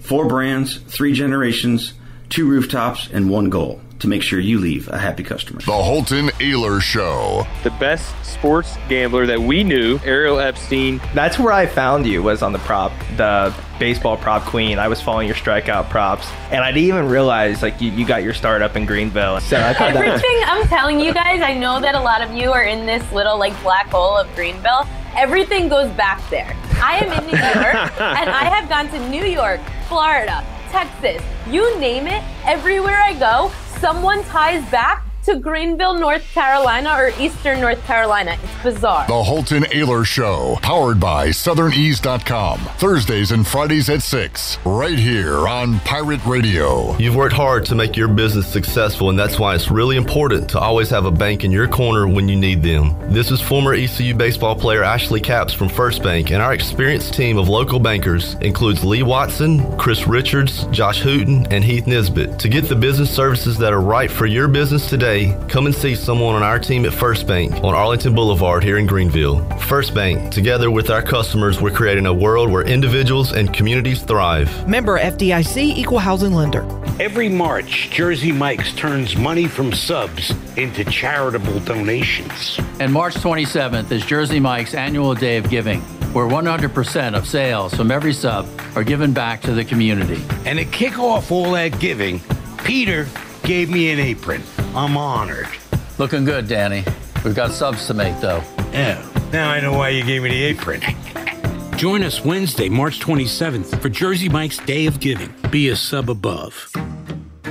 Four brands, three generations, two rooftops, and one goal to make sure you leave a happy customer. The Holton Ahlers Show. The best sports gambler that we knew, Ariel Epstein. That's where I found you was on the prop, the baseball prop queen. I was following your strikeout props, and I didn't even realize like you, you got your start up in Greenville. So I thought that was Everything I'm telling you guys, I know that a lot of you are in this little like black hole of Greenville. Everything goes back there. I am in New York, *laughs* and I have gone to New York, Florida, Texas, you name it. Everywhere I go, someone ties back to Greenville, North Carolina, or Eastern North Carolina. It's bizarre. The Holton Ahlers Show, powered by SouthernEase.com. Thursdays and Fridays at 6, right here on Pirate Radio. You've worked hard to make your business successful, and that's why it's really important to always have a bank in your corner when you need them. This is former ECU baseball player Ashley Caps from First Bank, and our experienced team of local bankers includes Lee Watson, Chris Richards, Josh Hooten, and Heath Nisbet. To get the business services that are right for your business today, come and see someone on our team at First Bank on Arlington Boulevard here in Greenville. First Bank, together with our customers, we're creating a world where individuals and communities thrive. Member FDIC Equal Housing Lender. Every March, Jersey Mike's turns money from subs into charitable donations. And March 27th is Jersey Mike's annual day of giving, where 100% of sales from every sub are given back to the community. And to kick off all that giving, Peter gave me an apron. I'm honored. Looking good, Danny. We've got subs to make, though. Yeah, now I know why you gave me the apron. Join us Wednesday, March 27th for Jersey Mike's Day of Giving. Be a sub above.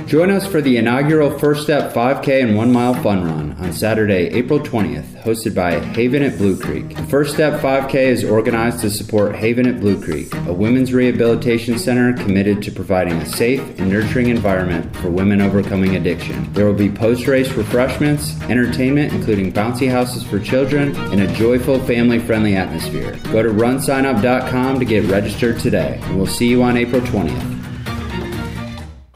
Join us for the inaugural First Step 5K and 1 Mile Fun Run on Saturday, April 20th, hosted by Haven at Blue Creek. The First Step 5K is organized to support Haven at Blue Creek, a women's rehabilitation center committed to providing a safe and nurturing environment for women overcoming addiction. There will be post race refreshments, entertainment, including bouncy houses for children, and a joyful, family friendly atmosphere. Go to runsignup.com to get registered today, and we'll see you on April 20th.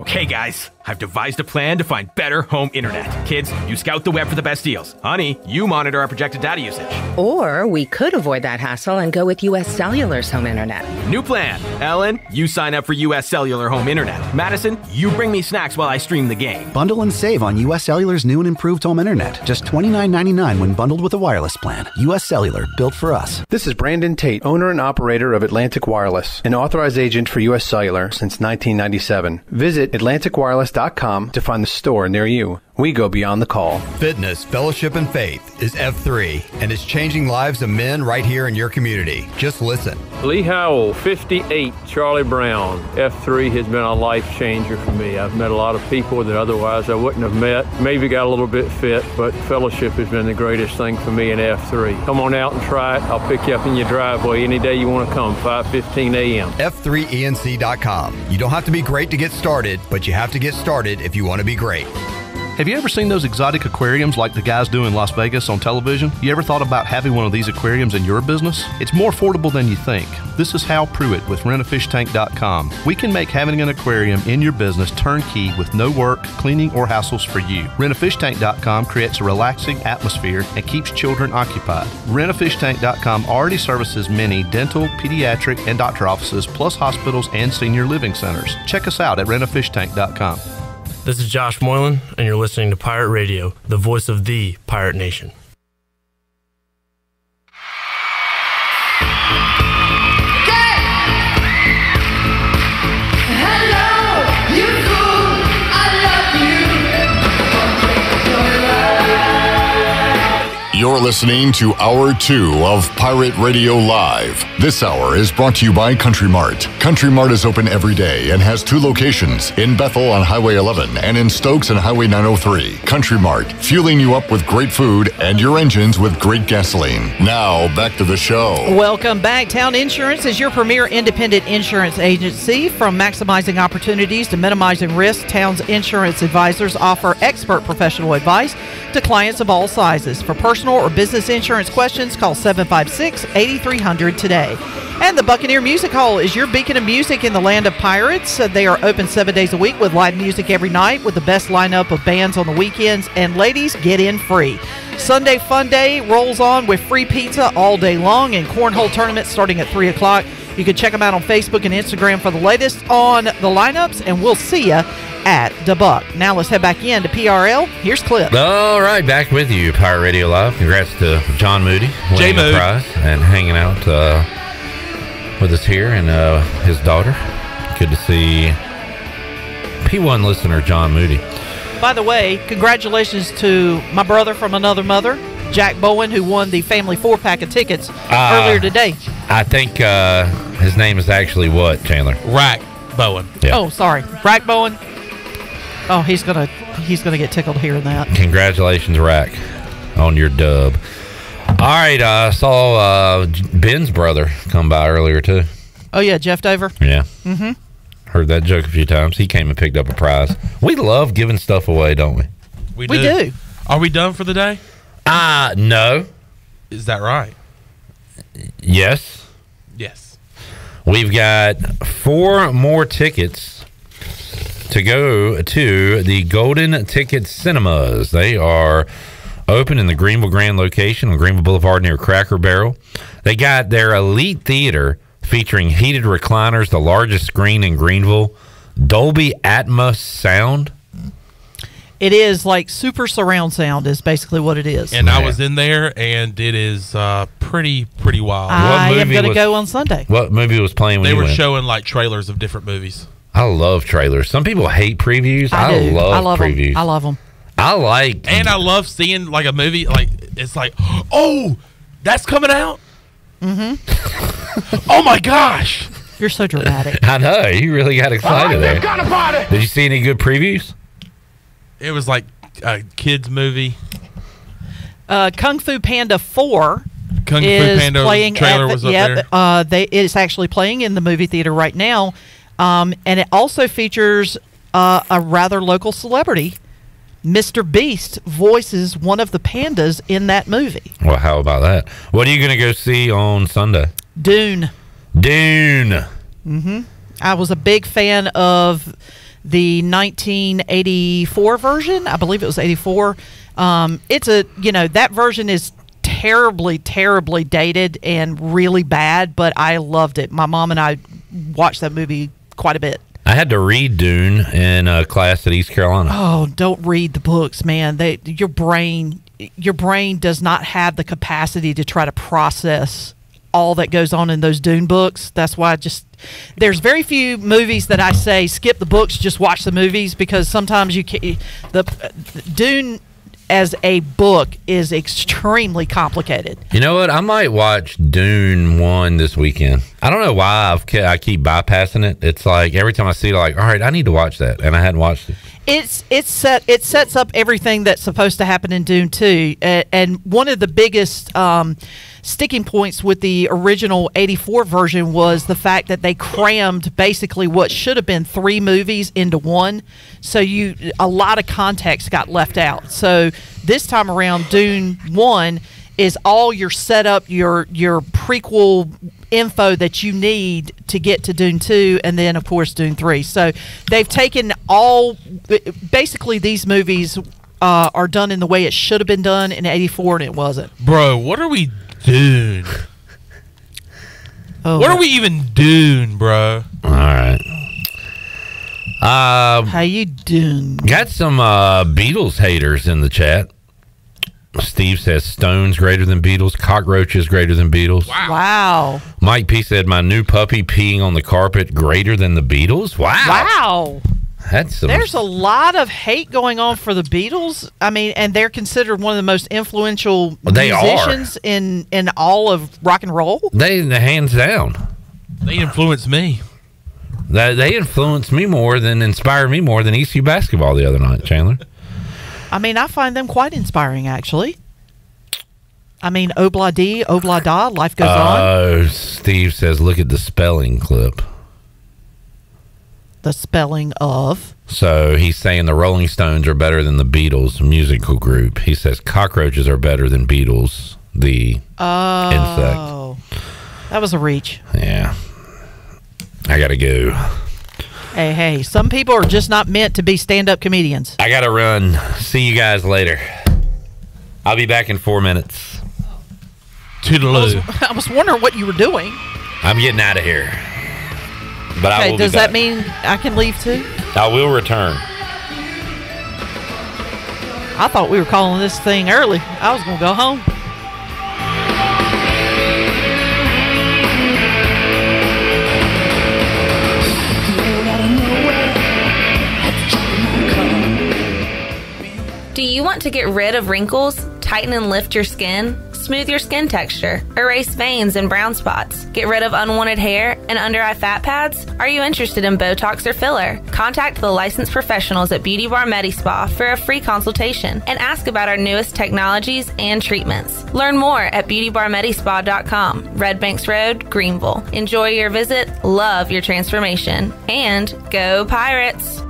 Okay, guys, I've devised a plan to find better home internet. Kids, you scout the web for the best deals. Honey, you monitor our projected data usage. Or we could avoid that hassle and go with US Cellular's home internet. New plan. Ellen, you sign up for US Cellular home internet. Madison, you bring me snacks while I stream the game. Bundle and save on US Cellular's new and improved home internet. Just $29.99 when bundled with a wireless plan. US Cellular, built for us. This is Brandon Tate, owner and operator of Atlantic Wireless, an authorized agent for U.S. Cellular since 1997. Visit To find the store near you. We go beyond the call. Fitness, fellowship, and faith is F3, and it's changing lives of men right here in your community. Just listen. Lee Howell, 58, Charlie Brown. F3 has been a life changer for me. I've met a lot of people that otherwise I wouldn't have met. Maybe got a little bit fit, but fellowship has been the greatest thing for me in F3. Come on out and try it. I'll pick you up in your driveway any day you want to come, 5:15 a.m. F3ENC.com. You don't have to be great to get started, but you have to get started if you want to be great. Have you ever seen those exotic aquariums like the guys do in Las Vegas on television? You ever thought about having one of these aquariums in your business? It's more affordable than you think. This is Hal Pruitt with rentafishtank.com. We can make having an aquarium in your business turnkey with no work, cleaning, or hassles for you. Rentafishtank.com creates a relaxing atmosphere and keeps children occupied. Rentafishtank.com already services many dental, pediatric, and doctor offices, plus hospitals and senior living centers. Check us out at rentafishtank.com. This is Josh Moylan, and you're listening to Pirate Radio, the voice of the Pirate Nation. You're listening to Hour 2 of Pirate Radio Live. This hour is brought to you by Country Mart. Country Mart is open every day and has two locations in Bethel on Highway 11 and in Stokes on Highway 903. Country Mart, fueling you up with great food and your engines with great gasoline. Now, back to the show. Welcome back. Town Insurance is your premier independent insurance agency. From maximizing opportunities to minimizing risk, Town's insurance advisors offer expert professional advice to clients of all sizes. For personal or business insurance questions, call 756 8300 today. And the Buccaneer Music Hall is your beacon of music in the land of pirates. Uh, They are open seven days a week with live music every night with the best lineup of bands on the weekends. And ladies, get in free. Sunday Fun Day rolls on with free pizza all day long and cornhole tournaments starting at 3 o'clock. You can check them out on Facebook and Instagram for the latest on the lineups, and we'll see you at the Buck. Now let's head back in to PRL. Here's Clip. All right, back with you, Pirate Radio Live. Congrats to John Moody, winning the prize and hanging out uh, with us here and uh, his daughter. Good to see P1 listener John Moody. By the way, congratulations to my brother from another mother, Jack Bowen, who won the family four pack of tickets Ah. earlier today. I think uh, his name is actually what, Chandler? Rack Bowen. Yeah. Oh, sorry, Rack Bowen. Oh, he's gonna he's gonna get tickled hearing that. Congratulations, Rack, on your dub. All right, I saw uh, Ben's brother come by earlier, too. Oh yeah, Jeff Dover. Yeah. Mm-hmm. Heard that joke a few times. He came and picked up a prize. We love giving stuff away, don't we? We We do. do. Are we done for the day? Uh, no. Is that right? Yes. Yes. We've got four more tickets to go to the Golden Ticket Cinemas. They are open in the Greenville Grand location on Greenville Boulevard near Cracker Barrel. They got their elite theater featuring heated recliners, the largest screen in Greenville, Dolby Atmos sound. It is like super surround sound is basically what it is. And I was in there, and it is uh, pretty pretty wild. I am going to go on Sunday. What movie was playing when They you were went? showing like trailers of different movies. I love trailers. Some people hate previews. I, I, love, I love previews. them. I love them. I like And I love seeing like a movie like it's like, oh, that's coming out. Mm-hmm. *laughs* Oh my gosh! You're so dramatic. *laughs* I know you really got excited there. Did you see any good previews? It was like a kids movie. Uh, Kung Fu Panda Four Kung Fu is Panda playing trailer at the, was up yep, there. Uh, they it's actually playing in the movie theater right now, um, and it also features uh, a rather local celebrity. Mr. Beast voices one of the pandas in that movie. Well, how about that? What are you going to go see on Sunday? Dune. Dune. hmm I was a big fan of the 1984 version. I believe it was 84. Um, it's a you know that version is terribly, terribly dated and really bad, but I loved it. My mom and I watched that movie quite a bit. I had to read Dune in a class at East Carolina. Oh, don't read the books, man. They your brain your brain does not have the capacity to try to process all that goes on in those Dune books. That's why I just there's very few movies that I say skip the books, just watch the movies because sometimes you can the Dune as a book is extremely complicated. You know what? I might watch Dune one this weekend. I don't know why I've I keep bypassing it. It's like every time I see it, like, all right, I need to watch that, and I hadn't watched it. It's it's set it sets up everything that's supposed to happen in Dune 2. Uh, and one of the biggest um, sticking points with the original 84 version was the fact that they crammed basically what should have been three movies into one. So you a lot of context got left out. So this time around Dune 1 is all your setup, your your prequel info that you need to get to Dune 2 and then of course Dune 3. So they've taken all basically these movies uh, are done in the way it should have been done in 84 and it wasn't. Bro, what are we doing? Oh, what are we even doing, bro? All right. Um, How you doing? Got some uh, Beatles haters in the chat. Steve says Stones greater than Beatles, cockroaches greater than Beatles. Wow. Wow. Mike P said my new puppy peeing on the carpet greater than the Beatles. Wow. Wow. That's some, There's a lot of hate going on for the Beatles. I mean, and they're considered one of the most influential They are. musicians in in all of rock and roll. they the hands down. They influenced me. They, they influenced me more than inspired me more than ECU basketball the other night, Chandler. I mean, I find them quite inspiring, actually. I mean, obla di, obla da, life goes oh, on. Oh, Steve says, look at the spelling clip. The spelling of. So he's saying the Rolling Stones are better than the Beatles musical group. He says cockroaches are better than Beatles, the Oh. That was a reach. Yeah. I gotta go. Hey, hey, some people are just not meant to be stand up comedians. I gotta run. See you guys later. I'll be back in four minutes. I was, *laughs* I was wondering what you were doing. I'm getting out of here. But I Okay, will does be that mean I can leave too? I will return. I thought we were calling this thing early. I was going to go home. Do you want to get rid of wrinkles, tighten and lift your skin, smooth your skin texture, erase veins and brown spots, get rid of unwanted hair and under eye fat pads? Are you interested in Botox or filler? Contact the licensed professionals at Beauty Bar Medi Spa for a free consultation and ask about our newest technologies and treatments. Learn more at beautybarmedispa.com, Red Banks Road, Greenville. Enjoy your visit, love your transformation, and go Pirates!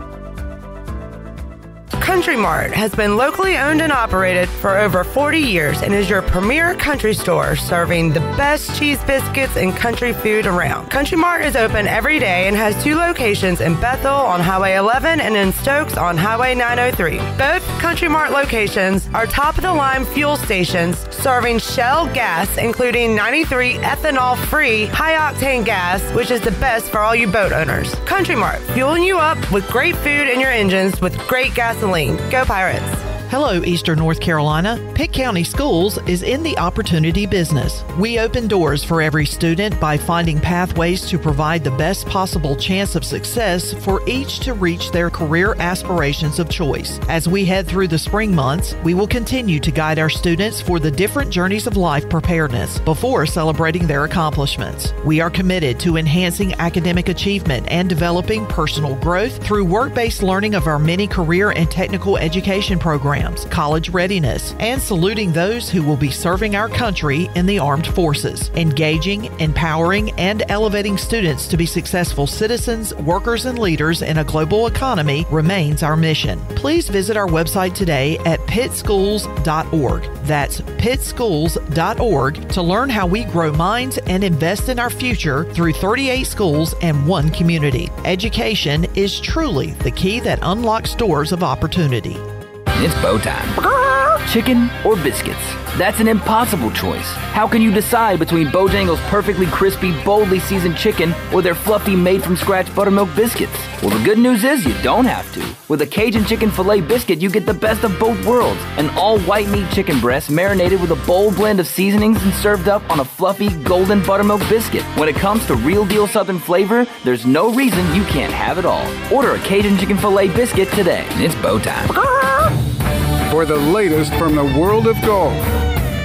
Country Mart has been locally owned and operated for over 40 years and is your premier country store serving the best cheese biscuits and country food around. Country Mart is open every day and has two locations in Bethel on Highway 11 and in Stokes on Highway 903. Both Country Mart locations are top of the line fuel stations serving Shell gas, including 93 ethanol free high octane gas, which is the best for all you boat owners. Country Mart, fueling you up with great food in your engines with great gasoline. Go Pirates! Hello, Eastern North Carolina. Pitt County Schools is in the opportunity business. We open doors for every student by finding pathways to provide the best possible chance of success for each to reach their career aspirations of choice. As we head through the spring months, we will continue to guide our students for the different journeys of life preparedness before celebrating their accomplishments. We are committed to enhancing academic achievement and developing personal growth through work based learning of our many career and technical education programs, college readiness, and saluting those who will be serving our country in the armed forces. Engaging, empowering, and elevating students to be successful citizens, workers, and leaders in a global economy remains our mission. Please visit our website today at pittschools.org. That's pittschools.org to learn how we grow minds and invest in our future through 38 schools and one community. Education is truly the key that unlocks doors of opportunity. It's bow time. Chicken or biscuits? That's an impossible choice. How can you decide between Bojangles' perfectly crispy, boldly seasoned chicken or their fluffy, made from scratch buttermilk biscuits? Well, the good news is you don't have to. With a Cajun chicken filet biscuit, you get the best of both worlds an all white meat chicken breast marinated with a bold blend of seasonings and served up on a fluffy, golden buttermilk biscuit. When it comes to real deal Southern flavor, there's no reason you can't have it all. Order a Cajun chicken filet biscuit today. It's bow time. For the latest from the world of golf.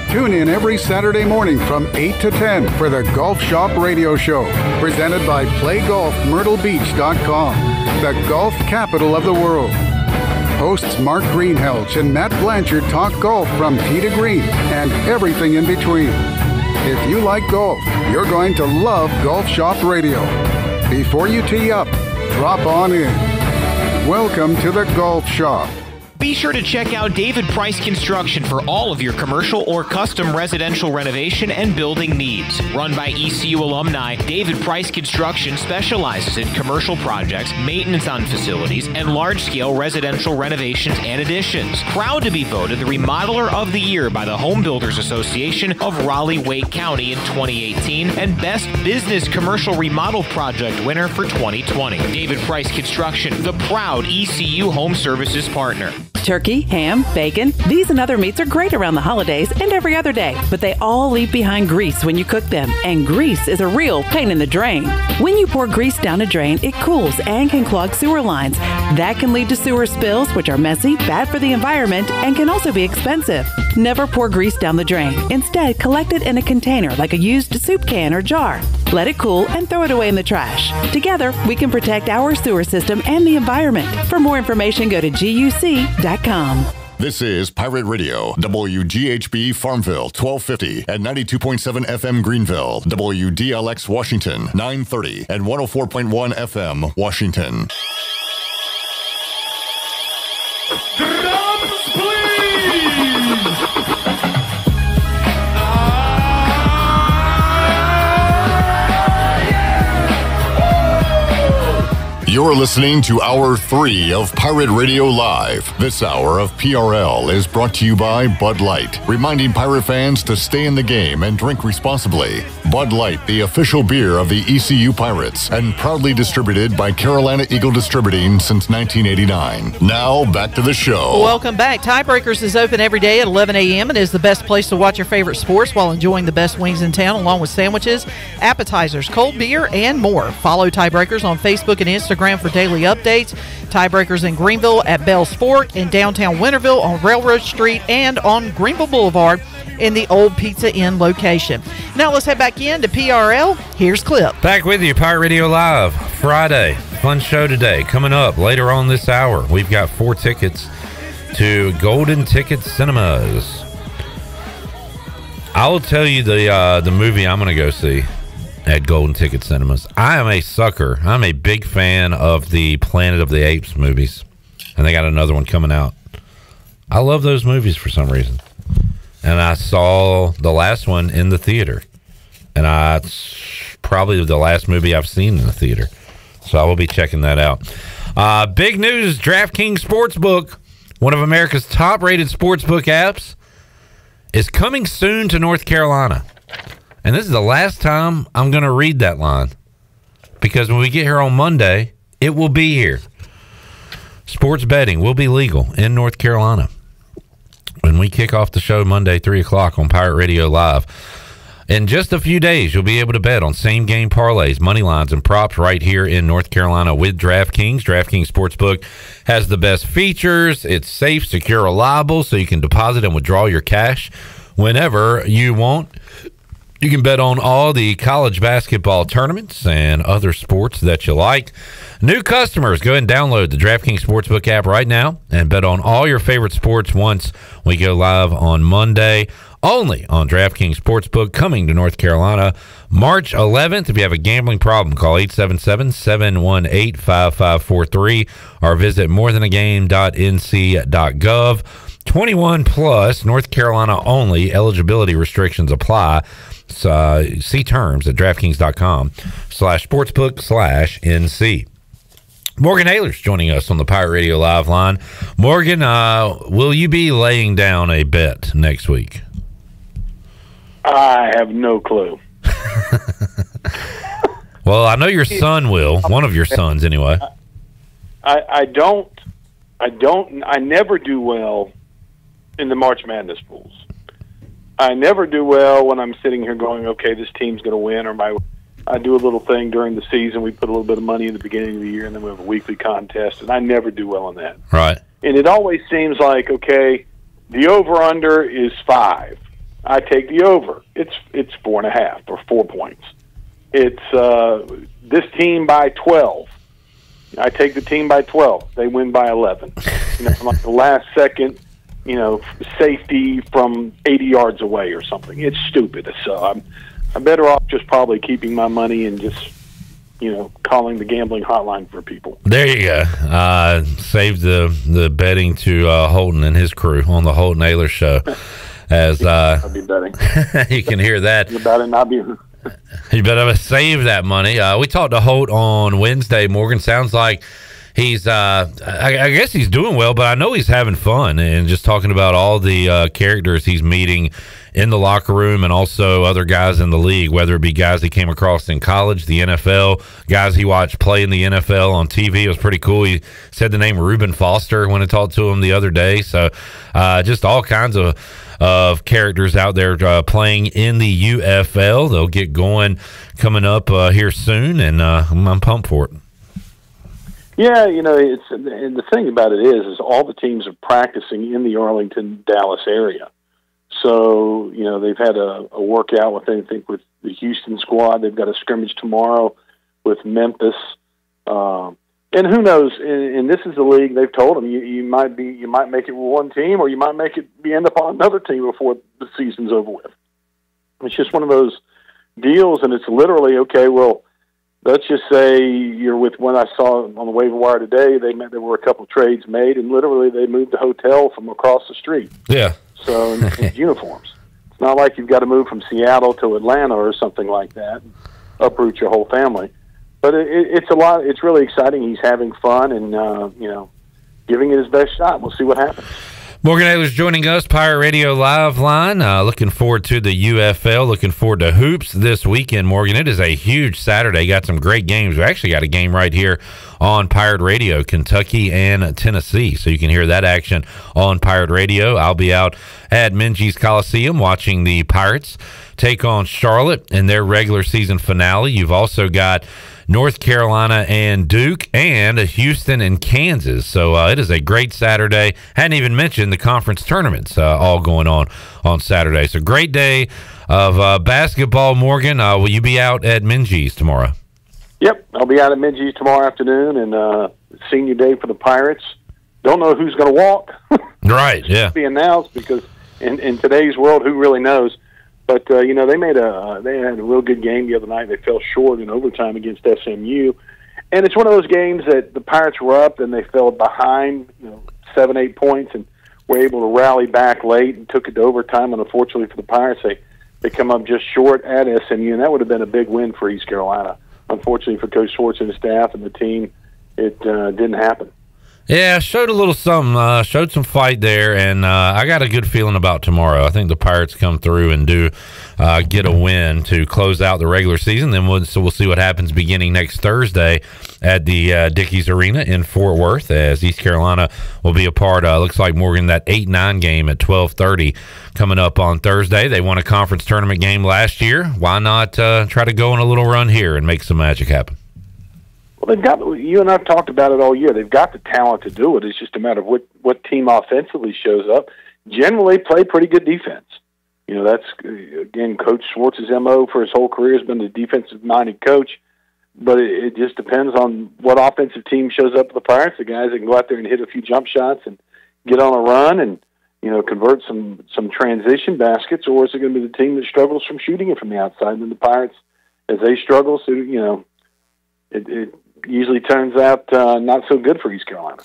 Tune in every Saturday morning from 8 to 10 for the Golf Shop Radio Show, presented by PlayGolfMyrtleBeach.com, the golf capital of the world. Hosts Mark Greenhelch and Matt Blanchard talk golf from tee to green and everything in between. If you like golf, you're going to love Golf Shop Radio. Before you tee up, drop on in. Welcome to the Golf Shop. Be sure to check out David Price Construction for all of your commercial or custom residential renovation and building needs. Run by ECU alumni, David Price Construction specializes in commercial projects, maintenance on facilities, and large scale residential renovations and additions. Proud to be voted the Remodeler of the Year by the Home Builders Association of Raleigh Wake County in 2018 and Best Business Commercial Remodel Project winner for 2020. David Price Construction, the proud ECU Home Services partner. Turkey, ham, bacon. These and other meats are great around the holidays and every other day, but they all leave behind grease when you cook them, and grease is a real pain in the drain. When you pour grease down a drain, it cools and can clog sewer lines. That can lead to sewer spills, which are messy, bad for the environment, and can also be expensive. Never pour grease down the drain. Instead, collect it in a container like a used soup can or jar. Let it cool and throw it away in the trash. Together, we can protect our sewer system and the environment. For more information, go to guc.com. This is Pirate Radio, WGHB Farmville 1250 and 92.7 FM Greenville, WDLX Washington 930 and 104.1 FM Washington. You're listening to Hour 3 of Pirate Radio Live. This hour of PRL is brought to you by Bud Light, reminding pirate fans to stay in the game and drink responsibly. Bud Light, the official beer of the ECU Pirates, and proudly distributed by Carolina Eagle Distributing since 1989. Now, back to the show. Welcome back. Tiebreakers is open every day at 11 a.m. and is the best place to watch your favorite sports while enjoying the best wings in town, along with sandwiches, appetizers, cold beer, and more. Follow Tiebreakers on Facebook and Instagram for daily updates. Tiebreakers in Greenville at Bell's Fork, in downtown Winterville on Railroad Street, and on Greenville Boulevard in the old Pizza Inn location. Now let's head back in to PRL. Here's Clip. Back with you, Pirate Radio Live, Friday. Fun show today. Coming up later on this hour, we've got four tickets to Golden Ticket Cinemas. I'll tell you the uh, the movie I'm going to go see at Golden Ticket Cinemas. I am a sucker. I'm a big fan of the Planet of the Apes movies, and they got another one coming out. I love those movies for some reason, and I saw the last one in the theater, and it's probably the last movie I've seen in the theater, so I will be checking that out. Uh, big news: DraftKings Sportsbook, one of America's top-rated sportsbook apps, is coming soon to North Carolina. And this is the last time I'm going to read that line because when we get here on Monday, it will be here. Sports betting will be legal in North Carolina when we kick off the show Monday, 3 o'clock on Pirate Radio Live. In just a few days, you'll be able to bet on same game parlays, money lines, and props right here in North Carolina with DraftKings. DraftKings Sportsbook has the best features. It's safe, secure, reliable, so you can deposit and withdraw your cash whenever you want. You can bet on all the college basketball tournaments and other sports that you like. New customers, go and download the DraftKings Sportsbook app right now and bet on all your favorite sports once we go live on Monday. Only on DraftKings Sportsbook coming to North Carolina March 11th. If you have a gambling problem, call 877 718 5543 or visit morethanagame.nc.gov. 21 plus, North Carolina only. Eligibility restrictions apply. Uh, see terms at DraftKings.com slash sportsbook slash NC. Morgan Ahlers joining us on the Pirate Radio Live line. Morgan, uh, will you be laying down a bet next week? I have no clue. *laughs* Well, I know your son will. One of your sons, anyway. I, I don't. I don't. I never do well in the March Madness pools. I never do well when I'm sitting here going, okay, this team's going to win, or my. I do a little thing during the season. We put a little bit of money in the beginning of the year, and then we have a weekly contest, and I never do well on that. Right. And it always seems like, okay, the over under is five. I take the over. It's it's four and a half or four points. It's uh, this team by twelve. I take the team by twelve. They win by eleven. You know, like the last second you know, safety from 80 yards away or something. It's stupid. So I'm, I'm better off just probably keeping my money and just, you know, calling the gambling hotline for people. There you go. Uh, save the the betting to uh, Holton and his crew on the Holton Ahlers show. *laughs* As uh, I'll be betting. *laughs* you can hear that. You better not be. *laughs* You better save that money. Uh, we talked to Holton Wednesday. Morgan sounds like he's, uh, I, I guess he's doing well, but I know he's having fun and just talking about all the uh, characters he's meeting in the locker room and also other guys in the league, whether it be guys he came across in college, the NFL, guys he watched play in the NFL on TV. It was pretty cool. He said the name Reuben Foster when I talked to him the other day. So uh, just all kinds of of characters out there uh, playing in the UFL. They'll get going coming up uh, here soon, and uh, I'm, I'm pumped for it. Yeah, you know, it's and the thing about it is, is all the teams are practicing in the Arlington, Dallas area. So you know they've had a, a workout with I think with the Houston squad. They've got a scrimmage tomorrow with Memphis. Um, and who knows? And, and this is the league. They've told them you, you might be you might make it with one team, or you might make it be end up on another team before the season's over with. It's just one of those deals, and it's literally okay. Well, let's just say you're with one I saw on the waiver wire today. They meant there were a couple of trades made, and literally they moved the hotel from across the street. Yeah. So in, in *laughs* uniforms, it's not like you've got to move from Seattle to Atlanta or something like that, uproot your whole family but it, it's a lot. It's really exciting. He's having fun and uh, you know giving it his best shot. We'll see what happens. Morgan Ahlers joining us, Pirate Radio Live Line. Uh, looking forward to the UFL. Looking forward to hoops this weekend, Morgan. It is a huge Saturday. Got some great games. We actually got a game right here on Pirate Radio, Kentucky and Tennessee. So you can hear that action on Pirate Radio. I'll be out at Minges Coliseum watching the Pirates take on Charlotte in their regular season finale. You've also got North Carolina and Duke, and Houston and Kansas. So uh, it is a great Saturday. Hadn't even mentioned the conference tournaments uh, all going on on Saturday. So great day of uh, basketball. Morgan, uh, will you be out at Minges tomorrow? Yep, I'll be out at Minges tomorrow afternoon, and uh, senior day for the Pirates. Don't know who's going to walk. *laughs* right. Yeah. Be announced because in in today's world, who really knows? But uh, you know, they made a uh, they had a real good game the other night. They fell short in overtime against SMU, and it's one of those games that the Pirates were up and they fell behind, you know, seven eight points, and were able to rally back late and took it to overtime. And unfortunately for the Pirates, they they come up just short at SMU, and that would have been a big win for East Carolina. Unfortunately for Coach Schwartz and his staff and the team, it uh, didn't happen. Yeah, showed a little something. Uh, showed some fight there, and uh, I got a good feeling about tomorrow. I think the Pirates come through and do uh, get a win to close out the regular season. Then we'll, so we'll see what happens beginning next Thursday at the uh, Dickies Arena in Fort Worth, as East Carolina will be a part. Uh, looks like Morgan that eight nine game at twelve thirty coming up on Thursday. They won a conference tournament game last year. Why not uh, try to go on a little run here and make some magic happen? Well, they've got you and I've talked about it all year. They've got the talent to do it. It's just a matter of what what team offensively shows up. Generally, play pretty good defense. You know, that's again Coach Schwartz's mo for his whole career has been the defensive minded coach. But it, it just depends on what offensive team shows up the Pirates. The guys that can go out there and hit a few jump shots and get on a run and you know convert some some transition baskets, or is it going to be the team that struggles from shooting it from the outside? And the Pirates, as they struggle, so you know, it, it usually turns out uh, not so good for East Carolina.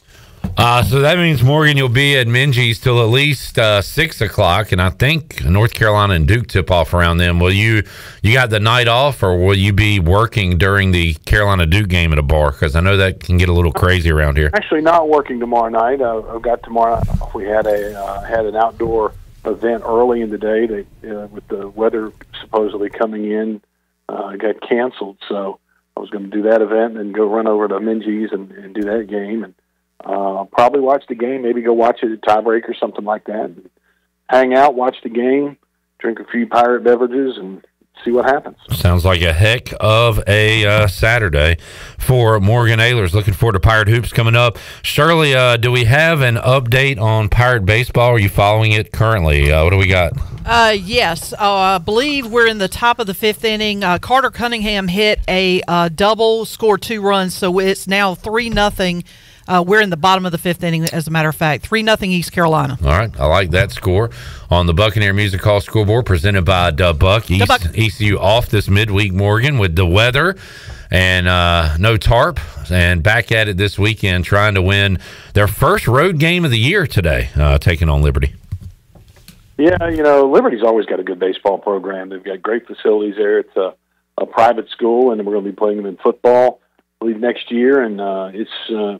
Uh, so that means Morgan, you'll be at Minges till at least uh, six o'clock, and I think North Carolina and Duke tip off around then. Will you you got the night off, or will you be working during the Carolina Duke game at a bar? Because I know that can get a little crazy around here. Actually, not working tomorrow night. Uh, I've got tomorrow. We had a uh, had an outdoor event early in the day. They uh, with the weather supposedly coming in, uh, got canceled. So I was going to do that event and go run over to Minges and, and do that game, and uh, probably watch the game. Maybe go watch it at tiebreak or something like that. And hang out, watch the game, drink a few pirate beverages, and see what happens. Sounds like a heck of a uh, Saturday for Morgan Ahlers. Looking forward to Pirate Hoops coming up. Shirley, uh, do we have an update on Pirate Baseball? Are you following it currently? Uh, what do we got? Uh, yes, uh, I believe we're in the top of the fifth inning. Uh, Carter Cunningham hit a uh, double, scored two runs, so it's now three nothing Uh, we're in the bottom of the fifth inning, as a matter of fact. 3 nothing East Carolina. All right, I like that score on the Buccaneer Music Hall scoreboard presented by Dub Buck. East, Buck. ECU off this midweek, Morgan, with the weather and uh, no tarp, and back at it this weekend, trying to win their first road game of the year today, uh, taking on Liberty. Yeah, you know, Liberty's always got a good baseball program. They've got great facilities there. It's a, a private school, and we're going to be playing them in football, I believe, next year. And uh, it's uh,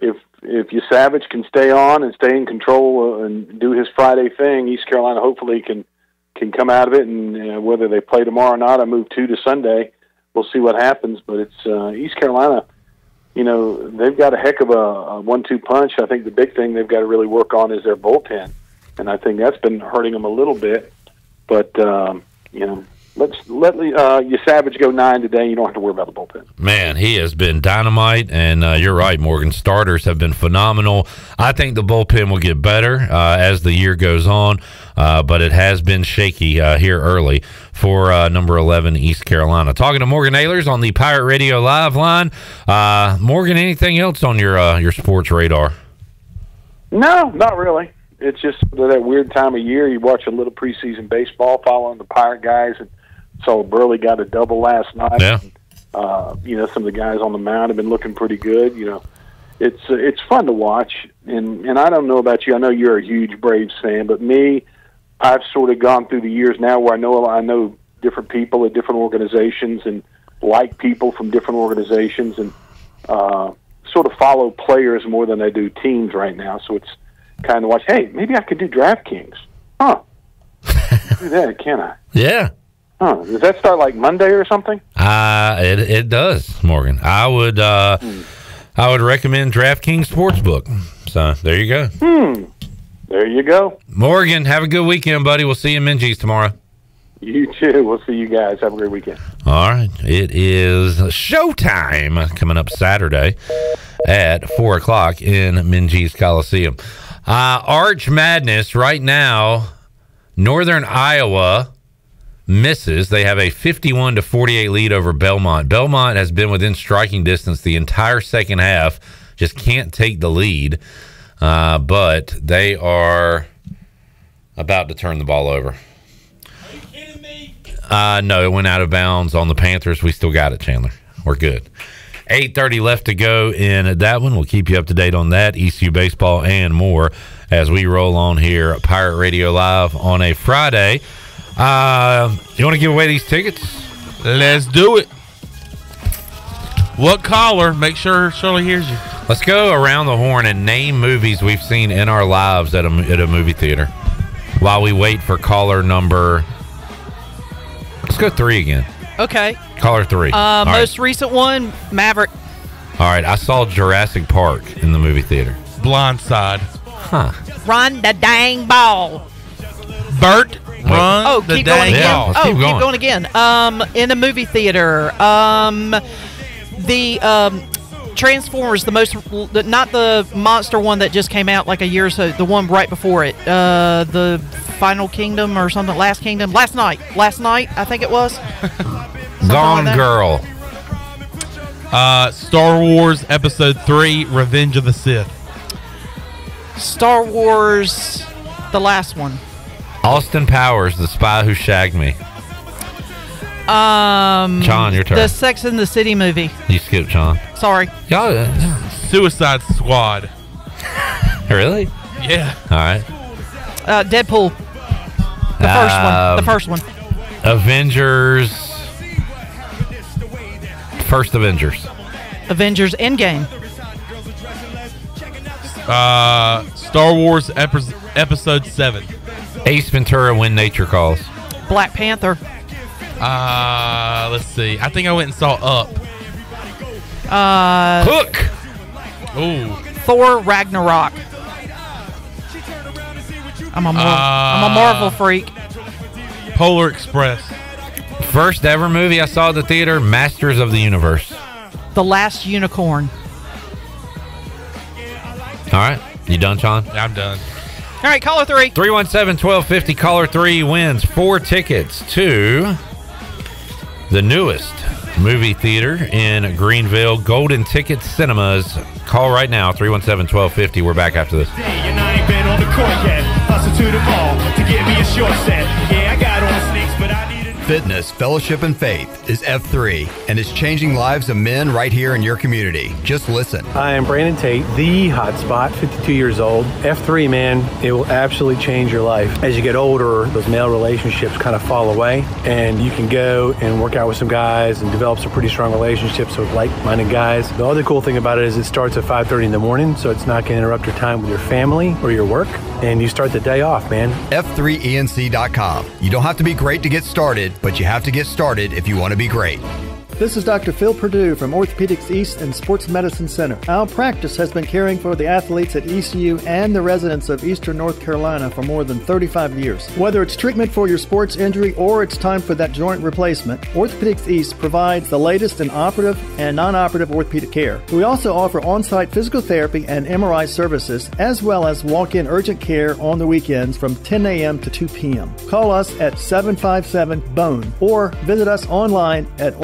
if if you Savage can stay on and stay in control and do his Friday thing, East Carolina hopefully can can come out of it. And uh, whether they play tomorrow or not, I move two to Sunday. We'll see what happens. But it's uh, East Carolina. You know, they've got a heck of a, a one-two punch. I think the big thing they've got to really work on is their bullpen and I think that's been hurting them a little bit. But um, you know, let's let uh, Yesavage go nine today. You don't have to worry about the bullpen. Man, he has been dynamite, and uh, you're right, Morgan. Starters have been phenomenal. I think the bullpen will get better uh, as the year goes on, uh, but it has been shaky uh, here early for uh, number 11 East Carolina. Talking to Morgan Ahlers on the Pirate Radio Live line. Uh, Morgan, anything else on your uh, your sports radar? No, not really. It's just that weird time of year. You watch a little preseason baseball, following the Pirate guys, and saw Burley got a double last night. Yeah. Uh, you know, some of the guys on the mound have been looking pretty good. You know, it's uh, it's fun to watch. And and I don't know about you. I know you're a huge Braves fan, but me, I've sort of gone through the years now where I know I know different people at different organizations and like people from different organizations and uh, sort of follow players more than I do teams right now. So it's kind of watch. Hey, maybe I could do DraftKings. Huh? *laughs* do that, can I? Yeah. Huh? Does that start like Monday or something? Uh, it, it does, Morgan. I would uh, I would recommend DraftKings Sportsbook. So there you go. Hmm. There you go. Morgan, have a good weekend, buddy. We'll see you in Minges tomorrow. You too. We'll see you guys. Have a great weekend. All right. It is showtime coming up Saturday at 4 o'clock in Minges Coliseum. Uh, Arch Madness right now, Northern Iowa misses. They have a 51 to 48 lead over Belmont. Belmont has been within striking distance the entire second half, just can't take the lead. Uh, but they are about to turn the ball over. Uh, no, it went out of bounds on the Panthers. We still got it, Chandler. We're good. 8.30 left to go in that one. We'll keep you up to date on that, ECU baseball, and more as we roll on here at Pirate Radio Live on a Friday. Uh, you want to give away these tickets? Let's do it. What caller? Make sure Shirley hears you. Let's go around the horn and name movies we've seen in our lives at a, at a movie theater while we wait for caller number. Let's go three again. Okay. Caller three. Uh, All right. most recent one, Maverick. All right. I saw Jurassic Park in the movie theater. Blindside. Huh. Run the dang ball. Bert, run oh, the keep going again. ball. oh, Keep keep going. going again. Um, in a movie theater. Um, the um, Transformers, the most, not the monster one that just came out like a year or so. The one right before it. Uh, the Final Kingdom or something. Last Kingdom. Last night. Last night, I think it was. *laughs* Gone that. Girl. Uh, Star Wars Episode Three: Revenge of the Sith. Star Wars, the last one. Austin Powers, The Spy Who Shagged Me. Um, John, your turn. The Sex in the City movie. You skipped, John. Sorry. Y'all, uh, Suicide Squad. *laughs* really? Yeah. All right. Uh, Deadpool. The first one. The Um, first one. Avengers. First Avengers. Avengers Endgame. Uh, Star Wars Epi- Episode Seven. Ace Ventura, When Nature Calls. Black Panther. Uh, let's see. I think I went and saw Up. Uh, Hook. Ooh. Thor Ragnarok. I'm a Mar- I'm a Marvel freak. Polar Express. First ever movie I saw at the theater, Masters of the Universe. The Last Unicorn. All right. You done, John? I'm done. All right, caller three. 317 1250. Caller three wins four tickets to the newest movie theater in Greenville, Golden Ticket Cinemas. Call right now, 317 1250. We're back after this. And Fitness, fellowship, and faith is F3 and is changing lives of men right here in your community. Just listen. I am Brandon Tate, the hotspot, 52 years old. F3, man, it will absolutely change your life. As you get older, those male relationships kind of fall away, and you can go and work out with some guys and develop some pretty strong relationships with like-minded guys. The other cool thing about it is it starts at 5:30 in the morning, so it's not going to interrupt your time with your family or your work, and you start the day off, man. F3ENC.com. You don't have to be great to get started, but you have to get started if you want to be great. This is Dr. Phil Purdue from Orthopedics East and Sports Medicine Center. Our practice has been caring for the athletes at ECU and the residents of Eastern North Carolina for more than 35 years. Whether it's treatment for your sports injury or it's time for that joint replacement, Orthopedics East provides the latest in operative and non operative orthopedic care. We also offer on site physical therapy and MRI services, as well as walk in urgent care on the weekends from 10 a.m. to 2 p.m. Call us at 757 BONE or visit us online at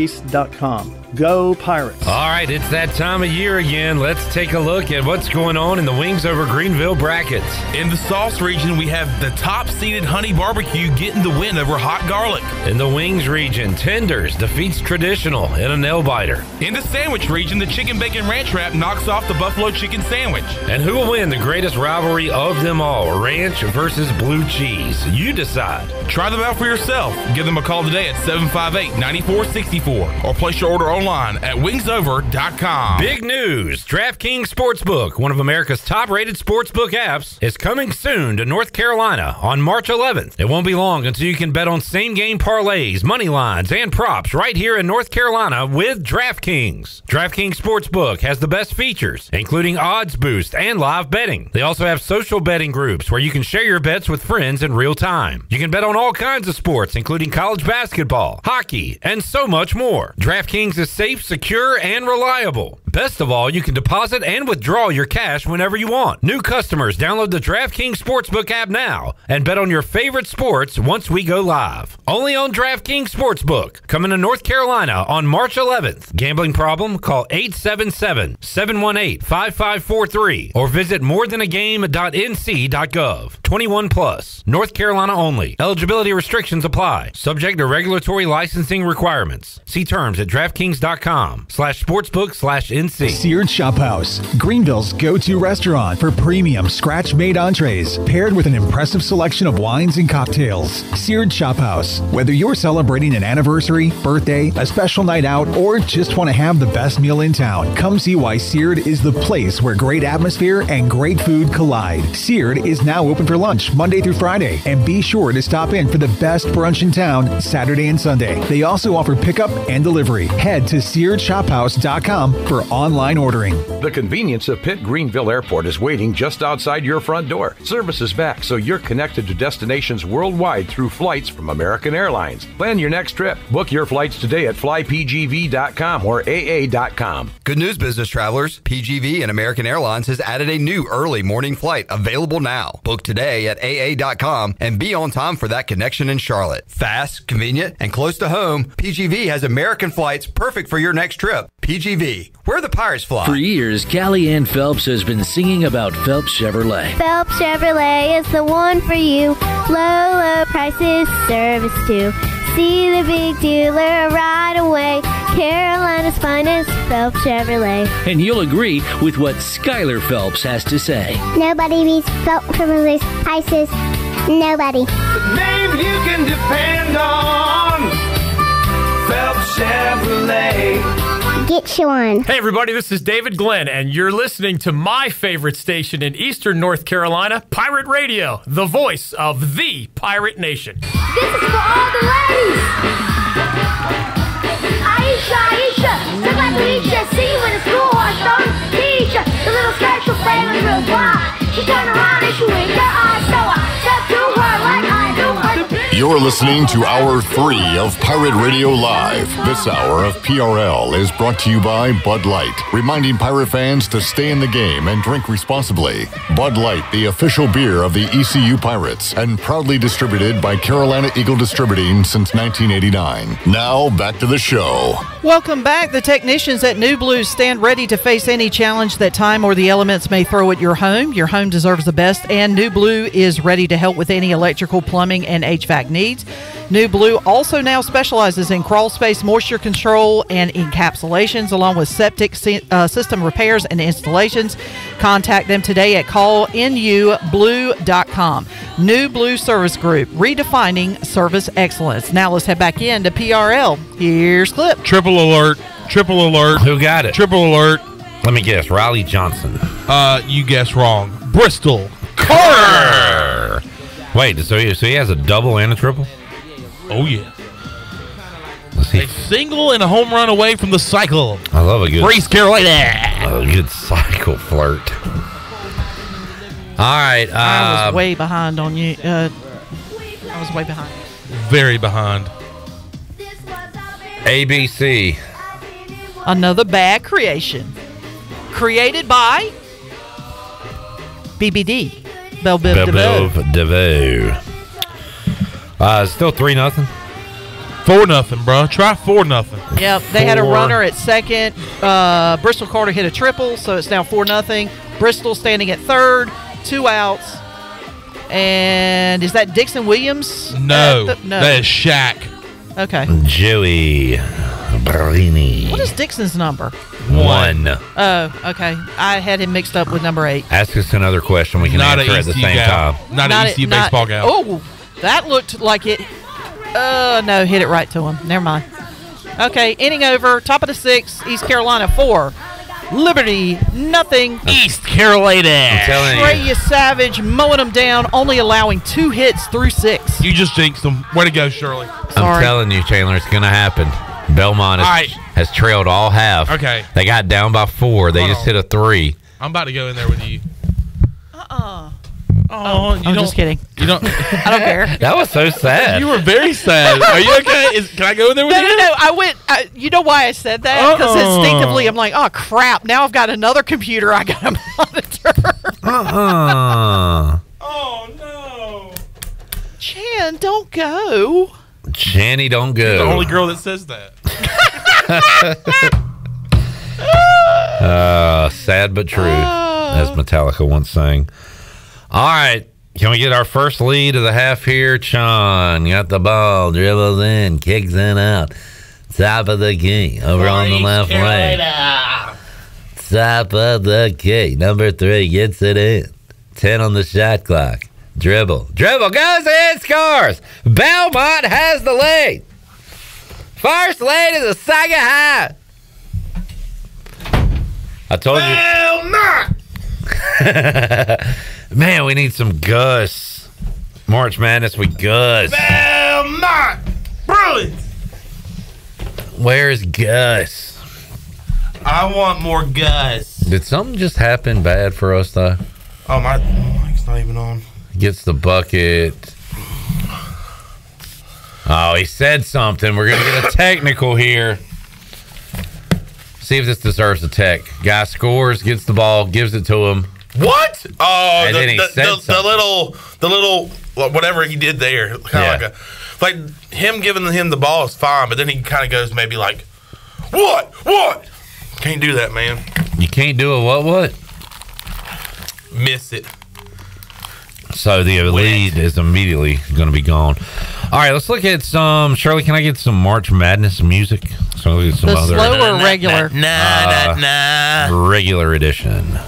orthoeast.com. Go Pirates! All right, it's that time of year again. Let's take a look at what's going on in the Wings Over Greenville brackets. In the sauce region, we have the top seeded honey barbecue getting the win over hot garlic. In the Wings region, Tenders defeats Traditional in a nail biter. In the sandwich region, the chicken bacon ranch wrap knocks off the buffalo chicken sandwich. And who will win the greatest rivalry of them all, ranch versus blue cheese? You decide. Try them out for yourself. Give them a call today at 758 9464 or place your order online at wingsover.com. Big news DraftKings Sportsbook, one of America's top rated sportsbook apps, is coming soon to North Carolina on March 11th. It won't be long until you can bet on same game parlays, money lines, and props right here in North Carolina with DraftKings. DraftKings Sportsbook has the best features, including odds boost and live betting. They also have social betting groups where you can share your bets with friends in real time. You can bet on all kinds of sports, including college basketball, hockey, and so much more. DraftKings is safe, secure, and reliable. Best of all, you can deposit and withdraw your cash whenever you want. New customers download the DraftKings Sportsbook app now and bet on your favorite sports once we go live. Only on DraftKings Sportsbook, coming to North Carolina on March 11th. Gambling problem? Call 877-718-5543 or visit morethanagame.nc.gov. 21 plus. North Carolina only. Eligibility restrictions apply. Subject to regulatory licensing requirements. See terms at DraftKings.com slash sportsbook slash Seared Shop House, Greenville's go to restaurant for premium scratch made entrees, paired with an impressive selection of wines and cocktails. Seared Shop House. Whether you're celebrating an anniversary, birthday, a special night out, or just want to have the best meal in town, come see why Seared is the place where great atmosphere and great food collide. Seared is now open for lunch Monday through Friday, and be sure to stop in for the best brunch in town Saturday and Sunday. They also offer pickup and delivery. Head to SearedShopHouse.com for online ordering. The convenience of Pitt Greenville Airport is waiting just outside your front door. Service is back, so you're connected to destinations worldwide through flights from American Airlines. Plan your next trip. Book your flights today at flypgv.com or aa.com. Good news, business travelers. PGV and American Airlines has added a new early morning flight available now. Book today at aa.com and be on time for that connection in Charlotte. Fast, convenient, and close to home, PGV has American flights perfect for your next trip. PGV, where the Pirates fly. For years, Callie Ann Phelps has been singing about Phelps Chevrolet. Phelps Chevrolet is the one for you. Low, low prices, service too. See the big dealer right away. Carolina's finest, Phelps Chevrolet. And you'll agree with what Skylar Phelps has to say. Nobody beats Phelps Chevrolet's prices. Nobody. The name you can depend on. Phelps Chevrolet. Get you one. Hey, everybody, this is David Glenn, and you're listening to my favorite station in Eastern North Carolina, Pirate Radio, the voice of the Pirate Nation. This is for all the ladies. Aisha, Aisha, so glad to meet you. See you in the school, I don't teach you. The little special family You're listening to Hour 3 of Pirate Radio Live. This hour of PRL is brought to you by Bud Light, reminding pirate fans to stay in the game and drink responsibly. Bud Light, the official beer of the ECU Pirates, and proudly distributed by Carolina Eagle Distributing since 1989. Now, back to the show. Welcome back. The technicians at New Blue stand ready to face any challenge that time or the elements may throw at your home. Your home deserves the best, and New Blue is ready to help with any electrical, plumbing, and HVAC needs. New Blue also now specializes in crawl space moisture control and encapsulations, along with septic sy- uh, system repairs and installations. Contact them today at callnublue.com. New Blue Service Group, redefining service excellence. Now let's head back into PRL. Here's Clip. Triple alert. Triple alert. Who got it? Triple alert. Let me guess. Riley Johnson. Uh, you guessed wrong. Bristol. Carter. Wait, so he, so he has a double and a triple? Oh yeah. Let's see. A single and a home run away from the cycle. I love a good Grace Carolina. A good cycle flirt. All right. I Uh, was way behind on you. Uh, I was way behind. Very behind. ABC. Another bad creation. Created by BBD. Bell Biv DeVoe. DeVoe. Uh, still three nothing. Four nothing, bro. Try four nothing. Yep, they had a runner at second. Uh, Bristol Carter hit a triple, so it's now four nothing. Bristol standing at third, two outs. And is that Dixon Williams? No, the- no. that is Shaq. Okay. Joey Brini. What is Dixon's number? One. Oh, okay. I had him mixed up with number eight. Ask us another question. We can Not a answer at the ECU same gal. time. Not, an ECU not- baseball gal. Oh, that looked like it. Uh, no, hit it right to him. Never mind. Okay, inning over. Top of the sixth. East Carolina four. Liberty nothing. East Carolina. I'm telling you. Trey Yesavage mowing them down, only allowing two hits through six. You just jinxed them. Way to go, Shirley. I'm Sorry. telling you, Chandler, it's going to happen. Belmont has, All right. has trailed all half. Okay. They got down by four. They Hold just on. hit a three. I'm about to go in there with you. Uh-uh. Oh, you I'm don't. just kidding. You don't. *laughs* I don't care. *laughs* That was so sad. you were very sad. Are you okay? Is, can I go in there with No, you? no, no. I went. I, you know why I said that? Because Uh-uh. instinctively, I'm like, oh crap! Now I've got another computer I got to *laughs* monitor. Uh-uh. Oh no. Chan, don't go. Channy, don't go. The only girl that says that. *laughs* Uh, sad but true, as Metallica once sang. All right. Can we get our first lead of the half here? Sean got the ball, dribbles in, kicks in out. Top of the key, over on the left lane. Top of the key, number three gets it in. 10 on the shot clock. Dribble. Dribble goes in, scores. Belmont has the lead. First lead is a Saga High. I told you. *laughs* Man, we need some Gus. March Madness with Gus. Belmont Bruins. Where's Gus? I want more Gus. Did something just happen bad for us though? Oh my, my mic's not even on. Gets the bucket. Oh, he said something. We're gonna get a technical here. See if this deserves a tech. Guy scores, gets the ball, gives it to him. What? Oh, And the, the, the, the little, the little, uh, whatever he did there, kind Yeah. like a, like him giving him the ball is fine, but then he kind of goes maybe like, what, what? Can't do that, man. You can't do a what what? Miss it. So the lead is immediately going to be gone. All right, let's look at some. Shirley, can I get some March Madness music? So look at some The other slow or regular? Nah, Uh, nah, nah. regular edition.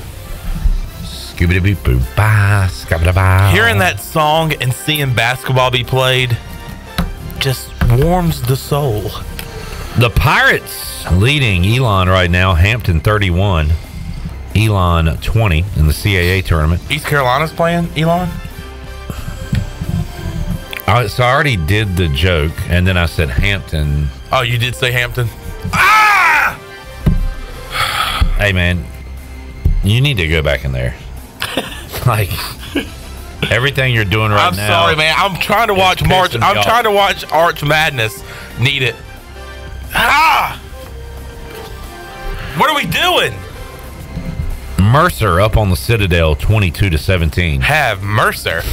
Scooby Doo boo ba scabba ba. Hearing that song and seeing basketball be played just warms the soul. The Pirates leading Elon right now. Hampton 31, Elon 20 in the CAA tournament. East Carolina's playing, Elon? I, so I already did the joke, and then I said Hampton. Oh, you did say Hampton? Ah! *sighs* Hey, man, you need to go back in there. *laughs* like, Everything you're doing right now. I'm sorry, man. I'm trying to watch March. I'm off. trying to watch Arch Madness. Need it. Ah! What are we doing? Mercer up on the Citadel, 22 to 17. Have Mercer. *laughs*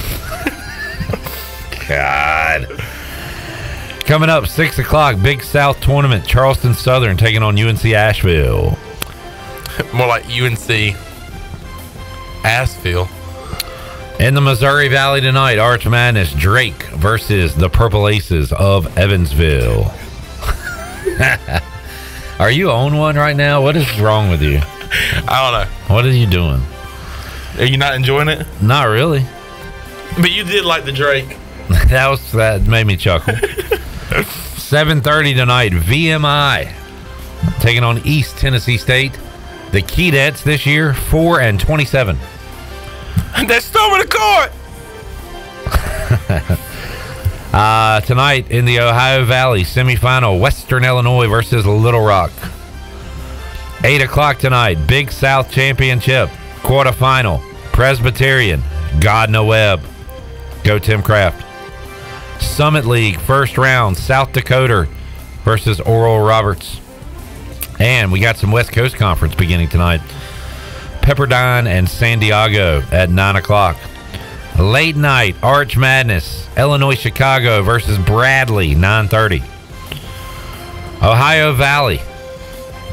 God. Coming up, 6 o'clock, Big South Tournament. Charleston Southern taking on UNC Asheville. *laughs* More like UNC Asheville. In the Missouri Valley tonight, Arch Madness Drake versus the Purple Aces of Evansville. *laughs* Are you on one right now? What is wrong with you? I don't know. What are you doing? Are you not enjoying it? Not really. But you did like the Drake. *laughs* that was that made me chuckle. 7:30 tonight, VMI taking on East Tennessee State. The Keydets this year, 4 and 27. *laughs* They're storming the court. *laughs* Uh, tonight in the Ohio Valley semifinal, Western Illinois versus Little Rock. 8 o'clock tonight, Big South Championship quarterfinal, Presbyterian, Gardner-Webb. Go Tim Craft. Summit League first round, South Dakota versus Oral Roberts. And we got some West Coast Conference beginning tonight. Pepperdine and San Diego at 9 o'clock. Late night, Arch Madness, Illinois Chicago versus Bradley, 9:30. Ohio Valley,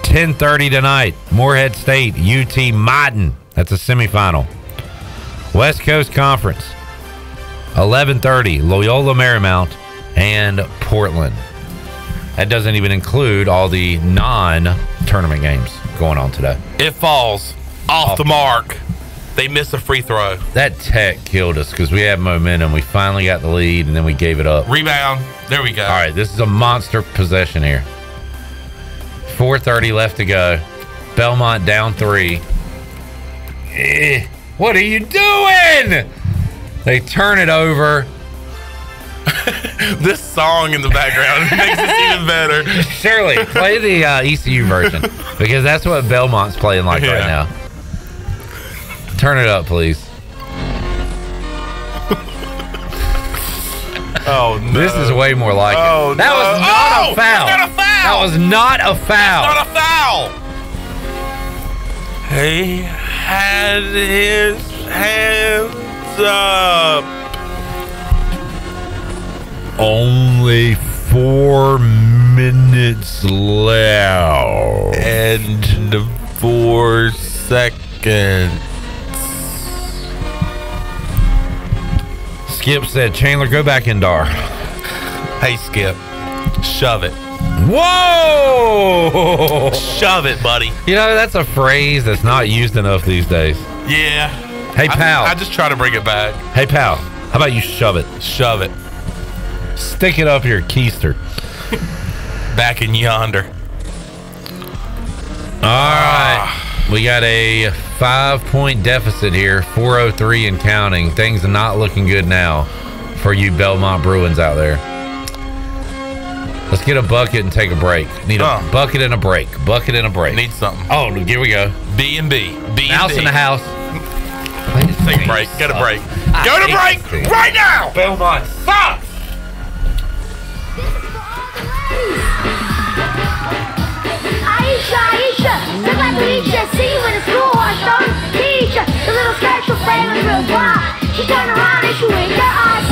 10:30 tonight. Morehead State, UT Martin. That's a semifinal. West Coast Conference, 11:30. Loyola Marymount and Portland. That doesn't even include all the non-tournament games going on today. It falls off, the mark. They miss a free throw. That tech killed us because we had momentum. We finally got the lead and then we gave it up. Rebound. There we go. All right, this is a monster possession here. 4:30 left to go. Belmont down three. Eh, what are you doing? They turn it over. *laughs* this song in the background *laughs* makes it even better. Shirley, play the uh, ECU version *laughs* because that's what Belmont's playing like right now. Turn it up, please. Oh no. This is way more like Oh, it. That no. was not Oh, a foul. not a foul. That was not a foul. Not a foul. He had his hands up. Uh, only four minutes left. And four seconds. Skip said, Chandler, go back in Dar. Hey, Skip. Shove it. Whoa! Shove it, buddy. You know, that's a phrase that's not used enough these days. Yeah. Hey, pal. I, just try to bring it back. Hey, pal, how about you shove it? Shove it. Stick it up your keister. *laughs* Back in yonder. All right. We got a five point deficit here, 403 and counting. Things are not looking good now for you Belmont Bruins out there. Let's get a bucket and take a break. Need a Uh. bucket and a break. Bucket and a break. Need something. Oh, here we go. B and B. B and House B. in the house. Take a break. Get a break. Go to break right now. Belmont. Stop. Aisha, Aisha, so glad to. See you when the school horse don't teach. The little skirt was failing real wide. She turned around and she winked her eyes,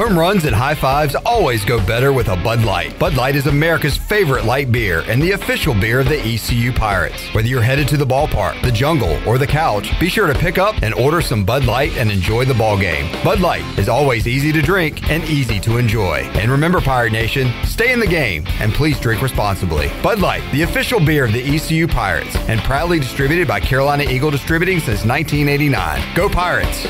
Home runs and high fives always go better with a Bud Light. Bud Light is America's favorite light beer and the official beer of the ECU Pirates. Whether you're headed to the ballpark, the jungle, or the couch, be sure to pick up and order some Bud Light and enjoy the ball game. Bud Light is always easy to drink and easy to enjoy. And remember, Pirate Nation, stay in the game and please drink responsibly. Bud Light, the official beer of the ECU Pirates, and proudly distributed by Carolina Eagle Distributing since 1989. Go Pirates!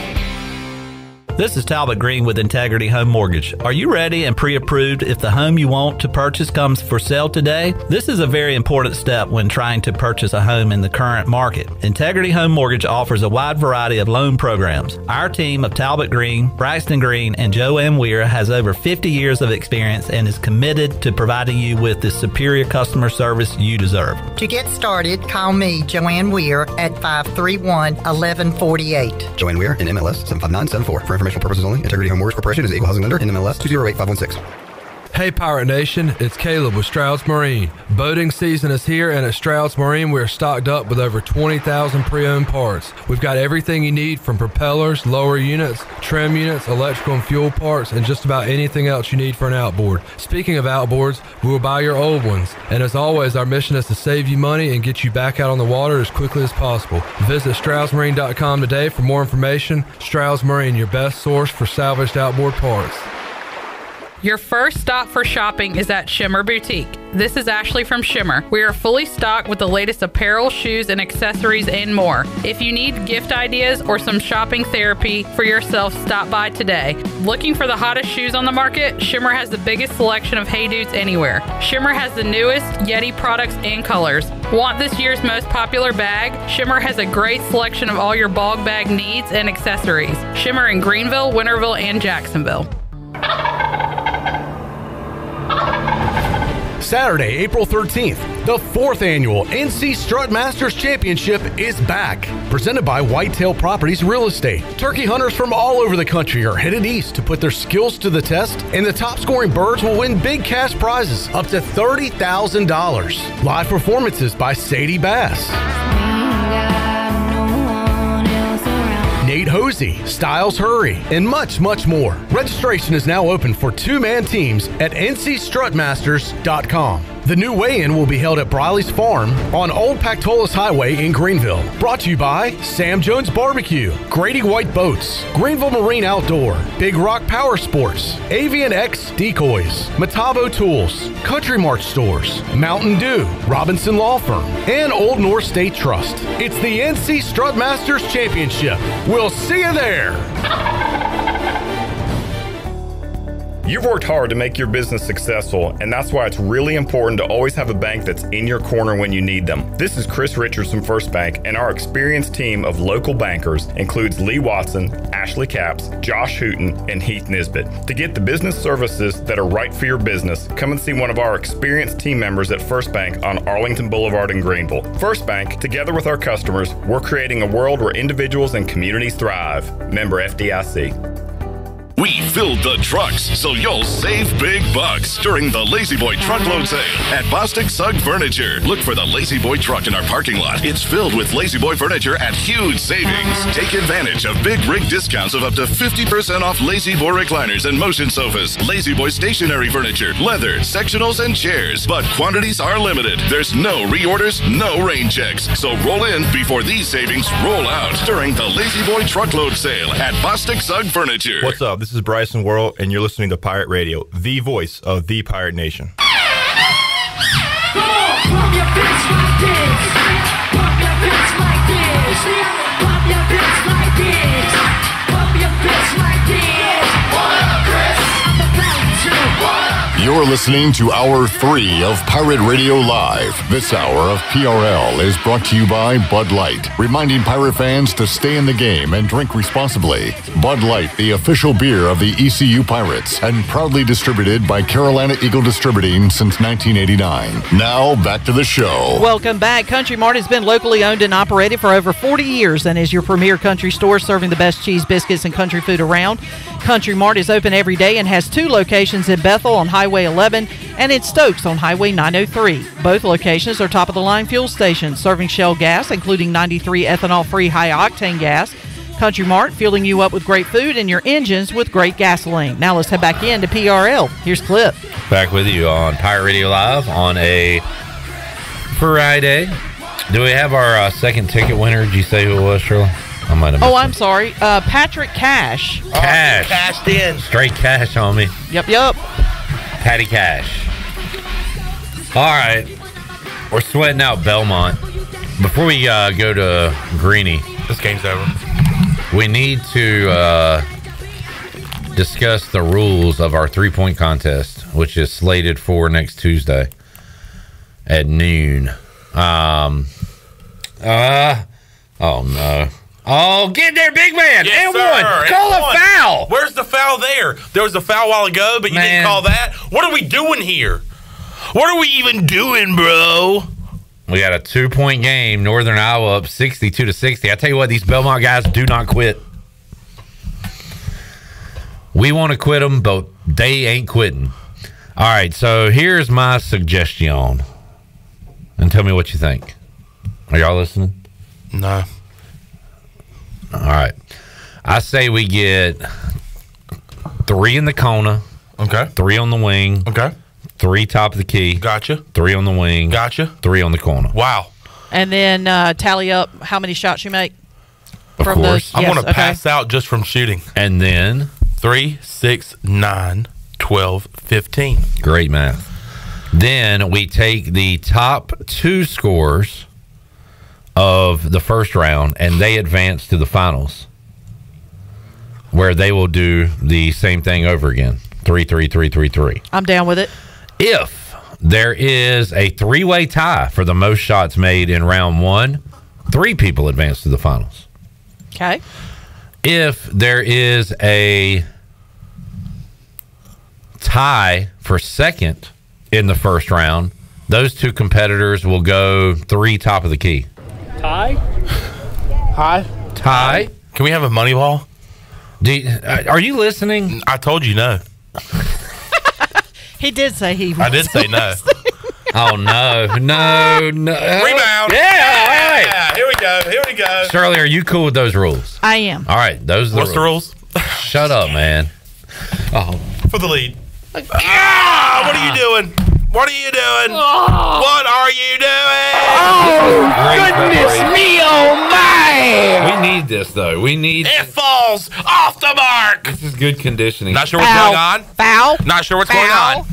This is Talbot Green with Integrity Home Mortgage. Are you ready and pre approved if the home you want to purchase comes for sale today? This is a very important step when trying to purchase a home in the current market. Integrity Home Mortgage offers a wide variety of loan programs. Our team of Talbot Green, Braxton Green, and Joanne Weir has over 50 years of experience and is committed to providing you with the superior customer service you deserve. To get started, call me, Joanne Weir, at 531 1148. Joanne Weir, in MLS 75974. For informational purposes only, Integrity Home Mortgage Corporation is an equal housing lender in MLS 208516. Hey Pirate Nation, it's Caleb with Strouds Marine. Boating season is here and at Strouds Marine we are stocked up with over 20,000 pre-owned parts. We've got everything you need from propellers, lower units, trim units, electrical and fuel parts, and just about anything else you need for an outboard. Speaking of outboards, we will buy your old ones. And as always, our mission is to save you money and get you back out on the water as quickly as possible. Visit StroudsMarine.com today for more information. Strouds Marine, your best source for salvaged outboard parts. Your first stop for shopping is at Shimmer Boutique. This is Ashley from Shimmer. We are fully stocked with the latest apparel, shoes, and accessories and more. If you need gift ideas or some shopping therapy for yourself, stop by today. Looking for the hottest shoes on the market? Shimmer has the biggest selection of Hey Dudes anywhere. Shimmer has the newest Yeti products and colors. Want this year's most popular bag? Shimmer has a great selection of all your Bogg Bag needs and accessories. Shimmer in Greenville, Winterville, and Jacksonville. Saturday, April 13th, the fourth annual NC Strut Masters Championship is back. Presented by Whitetail Properties Real Estate. Turkey hunters from all over the country are headed east to put their skills to the test, and the top scoring birds will win big cash prizes up to $30,000. Live performances by Sadie Bass. Hosey, Styles Hurry, and much, much more. Registration is now open for two man teams at ncstrutmasters.com. The new weigh in will be held at Briley's Farm on Old Pactolus Highway in Greenville. Brought to you by Sam Jones Barbecue, Grady White Boats, Greenville Marine Outdoor, Big Rock Power Sports, Avian X Decoys, Matavo Tools, Country Mart Stores, Mountain Dew, Robinson Law Firm, and Old North State Trust. It's the NC Strut Masters Championship. We'll see you there. *laughs* You've worked hard to make your business successful, and that's why it's really important to always have a bank that's in your corner when you need them. This is Chris Richards from First Bank, and our experienced team of local bankers includes Lee Watson, Ashley Caps, Josh Hooten, and Heath Nisbet. To get the business services that are right for your business, come and see one of our experienced team members at First Bank on Arlington Boulevard in Greenville. First Bank, together with our customers, we're creating a world where individuals and communities thrive. Member FDIC. We filled the trucks so you'll save big bucks during the La-Z-Boy truckload sale at Bostic Sugg Furniture. Look for the La-Z-Boy truck in our parking lot. It's filled with La-Z-Boy furniture at huge savings. Take advantage of big rig discounts of up to 50% off La-Z-Boy recliners and motion sofas, La-Z-Boy stationary furniture, leather, sectionals, and chairs. But quantities are limited. There's no reorders, no rain checks. So roll in before these savings roll out during the La-Z-Boy truckload sale at Bostic Sugg Furniture. What's up? This is Bryson Worrell, and you're listening to Pirate Radio, the voice of the Pirate Nation. You're listening to Hour 3 of Pirate Radio Live. This hour of PRL is brought to you by Bud Light, reminding pirate fans to stay in the game and drink responsibly. Bud Light, the official beer of the ECU Pirates, and proudly distributed by Carolina Eagle Distributing since 1989. Now, back to the show. Welcome back. Country Mart has been locally owned and operated for over 40 years and is your premier country store serving the best cheese, biscuits, and country food around. Country Mart is open every day and has two locations in Bethel on Highway 11 and in Stokes on Highway 903. Both locations are top of the line fuel stations serving Shell gas, including 93 ethanol free high octane gas. Country Mart fueling you up with great food and your engines with great gasoline. Now let's head back in to PRL. Here's Clip. Back with you on Pirate Radio Live on a Friday. Do we have our uh, second ticket winner? Did you say who it was, Shirley? I might have Oh, I'm sorry. Uh, Patrick Cash. Cash. cashed in. Straight cash on me. Yep, yep. Patty Cash. All right. We're sweating out Belmont. Before we uh, go to Greeny, this game's over. We need to uh, discuss the rules of our three point contest, which is slated for next Tuesday at noon. Um, uh, oh no. Oh, get there, big man. Yes, and sir, one. and Call a one. foul. Where's the foul there? There was a foul a while ago, but you Man. didn't call that. What are we doing here? What are we even doing, bro? We got a two point game. Northern Iowa up 62 to 60. I tell you what, these Belmont guys do not quit. We want to quit them, but they ain't quitting. All right, so here's my suggestion. And tell me what you think. Are y'all listening? No. All right. I say we get three in the Kona. Okay. Three on the wing. Okay. Three top of the key. Gotcha. Three on the wing. Gotcha. Three on the corner. Wow. And then uh, tally up how many shots you make. Of from course. those- I'm yes, going to okay. pass out just from shooting. And then three, six, nine, 12, 15. Great math. Then we take the top two scores of the first round and they advance to the finals where they will do the same thing over again. Three, three, three, three, three. I'm down with it. If there is a three way tie for the most shots made in round one, three people advance to the finals. Okay. If there is a tie for second in the first round, those two competitors will go three top of the key. Tie? Hi. Tie? Can we have a money ball? Do you- uh, are you listening? I told you no. *laughs* He did say he. I did say no. Oh no, no, no! Rebound. Yeah, Yeah. Here we go. Here we go. Shirley, are you cool with those rules? I am. All right, those are the What's the rules? Shut up, man. Oh, For the lead. Ah! What are you doing? What are you doing? Oh. What are you doing? Oh, Great preparation. me, oh my! we need this though. We need. It falls off the mark. This is good conditioning. Not sure what's going on. Foul. Not sure what's Foul. going on.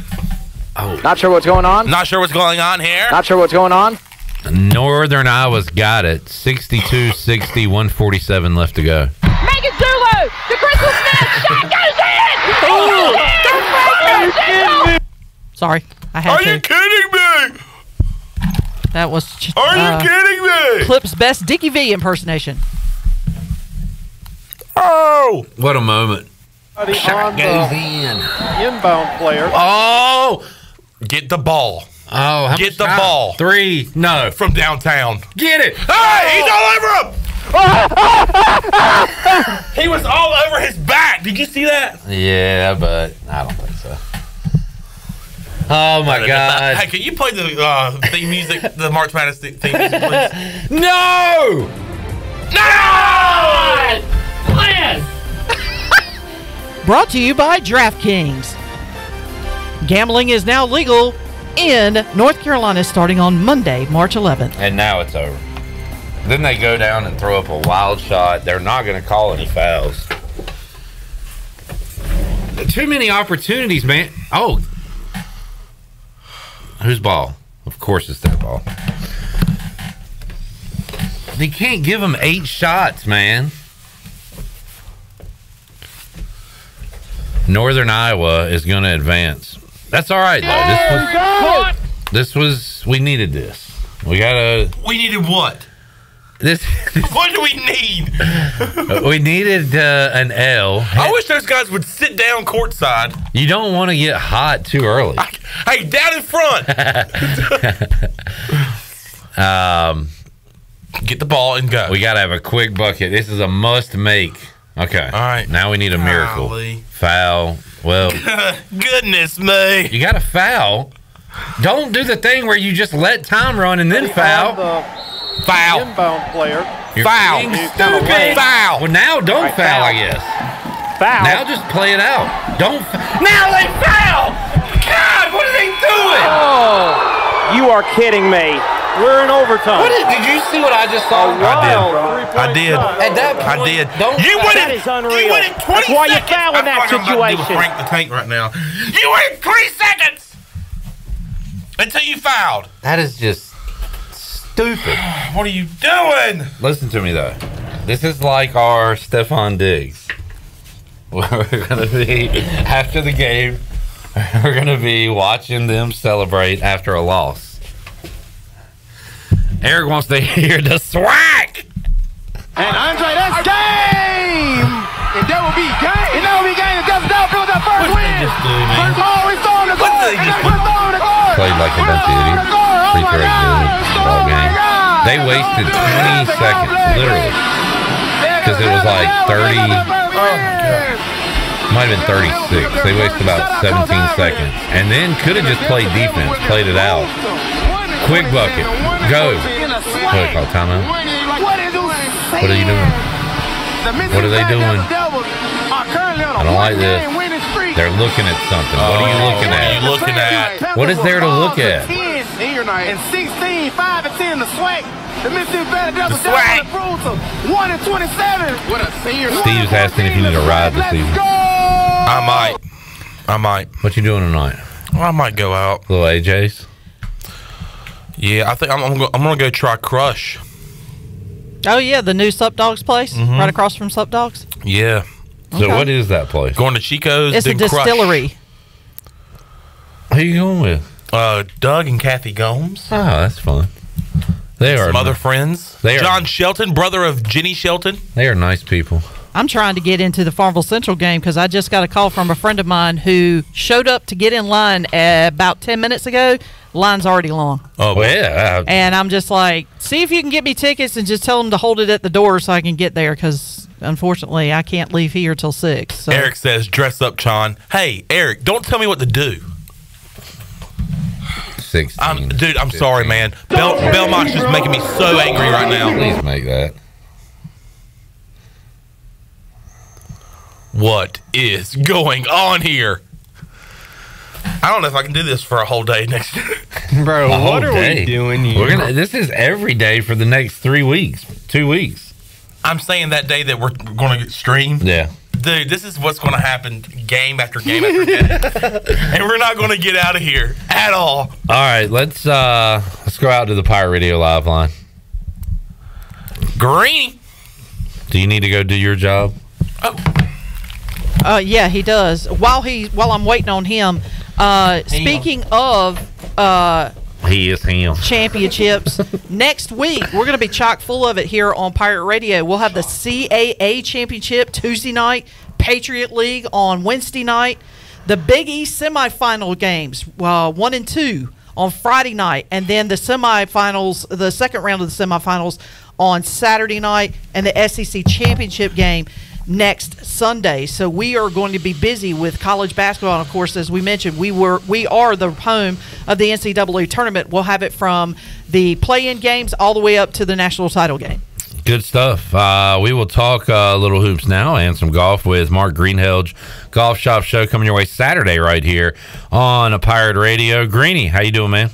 Oh. Not sure what's going on. Not sure what's going on here. Not sure what's going on. Northern Iowa's got it. 62 60, 147 left to go. Megan Zulu, the Crystal Smith shot goes in. Oh, Sorry, I had Are to. you kidding me? That was. Are you uh, kidding me? Clip's best Dickie V impersonation. Oh! What a moment. Shot goes in. Inbound player. Oh! Get the ball. Oh, Get the time? ball. Three. No. From downtown. Get it. Hey, he's all over him! *laughs* he was all over his back. Did you see that? Yeah, but I don't think so. Oh my God. Hey, can you play the uh, theme music, the March Madness theme music, please? No! No! Brought to you by DraftKings. Gambling is now legal in North Carolina starting on Monday, March 11th. And now it's over. Then they go down and throw up a wild shot. They're not going to call any fouls. Too many opportunities, man. Oh. Whose ball? Of course it's their ball. They can't give them eight shots, man. Northern Iowa is going to advance. That's all right, though. This was, this was we needed this. We gotta. We needed what? This What do we need? *laughs* we needed uh, an L. I wish those guys would sit down courtside. You don't want to get hot too early. Hey, down in front. *laughs* Um, Get the ball and go. we gotta have a quick bucket. This is a must make. Okay. All right. Now we need a miracle. Golly. Foul. Well, *laughs* Goodness me. you got to foul. Don't do the thing where you just let time run and then foul. The Foul. inbound player. You're Foul. being stupid. Foul. Well, now don't Right, foul, foul. I guess. Foul. Now just play it out. Don't. F- now they foul. God, what are they doing? Oh, you are kidding me. We're in overtime. What is, did you see what I just saw? A wild I three-point did. At that point, I did. Don't You foul. went That in, is unreal. You went in 20 That's why you seconds. foul in I that feel like I'm about to do a situation. Frank the Tank right now. You went three seconds until you fouled. That is just stupid. *sighs* What are you doing? Listen to me though. This is like our Stefon Diggs. *laughs* We're gonna be after the game. *laughs* We're gonna be watching them celebrate after a loss. Eric wants to *laughs* hear the swag. And Andre, that's game! And that will be game! And that will be game! And Justin Dow feels that first win! First ball, we saw him the goal! First ball, the goal! Played like a bunch of idiots. Oh, Free throw good all game. They wasted 20 seconds, literally, because it was like 30. Might have been 36. They wasted about 17 seconds, and then could have just played defense, played it out. Quick bucket, go. What call timeout? What are you doing? What are they doing? I don't like this. They're looking at something. What are you looking What are you looking at? What is there to look at? And 16, 5 and 10, the swag. The Mississippi Valley Devils The down swag. improved to 1 and 27. What a senior. Steve's asking if you need a ride this evening. I might. I might. What you doing tonight? Well, I might go out. Little AJ's. Yeah, I think I'm, I'm, go, I'm gonna go try Crush. Oh yeah, the new Sup Dogs place Mhm. right across from Sup Dogs. Yeah. So Okay. what is that place? Going to Chico's. It's a then Crush. distillery. Who you going with? Uh, Doug and Kathy Gomes. Oh, that's fun. They are Some other friends. They are- John Shelton, brother of Jenny Shelton. They are nice people. I'm trying to get into the Farmville Central game because I just got a call from a friend of mine who showed up to get in line uh, about 10 minutes ago. Line's already long. Oh well, yeah. And I'm just like, see if you can get me tickets and just tell them to hold it at the door so I can get there because unfortunately I can't leave here till 6. So. Eric says, "Dress up, John." Hey, Eric, don't tell me what to do. Six. Um, I'm, dude, I'm sorry, man. Bel- Belmont's just making me so angry right now. Please make that. What is going on here? I don't know if I can do this for a whole day next year. *laughs* Bro, A what are day. we doing here? We're gonna. This is every day for the next three weeks, two weeks. I'm saying that day that we're going to get streamed. Yeah. Dude, this is what's going to happen game after game after game. *laughs* and we're not going to get out of here at all. All right, let's uh let's go out to the Pirate Radio live line. Green. Do you need to go do your job? Uh, yeah, he does. While he while I'm waiting on him, uh, speaking of uh, He is him. championships, *laughs* next week we're going to be chock full of it here on Pirate Radio. We'll have the CAA championship Tuesday night, Patriot League on Wednesday night, the Big East semifinal games, uh, one and two on Friday night, and then the semifinals, the second round of the semifinals on Saturday night, and the SEC championship game next Sunday. So we are going to be busy with college basketball. And of course, as we mentioned, we were we are the home of the NCAA tournament. We'll have it from the play-in games all the way up to the national title game. Good stuff. Uh, we will talk uh, little hoops now and some golf with Mark Greenhelge, Golf Shop Show coming your way Saturday right here on a Pirate Radio. Greeny, how you doing, man?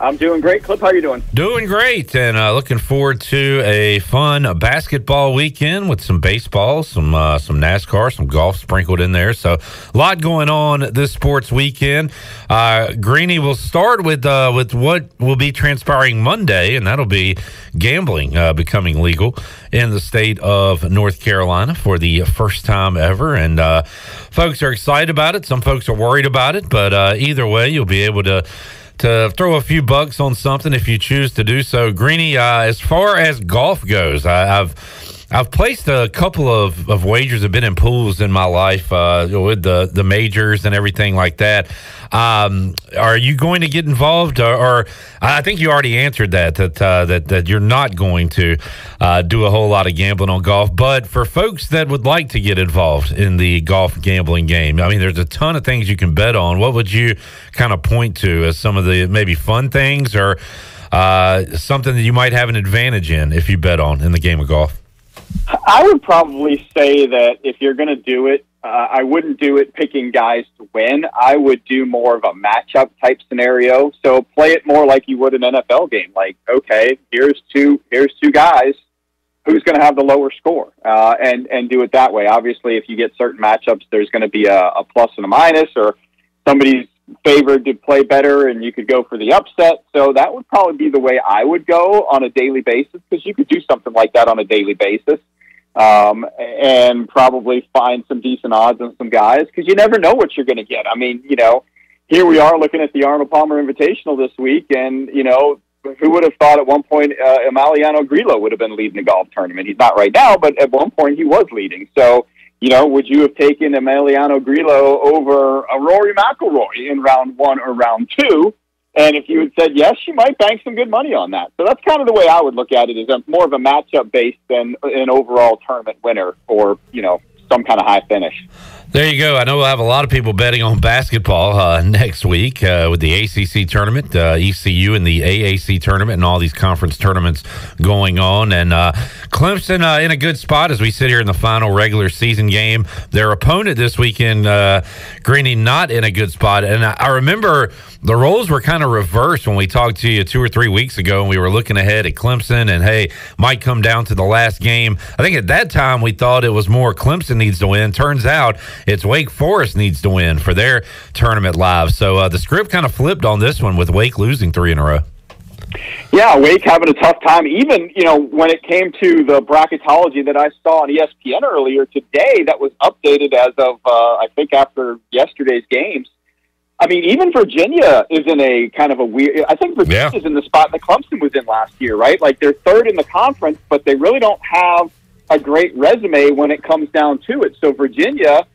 I'm doing great. Clip, how are you doing? Doing great, and uh, looking forward to a fun basketball weekend with some baseball, some uh, some NASCAR, some golf sprinkled in there. So a lot going on this sports weekend. Uh, Greeny will start with uh, with what will be transpiring Monday, and that'll be gambling uh, becoming legal in the state of North Carolina for the first time ever. And uh, folks are excited about it. Some folks are worried about it, but uh, either way, you'll be able to to throw a few bucks on something if you choose to do so. Greeny, uh, as far as golf goes, I, I've I've placed a couple of, of wagers have been in pools in my life uh, with the the majors and everything like that. Um, are you going to get involved, or, or I think you already answered that that uh, that that you're not going to uh, do a whole lot of gambling on golf. But for folks that would like to get involved in the golf gambling game, I mean, there's a ton of things you can bet on. What would you kind of point to as some of the maybe fun things, or uh, something that you might have an advantage in if you bet on in the game of golf? I would probably say that if you're going to do it, uh, I wouldn't do it picking guys to win. I would do more of a matchup type scenario. So play it more like you would an NFL game. Like, okay, here's two, here's two guys. Who's going to have the lower score? Uh, and and do it that way. Obviously, if you get certain matchups, there's going to be a, a plus and a minus, or somebody's favored to play better, and you could go for the upset. So that would probably be the way I would go on a daily basis because you could do something like that on a daily basis. um, and probably find some decent odds on some guys because you never know what you're going to get. I mean, you know, here we are looking at the Arnold Palmer Invitational this week, and you know, who would have thought at one point uh, Emiliano Grillo would have been leading the golf tournament? He's not right now, but at one point he was leading. So, you know, would you have taken Emiliano Grillo over a Rory McIlroy in round one or round two? And if you had said yes, you might bank some good money on that. So that's kind of the way I would look at it: is a, more of a matchup based than an overall tournament winner or you know some kind of high finish. There you go. I know we'll have a lot of people betting on basketball uh, *laughs* next week uh, with the ACC tournament, uh, ECU, and the AAC tournament, and all these conference tournaments going on. And uh, Clemson uh, in a good spot as we sit here in the final regular season game. Their opponent this weekend, uh, Greeny, not in a good spot. And I, I remember the roles were kind of reversed when we talked to you two or three weeks ago, and we were looking ahead at Clemson, and hey, might come down to the last game. I think at that time we thought it was more Clemson needs to win. Turns out it's Wake Forest needs to win for their tournament live. So uh, the script kind of flipped on this one with Wake losing three in a row. Yeah, Wake having a tough time. Even you know when it came to the bracketology that I saw on ESPN earlier today, that was updated as of uh, I think after yesterday's games. I mean, even Virginia is in a kind of a weird. I think Virginia is in the spot that Clemson was in last year, right? Like they're third in the conference, but they really don't have a great resume when it comes down to it. So Virginia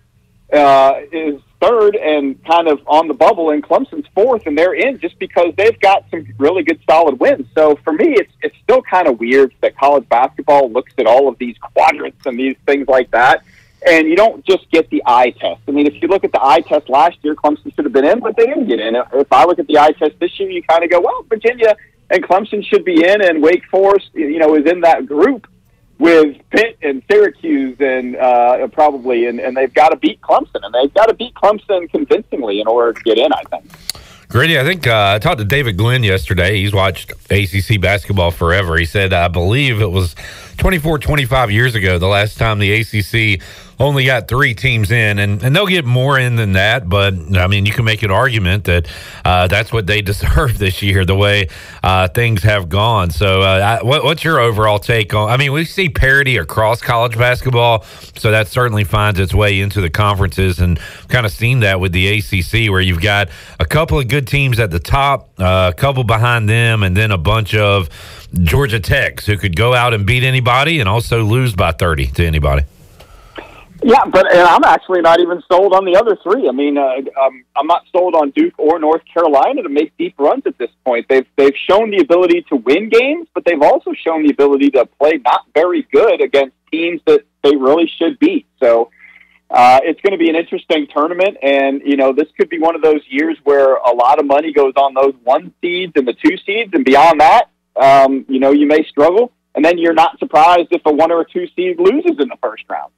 uh, is third and kind of on the bubble, and Clemson's fourth, and they're in just because they've got some really good, solid wins. So for me, it's it's still kind of weird that college basketball looks at all of these quadrants and these things like that, and you don't just get the eye test. I mean, if you look at the eye test last year, Clemson should have been in, but they didn't get in. If I look at the eye test this year, you kind of go, well, Virginia and Clemson should be in, and Wake Forest, you know, is in that group with Pitt and Syracuse and uh, probably, and, and they've got to beat Clemson, and they've got to beat Clemson convincingly in order to get in. I think. Greeny, I think uh, I talked to David Glenn yesterday. He's watched ACC basketball forever. He said, I believe it was 24, 25 years ago, the last time the ACC only got three teams in, and, and they'll get more in than that. But I mean, you can make an argument that uh, that's what they *laughs* deserve this year, the way uh, things have gone. So, uh, I, what, what's your overall take on? I mean, we see parity across college basketball, so that certainly finds its way into the conferences, and kind of seen that with the ACC, where you've got a couple of good teams at the top, uh, a couple behind them, and then a bunch of Georgia Techs who could go out and beat anybody and also lose by 30 to anybody. Yeah, but and I'm actually not even sold on the other three. I mean, uh, um, I'm not sold on Duke or North Carolina to make deep runs at this point. They've they've shown the ability to win games, but they've also shown the ability to play not very good against teams that they really should beat. So uh, it's going to be an interesting tournament, and you know this could be one of those years where a lot of money goes on those one seeds and the two seeds, and beyond that, um, you know, you may struggle, and then you're not surprised if a one or a two seed loses in the first round.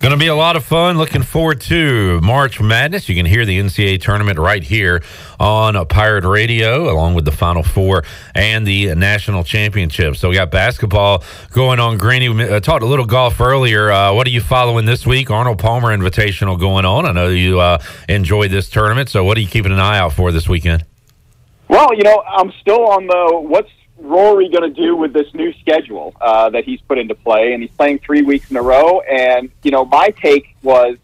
Going to be a lot of fun. Looking forward to March Madness. You can hear the NCAA tournament right here on Pirate Radio, along with the Final Four and the national championship. So we got basketball going on. Greeny we uh, talked a little golf earlier. Uh, what are you following this week? Arnold Palmer Invitational going on. I know you uh, enjoyed this tournament. So what are you keeping an eye out for this weekend? Well, you know, I'm still on the what's Rory going to do with this new schedule uh, that he's put into play, and he's playing three weeks in a row. And you know, my take was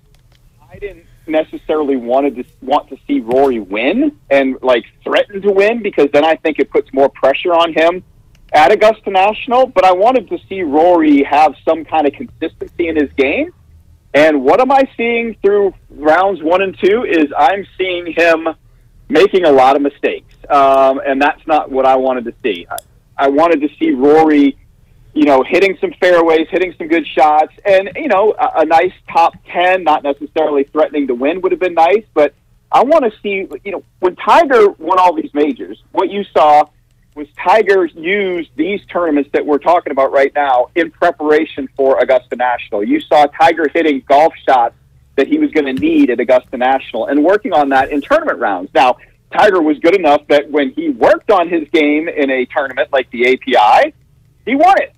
I didn't necessarily wanted to want to see Rory win and like threaten to win because then I think it puts more pressure on him at Augusta National. But I wanted to see Rory have some kind of consistency in his game. And what am I seeing through rounds one and two is I'm seeing him making a lot of mistakes, um, and that's not what I wanted to see. I, I wanted to see Rory, you know, hitting some fairways, hitting some good shots, and you know, a, a nice top ten. Not necessarily threatening to win would have been nice, but I want to see, you know, when Tiger won all these majors, what you saw was Tiger use these tournaments that we're talking about right now in preparation for Augusta National. You saw Tiger hitting golf shots that he was going to need at Augusta National and working on that in tournament rounds. Now, Tiger was good enough that when he worked on his game in a tournament like the API, he won it.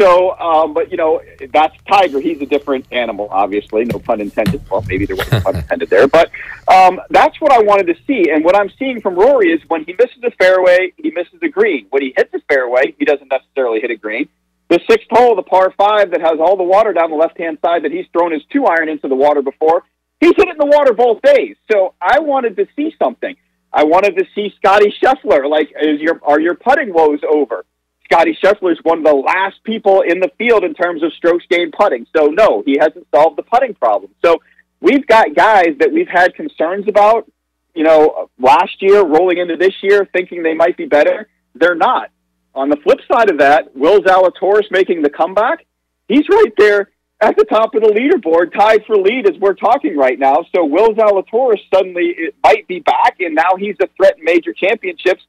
So, um, but you know, that's Tiger. He's a different animal, obviously. No pun intended. Well, maybe there was a pun *laughs* intended there, but um, that's what I wanted to see. And what I'm seeing from Rory is when he misses a fairway, he misses a green. When he hits a fairway, he doesn't necessarily hit a green. The sixth hole, the par five that has all the water down the left hand side that he's thrown his two iron into the water before, he's hit it in the water both days. So I wanted to see something. I wanted to see Scottie Scheffler. Like, is your are your putting woes over? Scottie Scheffler is one of the last people in the field in terms of strokes gained putting. So no, he hasn't solved the putting problem. So we've got guys that we've had concerns about. You know, last year rolling into this year, thinking they might be better. They're not. On the flip side of that, Will Zalatoris making the comeback. He's right there at the top of the leaderboard, tied for lead as we're talking right now. So Will Zalatoris suddenly it might be back, and now he's a threat in major championships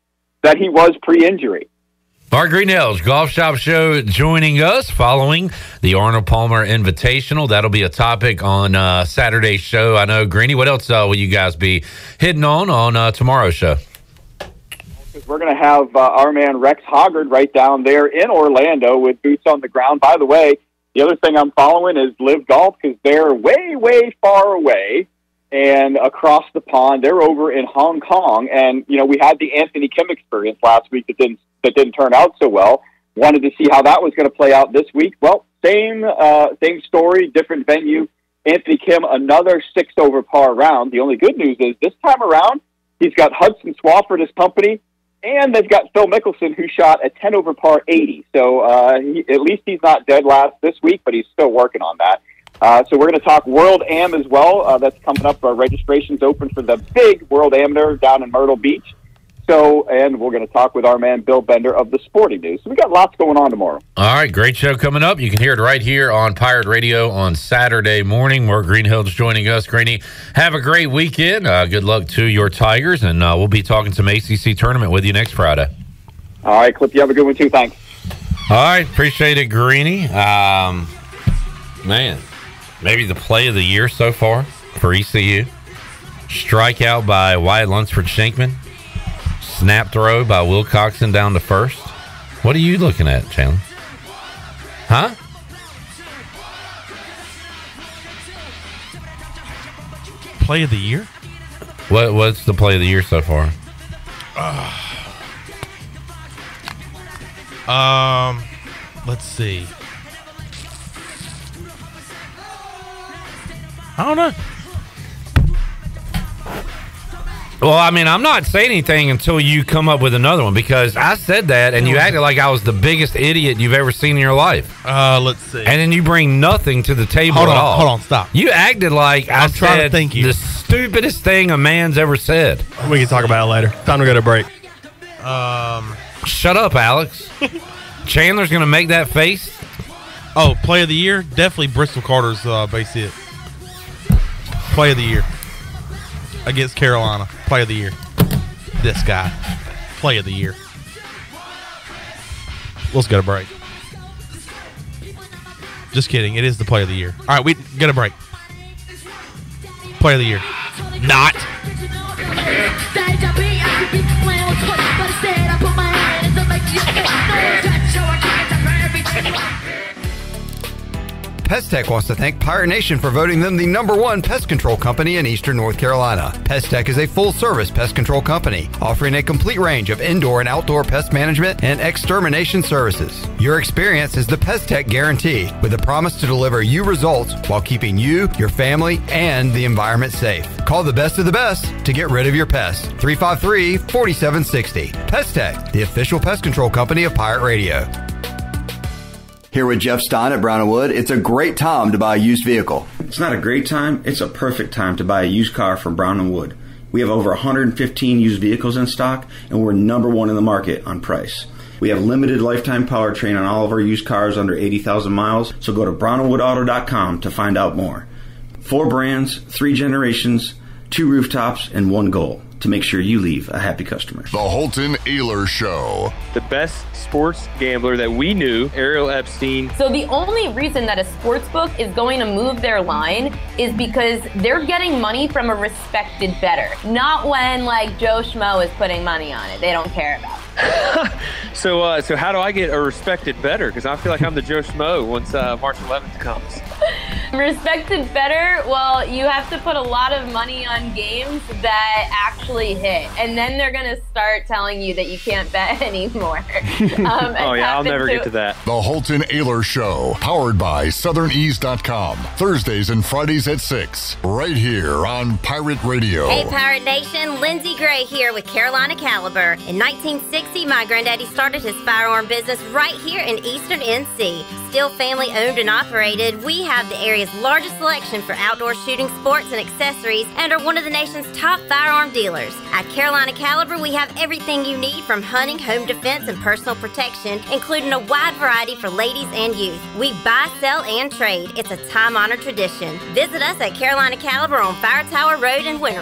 that he was pre-injury. Mark Greenhills, Golf Shop Show, joining us following the Arnold Palmer Invitational. That'll be a topic on uh, Saturday's show. I know, Greeny, what else uh, will you guys be hitting on on uh, tomorrow's show? We're going to have uh, our man Rex Hoggard right down there in Orlando with boots on the ground. By the way, the other thing I'm following is Live Golf because they're way, way far away and across the pond. They're over in Hong Kong, and you know we had the Anthony Kim experience last week that didn't that didn't turn out so well. Wanted to see how that was going to play out this week. Well, same uh, same story, different venue. Anthony Kim another six over par round. The only good news is this time around he's got Hudson Swafford as company, and they've got Phil Mickelson who shot a ten over par eighty. So uh, he, at least he's not dead last this week, but he's still working on that. Uh, so we're going to talk World Am as well. Uh, that's coming up. Our registration's open for the big World Amateur down in Myrtle Beach. So, and we're going to talk with our man Bill Bender of the Sporting News. So we got lots going on tomorrow. All right, great show coming up. You can hear it right here on Pirate Radio on Saturday morning. More Greenhills joining us. Greeny, have a great weekend. Uh, good luck to your Tigers, and uh, we'll be talking some ACC tournament with you next Friday. All right, Clip, you have a good one too. Thanks. All right, appreciate it, Greeny. Um, man, maybe the play of the year so far for ECU. Strikeout by Wyatt Lunsford Shankman. Snap throw by Will Coxon down to first. What are you looking at, Chandler? Huh? Play of the year? What What's the play of the year so far? *sighs* Um, let's see. I don't know. Well, I mean, I'm not saying anything until you come up with another one because I said that and you acted like I was the biggest idiot you've ever seen in your life. Uh, let's see. And then you bring nothing to the table Hold at on, all. hold on, stop. You acted like I I'm trying to said think you. the stupidest thing a man's ever said. We can talk about it later. Time to go to break. Um, Shut up, Alex. *laughs* Chandler's going to make that face. Oh, play of the year? Definitely Bristol Carter's uh, base hit. Play of the year against Carolina. Play of the year. This guy. Play of the year. Let's get a break. Just kidding. It is the play of the year. All right, we get a break. Play of the year. Not. Pest Tech wants to thank Pirate Nation for voting them the number one pest control company in eastern North Carolina. Pest Tech is a full service pest control company offering a complete range of indoor and outdoor pest management and extermination services. Your experience is the Pest Tech guarantee with a promise to deliver you results while keeping you, your family, and the environment safe. Call the best of the best to get rid of your pests. 353 4760. Pest Tech, the official pest control company of Pirate Radio. Here with Jeff Stein at Brown and Wood, it's a great time to buy a used vehicle. It's not a great time, it's a perfect time to buy a used car from Brown and Wood. We have over 115 used vehicles in stock and we're number 1 in the market on price. We have limited lifetime powertrain on all of our used cars under 80,000 miles, so go to brownandwoodauto.com to find out more. Four brands, three generations, two rooftops, and one goal to make sure you leave a happy customer. The Holton Ahlers Show. The best sports gambler that we knew, Ariel Epstein. So the only reason that a sports book is going to move their line is because they're getting money from a respected better. not when like Joe Schmo is putting money on it. They don't care about. It. *laughs* So, uh, so how do I get a respected better? Because I feel like I'm the Joe Schmo once uh, March 11th comes. *laughs* Respected better? Well, you have to put a lot of money on games that actually hit. And then they're going to start telling you that you can't bet *laughs* anymore. *laughs* Um, oh yeah, I'll happened never get to that. The Holton Ahlers Show, powered by SouthernEase.com. Thursdays and Fridays at 6, right here on Pirate Radio. Hey, Pirate Nation, Lindsey Gray here with Carolina Caliber. In 1960, my granddaddy started his firearm business right here in Eastern NC. Still family owned and operated, we have the area's largest selection for outdoor shooting sports and accessories and are one of the nation's top firearm dealers. At Carolina Caliber, we have everything you need from hunting, home defense, and personal protection, including a wide variety for ladies and youth. We buy, sell, and trade. It's a time honored tradition. Visit us at Carolina Caliber on Fire Tower Road in Winterville.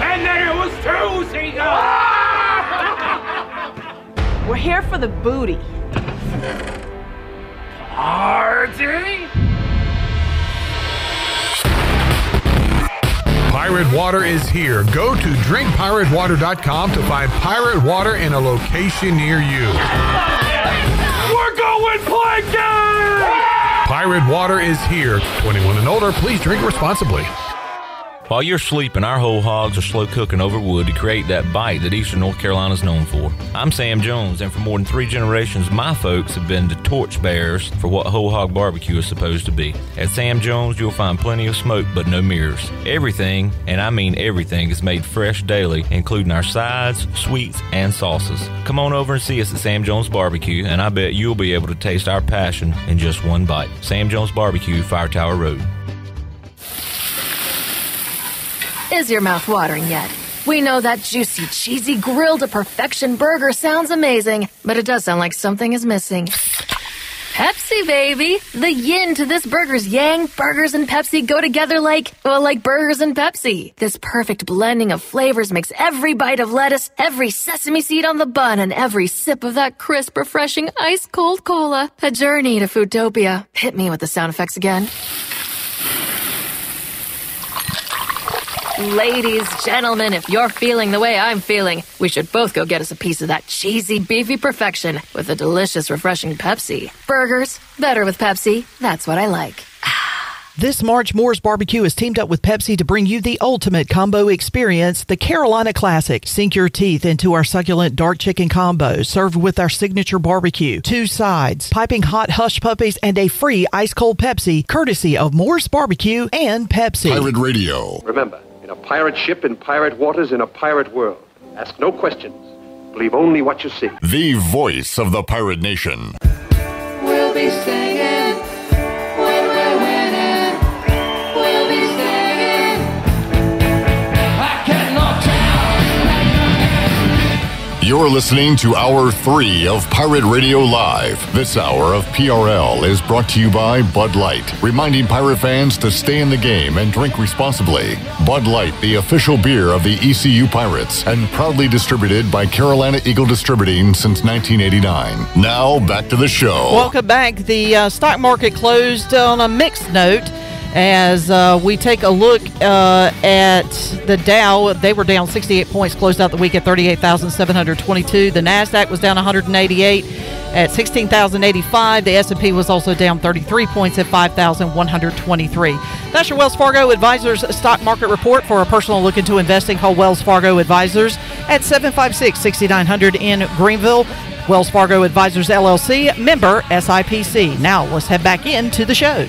And then it was two seagulls. We're here for the booty. Party? Pirate Water is here. Go to drinkpiratewater.com to find pirate water in a location near you. We're going plankton! Pirate Water is here. 21 and older, please drink responsibly. While you're sleeping, our whole hogs are slow cooking over wood to create that bite that Eastern North Carolina is known for. I'm Sam Jones, and for more than three generations, my folks have been the torchbearers for what whole hog barbecue is supposed to be. At Sam Jones, you'll find plenty of smoke, but no mirrors. Everything, and I mean everything, is made fresh daily, including our sides, sweets, and sauces. Come on over and see us at Sam Jones Barbecue, and I bet you'll be able to taste our passion in just one bite. Sam Jones Barbecue, Fire Tower Road. Is your mouth watering yet? We know that juicy, cheesy, grilled to perfection burger sounds amazing, but it does sound like something is missing. Pepsi, baby! The yin to this burger's yang, burgers and Pepsi go together like, well, like burgers and Pepsi. This perfect blending of flavors makes every bite of lettuce, every sesame seed on the bun, and every sip of that crisp, refreshing, ice cold cola a journey to Foodtopia. Hit me with the sound effects again. Ladies, gentlemen, if you're feeling the way I'm feeling, we should both go get us a piece of that cheesy, beefy perfection with a delicious, refreshing Pepsi. Burgers, better with Pepsi. That's what I like. *sighs* This March, Moore's Barbecue has teamed up with Pepsi to bring you the ultimate combo experience, the Carolina Classic. Sink your teeth into our succulent dark chicken combo, served with our signature barbecue, two sides, piping hot hush puppies, and a free ice cold Pepsi, courtesy of Moore's Barbecue and Pepsi. Pirate Radio. Remember, in a pirate ship in pirate waters in a pirate world, ask no questions. Believe only what you see. The voice of the Pirate Nation. You're listening to Hour 3 of Pirate Radio Live. This hour of PRL is brought to you by Bud Light, reminding pirate fans to stay in the game and drink responsibly. Bud Light, the official beer of the ECU Pirates, and proudly distributed by Carolina Eagle Distributing since 1989. Now, back to the show. Welcome back. The uh, stock market closed on a mixed note as uh, we take a look uh, at the Dow. They were down 68 points, closed out the week at 38,722. The Nasdaq was down 188 at 16,085. The S&P was also down 33 points at 5,123. That's your Wells Fargo Advisors stock market report. For a personal look into investing, call Wells Fargo Advisors at 756-6900 in Greenville. Wells Fargo Advisors LLC, member SIPC. Now let's head back into the show.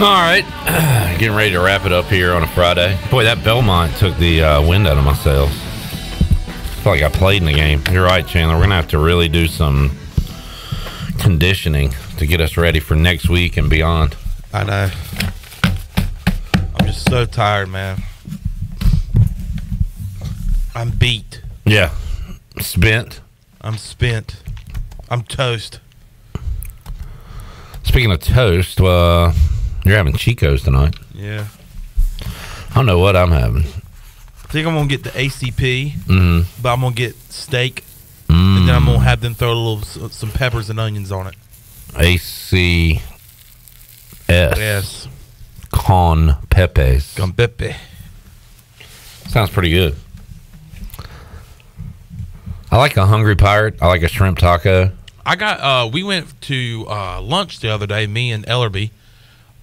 All right, *sighs* getting ready to wrap it up here on a Friday. Boy, that Belmont took the uh, wind out of my sails. I feel like I played in the game. You're right, Chandler. We're gonna have to really do some conditioning to get us ready for next week and beyond. I know. I'm just so tired, man. I'm beat. Yeah, spent. I'm spent. I'm toast. Speaking of toast, uh, you're having Chico's tonight. Yeah. I don't know what I'm having. I think I'm gonna get the ACP, mm-hmm. but I'm gonna get steak, and then I'm gonna have them throw a little some peppers and onions on it. ACS. Yes. Con Pepes. Con Pepe. Sounds pretty good. I like a hungry pirate. I like a shrimp taco. I got. uh We went to uh lunch the other day. Me and Ellerby.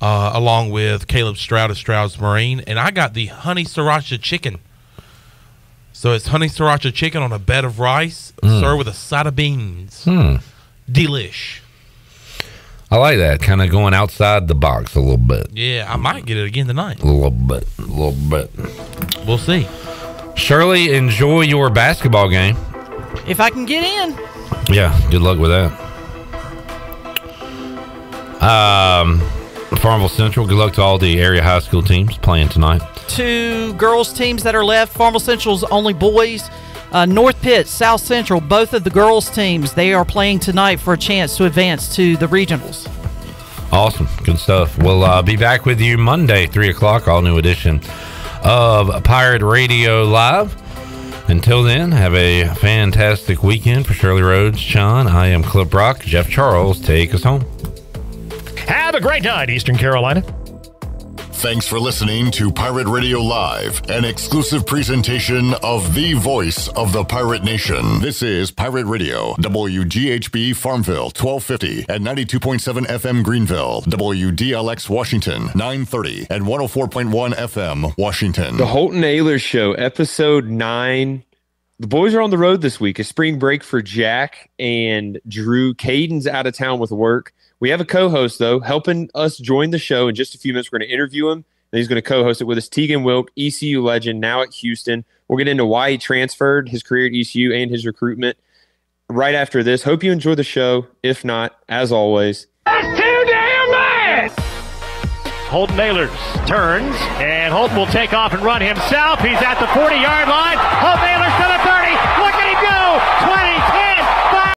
Uh, along with Caleb Stroud of Stroud's Marine, and I got the honey sriracha chicken. So it's honey sriracha chicken on a bed of rice, Mm. served with a side of beans. Hmm. Delish. I like that. Kind of going outside the box a little bit. Yeah, I might get it again tonight. A little bit. A little bit. We'll see. Shirley, enjoy your basketball game. If I can get in. Yeah, good luck with that. Um, Farmville Central, good luck to all the area high school teams playing tonight. Two girls teams that are left. Farmville Central's only boys. Uh, North Pitt, South Central, both of the girls teams, they are playing tonight for a chance to advance to the regionals. Awesome. Good stuff. We'll uh, be back with you Monday, 3 o'clock, all new edition of Pirate Radio Live. Until then, have a fantastic weekend for Shirley Rhodes, Sean. I am Clip Rock. Jeff Charles, take us home. Have a great night, Eastern Carolina. Thanks for listening to Pirate Radio Live, an exclusive presentation of the voice of the pirate nation. This is Pirate Radio, WGHB Farmville, 1250 and 92.7 FM Greenville, WDLX Washington, 930 and 104.1 FM Washington. The Holton Ahlers Show, episode nine. The boys are on the road this week. A spring break for Jack and Drew. Caden's out of town with work. We have a co-host though, helping us join the show. In just a few minutes, we're going to interview him. And he's going to co-host it with us. Tegan Wilk, ECU legend, now at Houston. We'll get into why he transferred, his career at ECU, and his recruitment right after this. Hope you enjoy the show. If not, as always, That's too damn bad! Holton Ahlers turns, and Holton will take off and run himself. He's at the 40 yard line. Holton Ahlers to the 30.